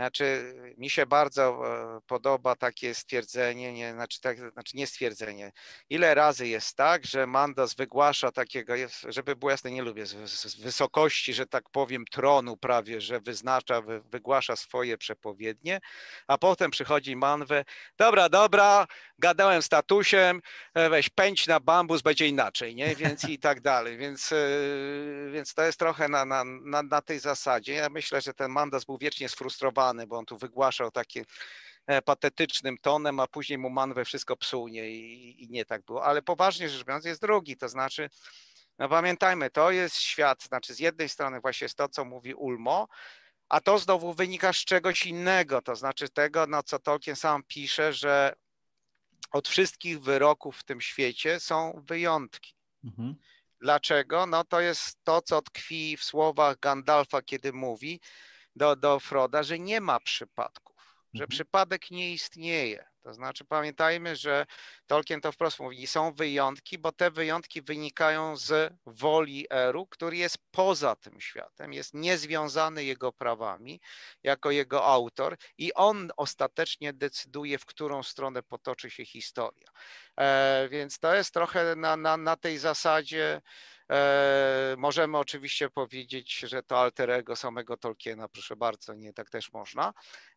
Znaczy, mi się bardzo e, podoba takie stwierdzenie, nie, znaczy, tak, znaczy nie stwierdzenie. Ile razy jest tak, że Mandas wygłasza takiego, żeby było jasne, nie lubię, z, wysokości, że tak powiem, tronu prawie, że wyznacza, wy, wygłasza swoje przepowiednie, a potem przychodzi Manwę, dobra, dobra, gadałem statusem, e, weź pęć na bambus, będzie inaczej, nie? Więc i tak dalej. Więc, e, więc to jest trochę na, na, na, na tej zasadzie. Ja myślę, że ten Mandas był wiecznie sfrustrowany, bo on tu wygłaszał takie patetycznym tonem, a później mu manwę wszystko psunie i, i nie tak było. Ale poważnie rzecz biorąc jest drugi, to znaczy no pamiętajmy, to jest świat, znaczy z jednej strony właśnie jest to, co mówi Ulmo, a to znowu wynika z czegoś innego, to znaczy tego, no co Tolkien sam pisze, że od wszystkich wyroków w tym świecie są wyjątki. Mhm. Dlaczego? No to jest to, co tkwi w słowach Gandalfa, kiedy mówi do, do Froda, że nie ma przypadków, że mhm. przypadek nie istnieje. To znaczy pamiętajmy, że Tolkien to wprost mówi, są wyjątki, bo te wyjątki wynikają z woli Eru, który jest poza tym światem, jest niezwiązany jego prawami jako jego autor i on ostatecznie decyduje, w którą stronę potoczy się historia. E, więc to jest trochę na, na, na tej zasadzie możemy oczywiście powiedzieć, że to alter ego samego Tolkiena, proszę bardzo, nie tak też można.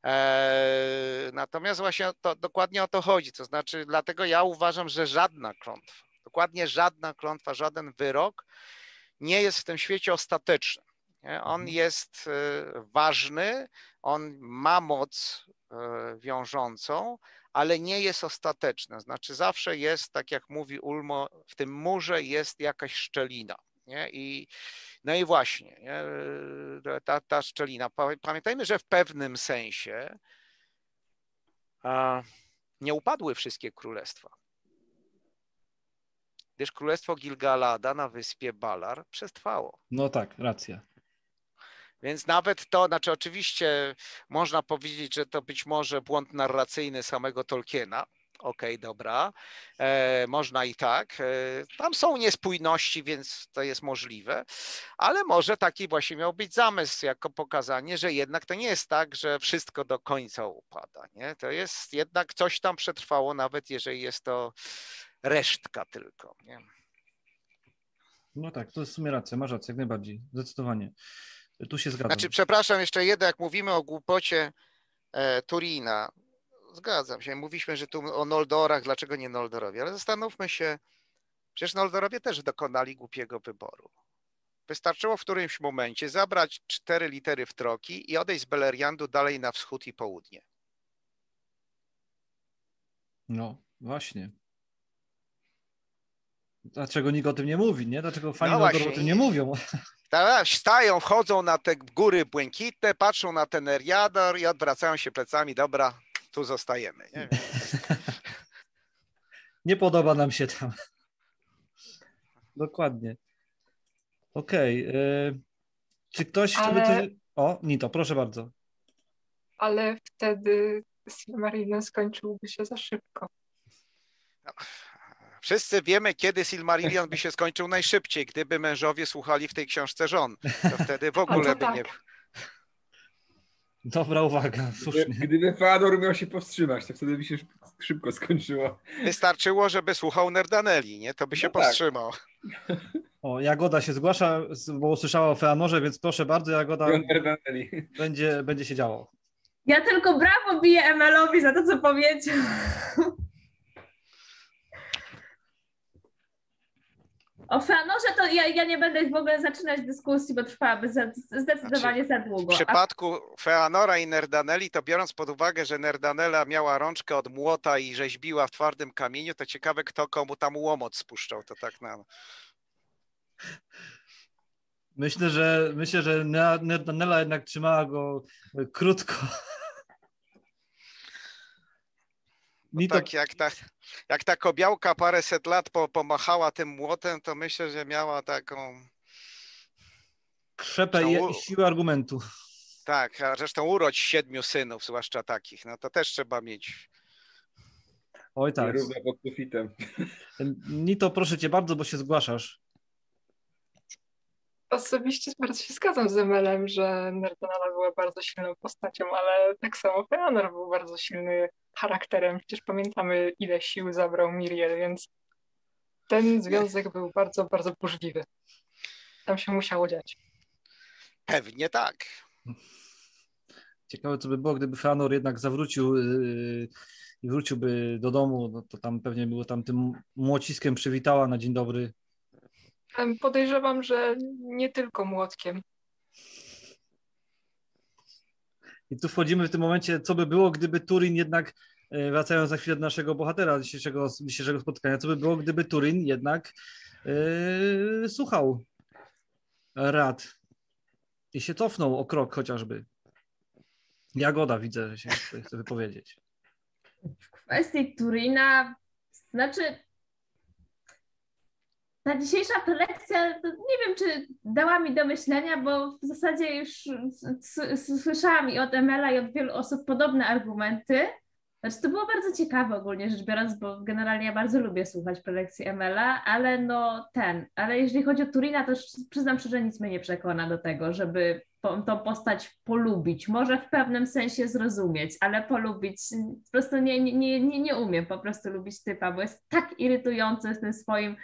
E, natomiast właśnie to, dokładnie o to chodzi. To znaczy, dlatego ja uważam, że żadna klątwa, dokładnie żadna klątwa, żaden wyrok nie jest w tym świecie ostateczny. On mhm. jest e, ważny, on ma moc wiążącą, ale nie jest ostateczne. Znaczy zawsze jest, tak jak mówi Ulmo, w tym murze jest jakaś szczelina. Nie? I, no i właśnie, nie? Ta, ta szczelina. Pamiętajmy, że w pewnym sensie nie upadły wszystkie królestwa. Gdyż królestwo Gilgalada na wyspie Balar przetrwało. No tak, racja. Więc nawet to, znaczy oczywiście można powiedzieć, że to być może błąd narracyjny samego Tolkiena, okej, dobra, e, można i tak. E, tam są niespójności, więc to jest możliwe, ale może taki właśnie miał być zamysł, jako pokazanie, że jednak to nie jest tak, że wszystko do końca upada, nie? To jest jednak coś tam przetrwało, nawet jeżeli jest to resztka tylko, nie? No tak, to jest w sumie racja, masz rację, jak najbardziej, zdecydowanie. Tu się zgadzam. Znaczy, przepraszam, jeszcze jedno, jak mówimy o głupocie e, Turina, zgadzam się, mówiliśmy, że tu o Noldorach, dlaczego nie Noldorowie, ale zastanówmy się, przecież Noldorowie też dokonali głupiego wyboru. Wystarczyło w którymś momencie zabrać cztery litery w troki i odejść z Beleriandu dalej na wschód i południe. No, właśnie. Dlaczego nikt o tym nie mówi, nie? Dlaczego fani No no o tym nie mówią? Tak, Stają, wchodzą na te góry błękitne, patrzą na ten Eriador i odwracają się plecami, dobra, tu zostajemy. Nie? Nie podoba nam się tam. Dokładnie. Okej. y, Czy ktoś chciałby Ale- coś... O, Nito, proszę bardzo. Ale wtedy Silmarillion skończyłby się za szybko. Wszyscy wiemy, kiedy Silmarillion by się skończył najszybciej, gdyby mężowie słuchali w tej książce żon. To wtedy w ogóle by tak. nie... Dobra uwaga, Gdyby, słusznie. gdyby Feanor miał się powstrzymać, to wtedy by się szybko- skończyło. Wystarczyło, żeby słuchał Nerdaneli, nie? To by się No tak. powstrzymał. O, Jagoda się zgłasza, bo usłyszała o Feanorze, więc proszę bardzo, Jagoda, będzie, będzie się działo. Ja tylko brawo biję Emelowi za to, co powiedział. O Feanorze to ja, ja nie będę w ogóle zaczynać dyskusji, bo trwałaby za, zdecydowanie za W długo. A przypadku Feanora i Nerdaneli, to biorąc pod uwagę, że Nerdanela miała rączkę od młota i rzeźbiła w twardym kamieniu, to ciekawe, kto komu tam łomot spuszczał. To tak na... Myślę, że myślę, że Nerdanella jednak trzymała go krótko. Nito, Tak jak ta, jak ta kobiałka paręset lat po, pomachała tym młotem, to myślę, że miała taką... krzepę i, i siłę argumentu. Tak, a zresztą urodź siedmiu synów, zwłaszcza takich, no to też trzeba mieć. Oj tak. Równo pod sufitem. Nito, proszę cię bardzo, bo się zgłaszasz. Osobiście bardzo się zgadzam z Emelem, że Nerdanela była bardzo silną postacią, ale tak samo Feanor był bardzo silny charakterem. Przecież pamiętamy, ile sił zabrał Miriel, więc ten związek był bardzo, bardzo burzliwy. Tam się musiało dziać. Pewnie tak. Ciekawe, co by było, gdyby Feanor jednak zawrócił yy, i wróciłby do domu, no to tam pewnie było tam tym młociskiem przywitała na dzień dobry. Podejrzewam, że nie tylko młotkiem. I tu wchodzimy w tym momencie, co by było, gdyby Turin jednak, e, wracając na chwilę do naszego bohatera dzisiejszego, dzisiejszego spotkania, co by było, gdyby Turin jednak yy, słuchał rad i się cofnął o krok chociażby. Jagoda widzę, że się chce wypowiedzieć. w kwestii Turina, znaczy ta dzisiejsza prelekcja, nie wiem, czy dała mi do myślenia, bo w zasadzie już słyszałam i od Emela, i od wielu osób podobne argumenty. Znaczy, to było bardzo ciekawe ogólnie rzecz biorąc, bo generalnie ja bardzo lubię słuchać prelekcji Emela, ale no ten, ale jeżeli chodzi o Turina, to przyznam szczerze, nic mnie nie przekona do tego, żeby po- tą postać polubić. Może w pewnym sensie zrozumieć, ale polubić po prostu nie, nie, nie, nie, umiem po prostu lubić typa, bo jest tak irytujący z tym swoim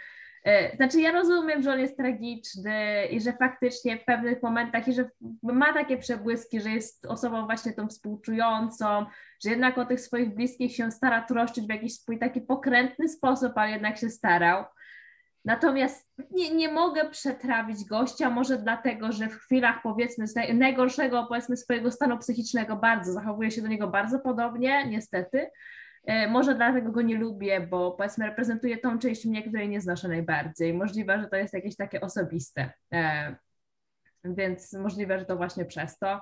Znaczy, ja rozumiem, że on jest tragiczny i że faktycznie w pewnych momentach i że ma takie przebłyski, że jest osobą właśnie tą współczującą, że jednak o tych swoich bliskich się stara troszczyć w jakiś swój taki pokrętny sposób, ale jednak się starał. Natomiast nie, nie mogę przetrawić gościa, może dlatego, że w chwilach powiedzmy najgorszego powiedzmy swojego stanu psychicznego bardzo zachowuje się do niego bardzo podobnie, niestety. E, Może dlatego go nie lubię, bo powiedzmy reprezentuje tą część mnie, której nie znoszę najbardziej. Możliwe, że to jest jakieś takie osobiste, e, więc możliwe, że to właśnie przez to.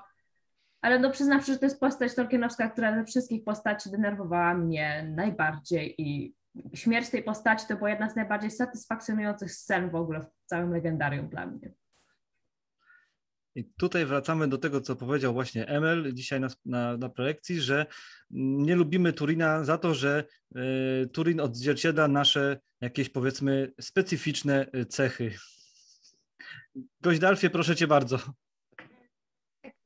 Ale no przyznam że to jest postać Tolkienowska, która ze wszystkich postaci denerwowała mnie najbardziej i śmierć tej postaci to była jedna z najbardziej satysfakcjonujących scen w ogóle w całym legendarium dla mnie. I tutaj wracamy do tego, co powiedział właśnie Emil dzisiaj na, na, na projekcji, że nie lubimy Turina za to, że y, Turin odzwierciedla nasze jakieś powiedzmy specyficzne y, cechy. Gość proszę cię bardzo.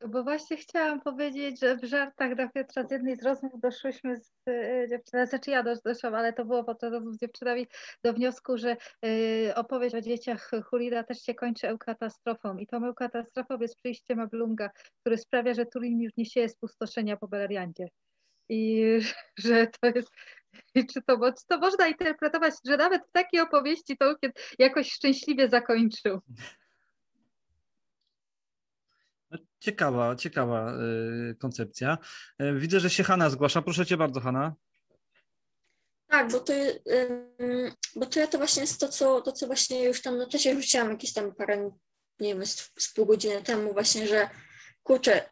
Bo właśnie chciałam powiedzieć, że w żartach do Piotra z jednej z rozmów doszłyśmy z y, dziewczynami, znaczy ja doszłam, ale to było podczas rozmów z dziewczynami do wniosku, że y, opowieść o dzieciach Hulida też się kończy eukatastrofą i tą eukatastrofą jest przyjście Maglunga, który sprawia, że Turin już nie sieje spustoszenia po Beleriandzie. I że to jest, i czy to, to można interpretować, że nawet w takiej opowieści Tolkien jakoś szczęśliwie zakończył. No, ciekawa, ciekawa y, koncepcja. Y, widzę, że się Hanna zgłasza. Proszę cię bardzo, Hanna. Tak, bo to, bo to ja to właśnie jest to, co, to, co właśnie już tam na czasie rzuciłam jakieś tam parę, nie wiem, z, z pół godziny temu właśnie, że kurczę,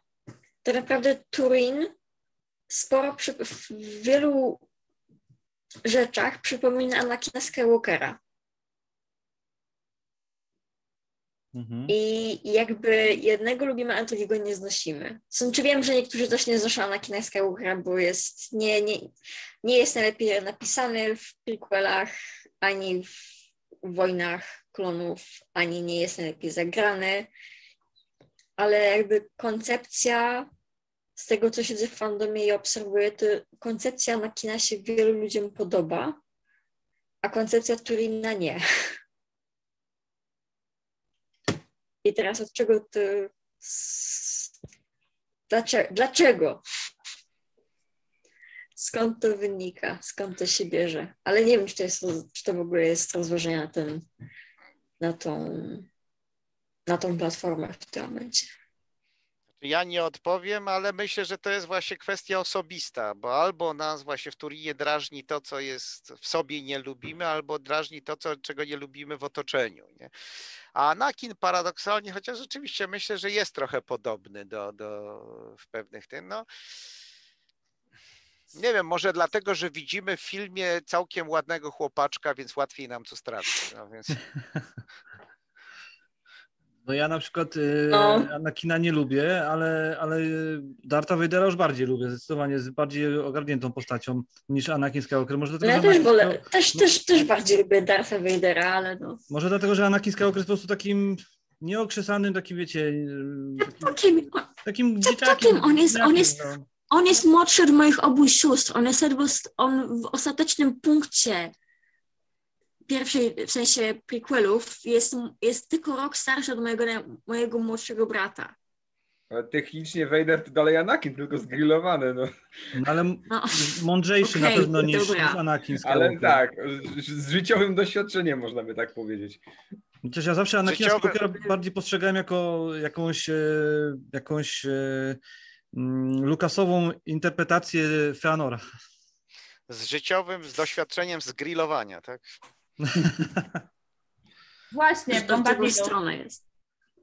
tak naprawdę Turin sporo przy, w wielu rzeczach przypomina Anakina Skywalkera. Mhm. I jakby jednego lubimy, a drugiego nie znosimy. Znaczy wiem, że niektórzy też nie znoszą Anakina Skywalkera, bo jest, nie, nie, nie jest najlepiej napisany w prequelach, ani w Wojnach Klonów, ani nie jest najlepiej zagrany, ale jakby koncepcja z tego, co siedzę w fandomie i obserwuję, to koncepcja Anakina się wielu ludziom podoba, a koncepcja Turina nie. I teraz od czego. Dlaczego? Dlaczego? Skąd to wynika? Skąd to się bierze? Ale nie wiem, czy to, jest, czy to w ogóle jest rozważenie na, ten, na, tą, na tą platformę w tym momencie. Ja nie odpowiem, ale myślę, że to jest właśnie kwestia osobista, bo albo nas właśnie w Turinie drażni to, co jest w sobie nie lubimy, albo drażni to, co, czego nie lubimy w otoczeniu. Nie? A Anakin paradoksalnie, chociaż rzeczywiście myślę, że jest trochę podobny do, do w pewnych tym, no nie wiem, może dlatego, że widzimy w filmie całkiem ładnego chłopaczka, więc łatwiej nam to stracić. No, więc... No ja na przykład y, no. Anakina nie lubię, ale, ale Darta Vadera już bardziej lubię, zdecydowanie jest bardziej ogarniętą postacią niż Anakin Skywalker. Może dlatego, ja też, wolę, też, też, też bardziej lubię Darta Vadera, ale no. Może dlatego, że Anakin Skywalker jest po prostu takim nieokrzesanym, takim wiecie, takim, takim dzieciakiem. On jest, on jest, no. on jest młodszy od moich obu sióstr, on jest on w ostatecznym punkcie pierwszej, w sensie prequelów, jest, jest tylko rok starszy od mojego, mojego młodszego brata. Ale technicznie Vader to dalej Anakin, tylko zgrillowany, no. no ale no, mądrzejszy okay, na pewno niż, niż Anakin. Ale tak, z życiowym doświadczeniem można by tak powiedzieć. Chociaż ja zawsze Anakina Skywalkera bardziej postrzegałem jako jakąś, e, jakąś e, mm, lukasową interpretację Feanora. Z życiowym, z doświadczeniem zgrillowania, tak? Właśnie, Bombadillo. strona jest.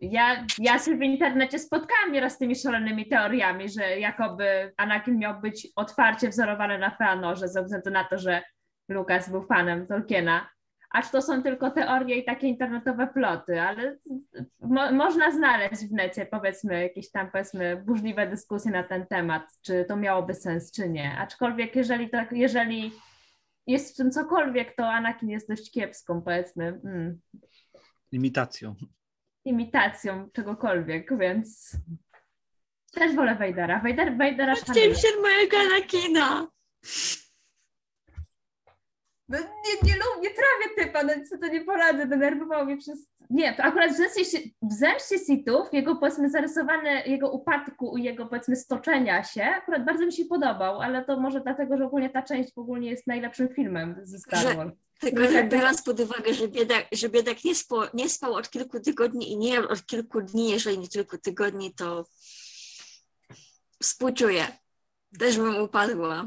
Ja, ja się w internecie spotkałam nieraz z tymi szalonymi teoriami, że jakoby Anakin miał być otwarcie wzorowany na Feanorze ze względu na to, że Lucas był fanem Tolkiena. Acz to są tylko teorie i takie internetowe ploty, ale mo można znaleźć w necie powiedzmy jakieś tam powiedzmy burzliwe dyskusje na ten temat, czy to miałoby sens, czy nie. Aczkolwiek jeżeli, to, jeżeli jest w tym cokolwiek, to Anakin jest dość kiepską, powiedzmy. Mm. Imitacją. Imitacją czegokolwiek, więc też wolę Wejdera. Wejder, Wejdera szanuję. się mojego Anakina! No, nie, nie, nie trawię typa, no co to nie poradzę, denerwował mnie przez... Nie, to akurat w zemście, w zemście Sithów, jego powiedzmy zarysowane, jego upadku i jego powiedzmy stoczenia się, akurat bardzo mi się podobał, ale to może dlatego, że ogólnie ta część w ogóle jest najlepszym filmem ze Star Wars. Tylko, że biorąc pod uwagę, że biedak, że biedak nie, spał, nie spał od kilku tygodni i nie od kilku dni, jeżeli nie kilku tygodni, to współczuję. Też bym upadła.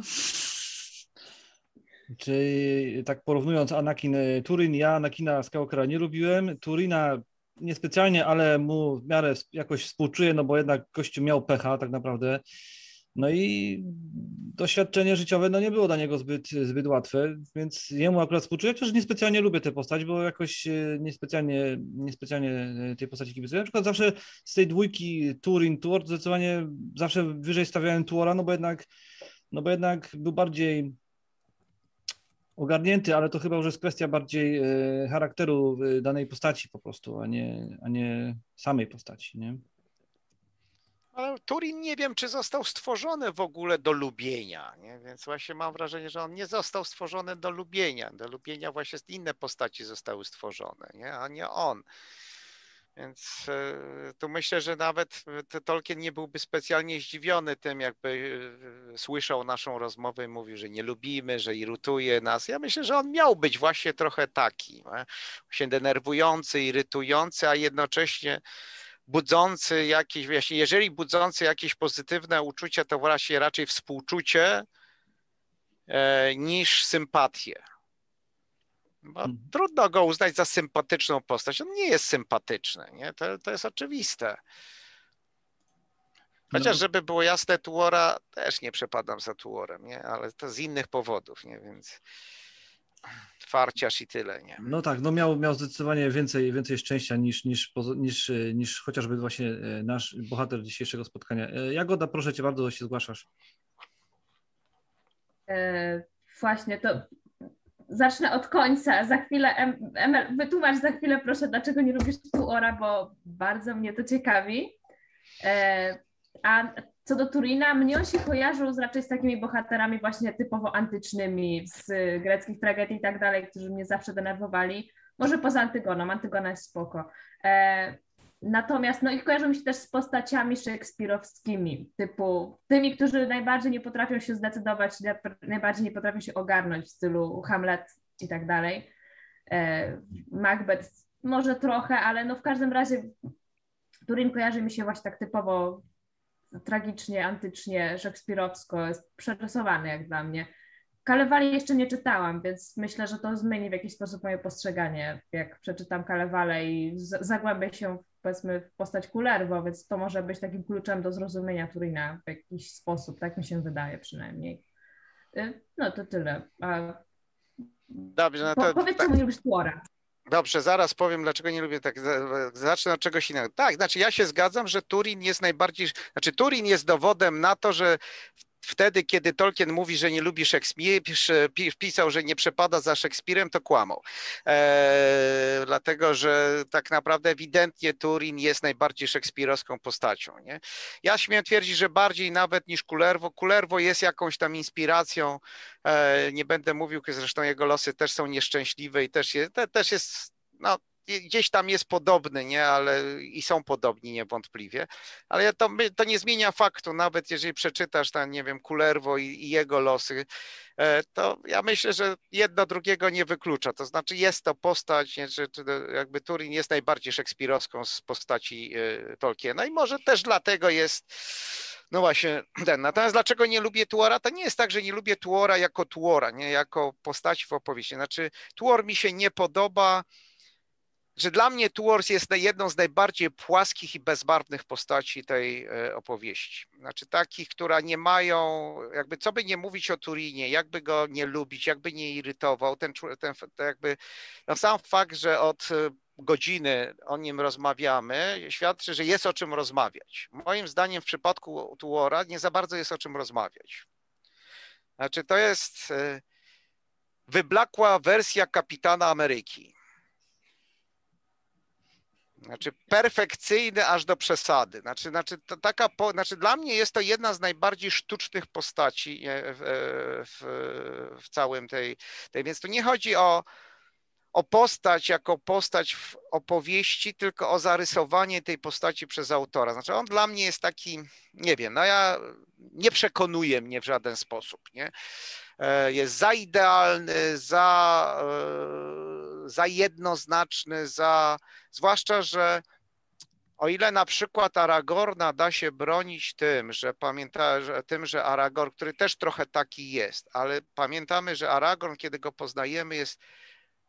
Czyli tak porównując Anakin y, Turin, ja Anakina Skywalkera nie lubiłem, Turina niespecjalnie, ale mu w miarę jakoś współczuję, no bo jednak gościu miał pecha tak naprawdę. No i doświadczenie życiowe no nie było dla niego zbyt, zbyt łatwe, więc jemu akurat współczuję, chociaż niespecjalnie lubię tę postać, bo jakoś e, niespecjalnie, niespecjalnie e, tej postaci kibicuję. Na przykład zawsze z tej dwójki Turin, Tuor zdecydowanie zawsze wyżej stawiałem Tuora, no bo jednak, no bo jednak był bardziej ogarnięty, ale to chyba już jest kwestia bardziej e, charakteru danej postaci po prostu, a nie, a nie samej postaci, nie? Ale Turin nie wiem, czy został stworzony w ogóle do lubienia, nie? więc właśnie mam wrażenie, że on nie został stworzony do lubienia. Do lubienia właśnie inne postaci zostały stworzone, nie? a nie on. Więc e, tu myślę, że nawet Tolkien nie byłby specjalnie zdziwiony tym, jakby e, słyszał naszą rozmowę i mówił, że nie lubimy, że irytuje nas. Ja myślę, że on miał być właśnie trochę taki, się denerwujący, irytujący, a jednocześnie budzący jakieś, jeżeli budzący jakieś pozytywne uczucia, to właśnie raczej współczucie e, niż sympatię. Bo hmm. trudno go uznać za sympatyczną postać. On nie jest sympatyczny, nie? To, to jest oczywiste. Chociaż, no. żeby było jasne, Tuora też nie przepadam za Tuorem, nie? Ale to z innych powodów, nie? Więc farciarz i tyle, nie? No tak, no miał, miał zdecydowanie więcej, więcej szczęścia niż, niż, niż, niż chociażby właśnie e, nasz bohater dzisiejszego spotkania. E, Jagoda, proszę Cię bardzo, się zgłaszasz. E, właśnie, to zacznę od końca. Za chwilę, Emel, wytłumacz za chwilę proszę, dlaczego nie lubisz Tuora, bo bardzo mnie to ciekawi. E, a co do Turina, mnie on się kojarzył z, raczej z takimi bohaterami właśnie typowo antycznymi, z greckich tragedii i tak dalej, którzy mnie zawsze denerwowali. Może poza Antygoną, Antygona jest spoko. E, natomiast no i kojarzą mi się też z postaciami szekspirowskimi, typu tymi, którzy najbardziej nie potrafią się zdecydować, najbardziej nie potrafią się ogarnąć w stylu Hamlet i tak dalej. E, Macbeth może trochę, ale no w każdym razie Turin kojarzy mi się właśnie tak typowo tragicznie, antycznie, szekspirowsko, jest przerysowany jak dla mnie. Kalewali jeszcze nie czytałam, więc myślę, że to zmieni w jakiś sposób moje postrzeganie, jak przeczytam Kalewale i zagłębię się powiedzmy w postać Kulerwo, więc to może być takim kluczem do zrozumienia Turina w jakiś sposób, tak mi się wydaje przynajmniej. Y, no to tyle. Dobrze, no to... Po, powiedz, czemu nie lubisz Tuora. Dobrze, zaraz powiem, dlaczego nie lubię tak. Zacznę od czegoś innego. Tak, znaczy ja się zgadzam, że Turin jest najbardziej. Znaczy, Turin jest dowodem na to, że wtedy, kiedy Tolkien mówi, że nie lubi Szekspira, pisał, że nie przepada za Szekspirem, to kłamał. E, dlatego, że tak naprawdę ewidentnie Turin jest najbardziej szekspirowską postacią. Nie? Ja śmiem twierdzić, że bardziej nawet niż Kullerwo. Kullerwo jest jakąś tam inspiracją. E, nie będę mówił, zresztą jego losy też są nieszczęśliwe i też jest, te, też jest no, gdzieś tam jest podobny, nie, ale i są podobni niewątpliwie, ale to, to nie zmienia faktu, nawet jeżeli przeczytasz tam, nie wiem, Kulerwo i, i, jego losy, e, to ja myślę, że jedno drugiego nie wyklucza, to znaczy jest to postać, nie, że, jakby Turin jest najbardziej szekspirowską z postaci e, Tolkiena i może też dlatego jest no właśnie ten. Natomiast dlaczego nie lubię Tuora? To nie jest tak, że nie lubię Tuora jako Tuora, nie jako postaci w opowieści. Znaczy, Tuor mi się nie podoba że dla mnie Tuors jest jedną z najbardziej płaskich i bezbarwnych postaci tej e, opowieści. Znaczy takich, która nie mają, jakby co by nie mówić o Turinie, jakby go nie lubić, jakby nie irytował, ten, ten, jakby, no sam fakt, że od e, godziny o nim rozmawiamy, świadczy, że jest o czym rozmawiać. Moim zdaniem w przypadku Tuora nie za bardzo jest o czym rozmawiać. Znaczy to jest e, wyblakła wersja kapitana Ameryki znaczy perfekcyjny aż do przesady. Znaczy, znaczy, to taka po, znaczy dla mnie jest to jedna z najbardziej sztucznych postaci w, w, w całym tej, tej. Więc tu nie chodzi o, o postać jako postać w opowieści, tylko o zarysowanie tej postaci przez autora. Znaczy on dla mnie jest taki, nie wiem, no ja nie przekonuje mnie w żaden sposób, nie? E, jest za idealny, za e, za jednoznaczny, za, zwłaszcza, że o ile na przykład Aragorna da się bronić tym, że pamięta, że, tym, że Aragorn, który też trochę taki jest, ale pamiętamy, że Aragorn, kiedy go poznajemy, jest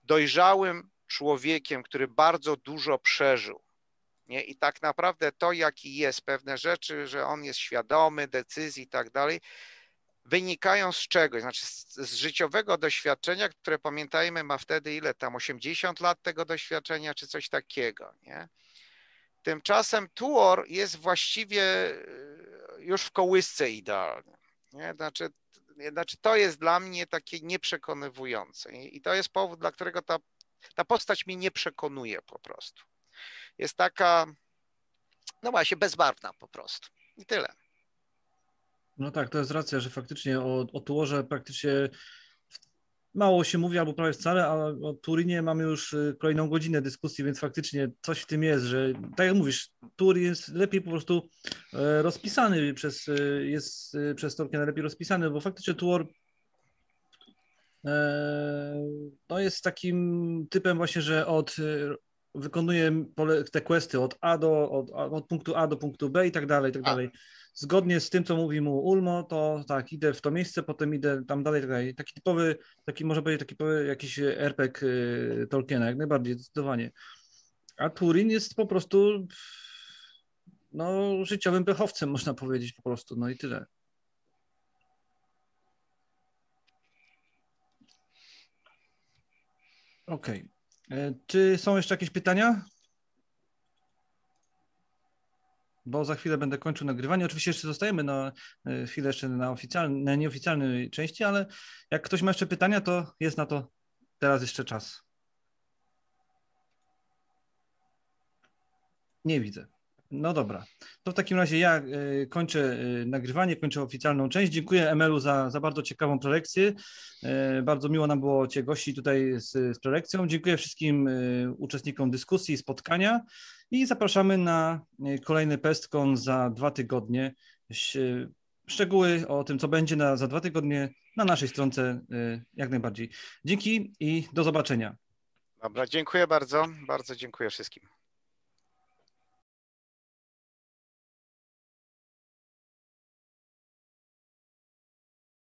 dojrzałym człowiekiem, który bardzo dużo przeżył. Nie? I tak naprawdę to, jaki jest pewne rzeczy, że on jest świadomy decyzji i tak dalej, wynikają z czegoś, znaczy z, z, życiowego doświadczenia, które pamiętajmy ma wtedy ile tam, 80 lat tego doświadczenia, czy coś takiego, nie? Tymczasem Tuor jest właściwie e, już w kołysce idealny. Nie? Znaczy, znaczy, to jest dla mnie takie nieprzekonywujące i to jest powód, dla którego ta, ta postać mnie nie przekonuje po prostu. Jest taka, no właśnie, bezbarwna po prostu. I tyle. No tak, to jest racja, że faktycznie o, o Tuorze praktycznie mało się mówi, albo prawie wcale, a o Turinie mamy już y, kolejną godzinę dyskusji, więc faktycznie coś w tym jest, że tak jak mówisz, Turin jest lepiej po prostu e, rozpisany przez, e, jest e, przez Tolkiena lepiej rozpisany, bo faktycznie Tuor no jest takim typem właśnie, że od wykonuje te questy od A do, od, od punktu A do punktu B i tak dalej, i tak dalej zgodnie z tym, co mówi mu Ulmo, to tak, idę w to miejsce, potem idę tam dalej, tak dalej. Taki typowy, taki może powiedzieć, taki typowy jakiś RPG y, Tolkiena, jak najbardziej, zdecydowanie. A Turin jest po prostu no, życiowym pechowcem, można powiedzieć po prostu, no i tyle. Okej. Okay. E, czy są jeszcze jakieś pytania? Bo za chwilę będę kończył nagrywanie. Oczywiście jeszcze zostajemy na e, chwilę jeszcze na, oficjalnej, na nieoficjalnej części, ale jak ktoś ma jeszcze pytania, to jest na to teraz jeszcze czas. Nie widzę. No dobra. To w takim razie ja e, kończę e, nagrywanie, kończę oficjalną część. Dziękuję Emelu za, za bardzo ciekawą prelekcję. Bardzo miło nam było Cię gościć tutaj z, z prelekcją. Dziękuję wszystkim uczestnikom dyskusji, spotkania i zapraszamy na e, kolejny PestCon za dwa tygodnie. Szczegóły o tym, co będzie na, za dwa tygodnie na naszej stronce e, jak najbardziej. Dzięki i do zobaczenia. Dobra, dziękuję bardzo. Bardzo dziękuję wszystkim.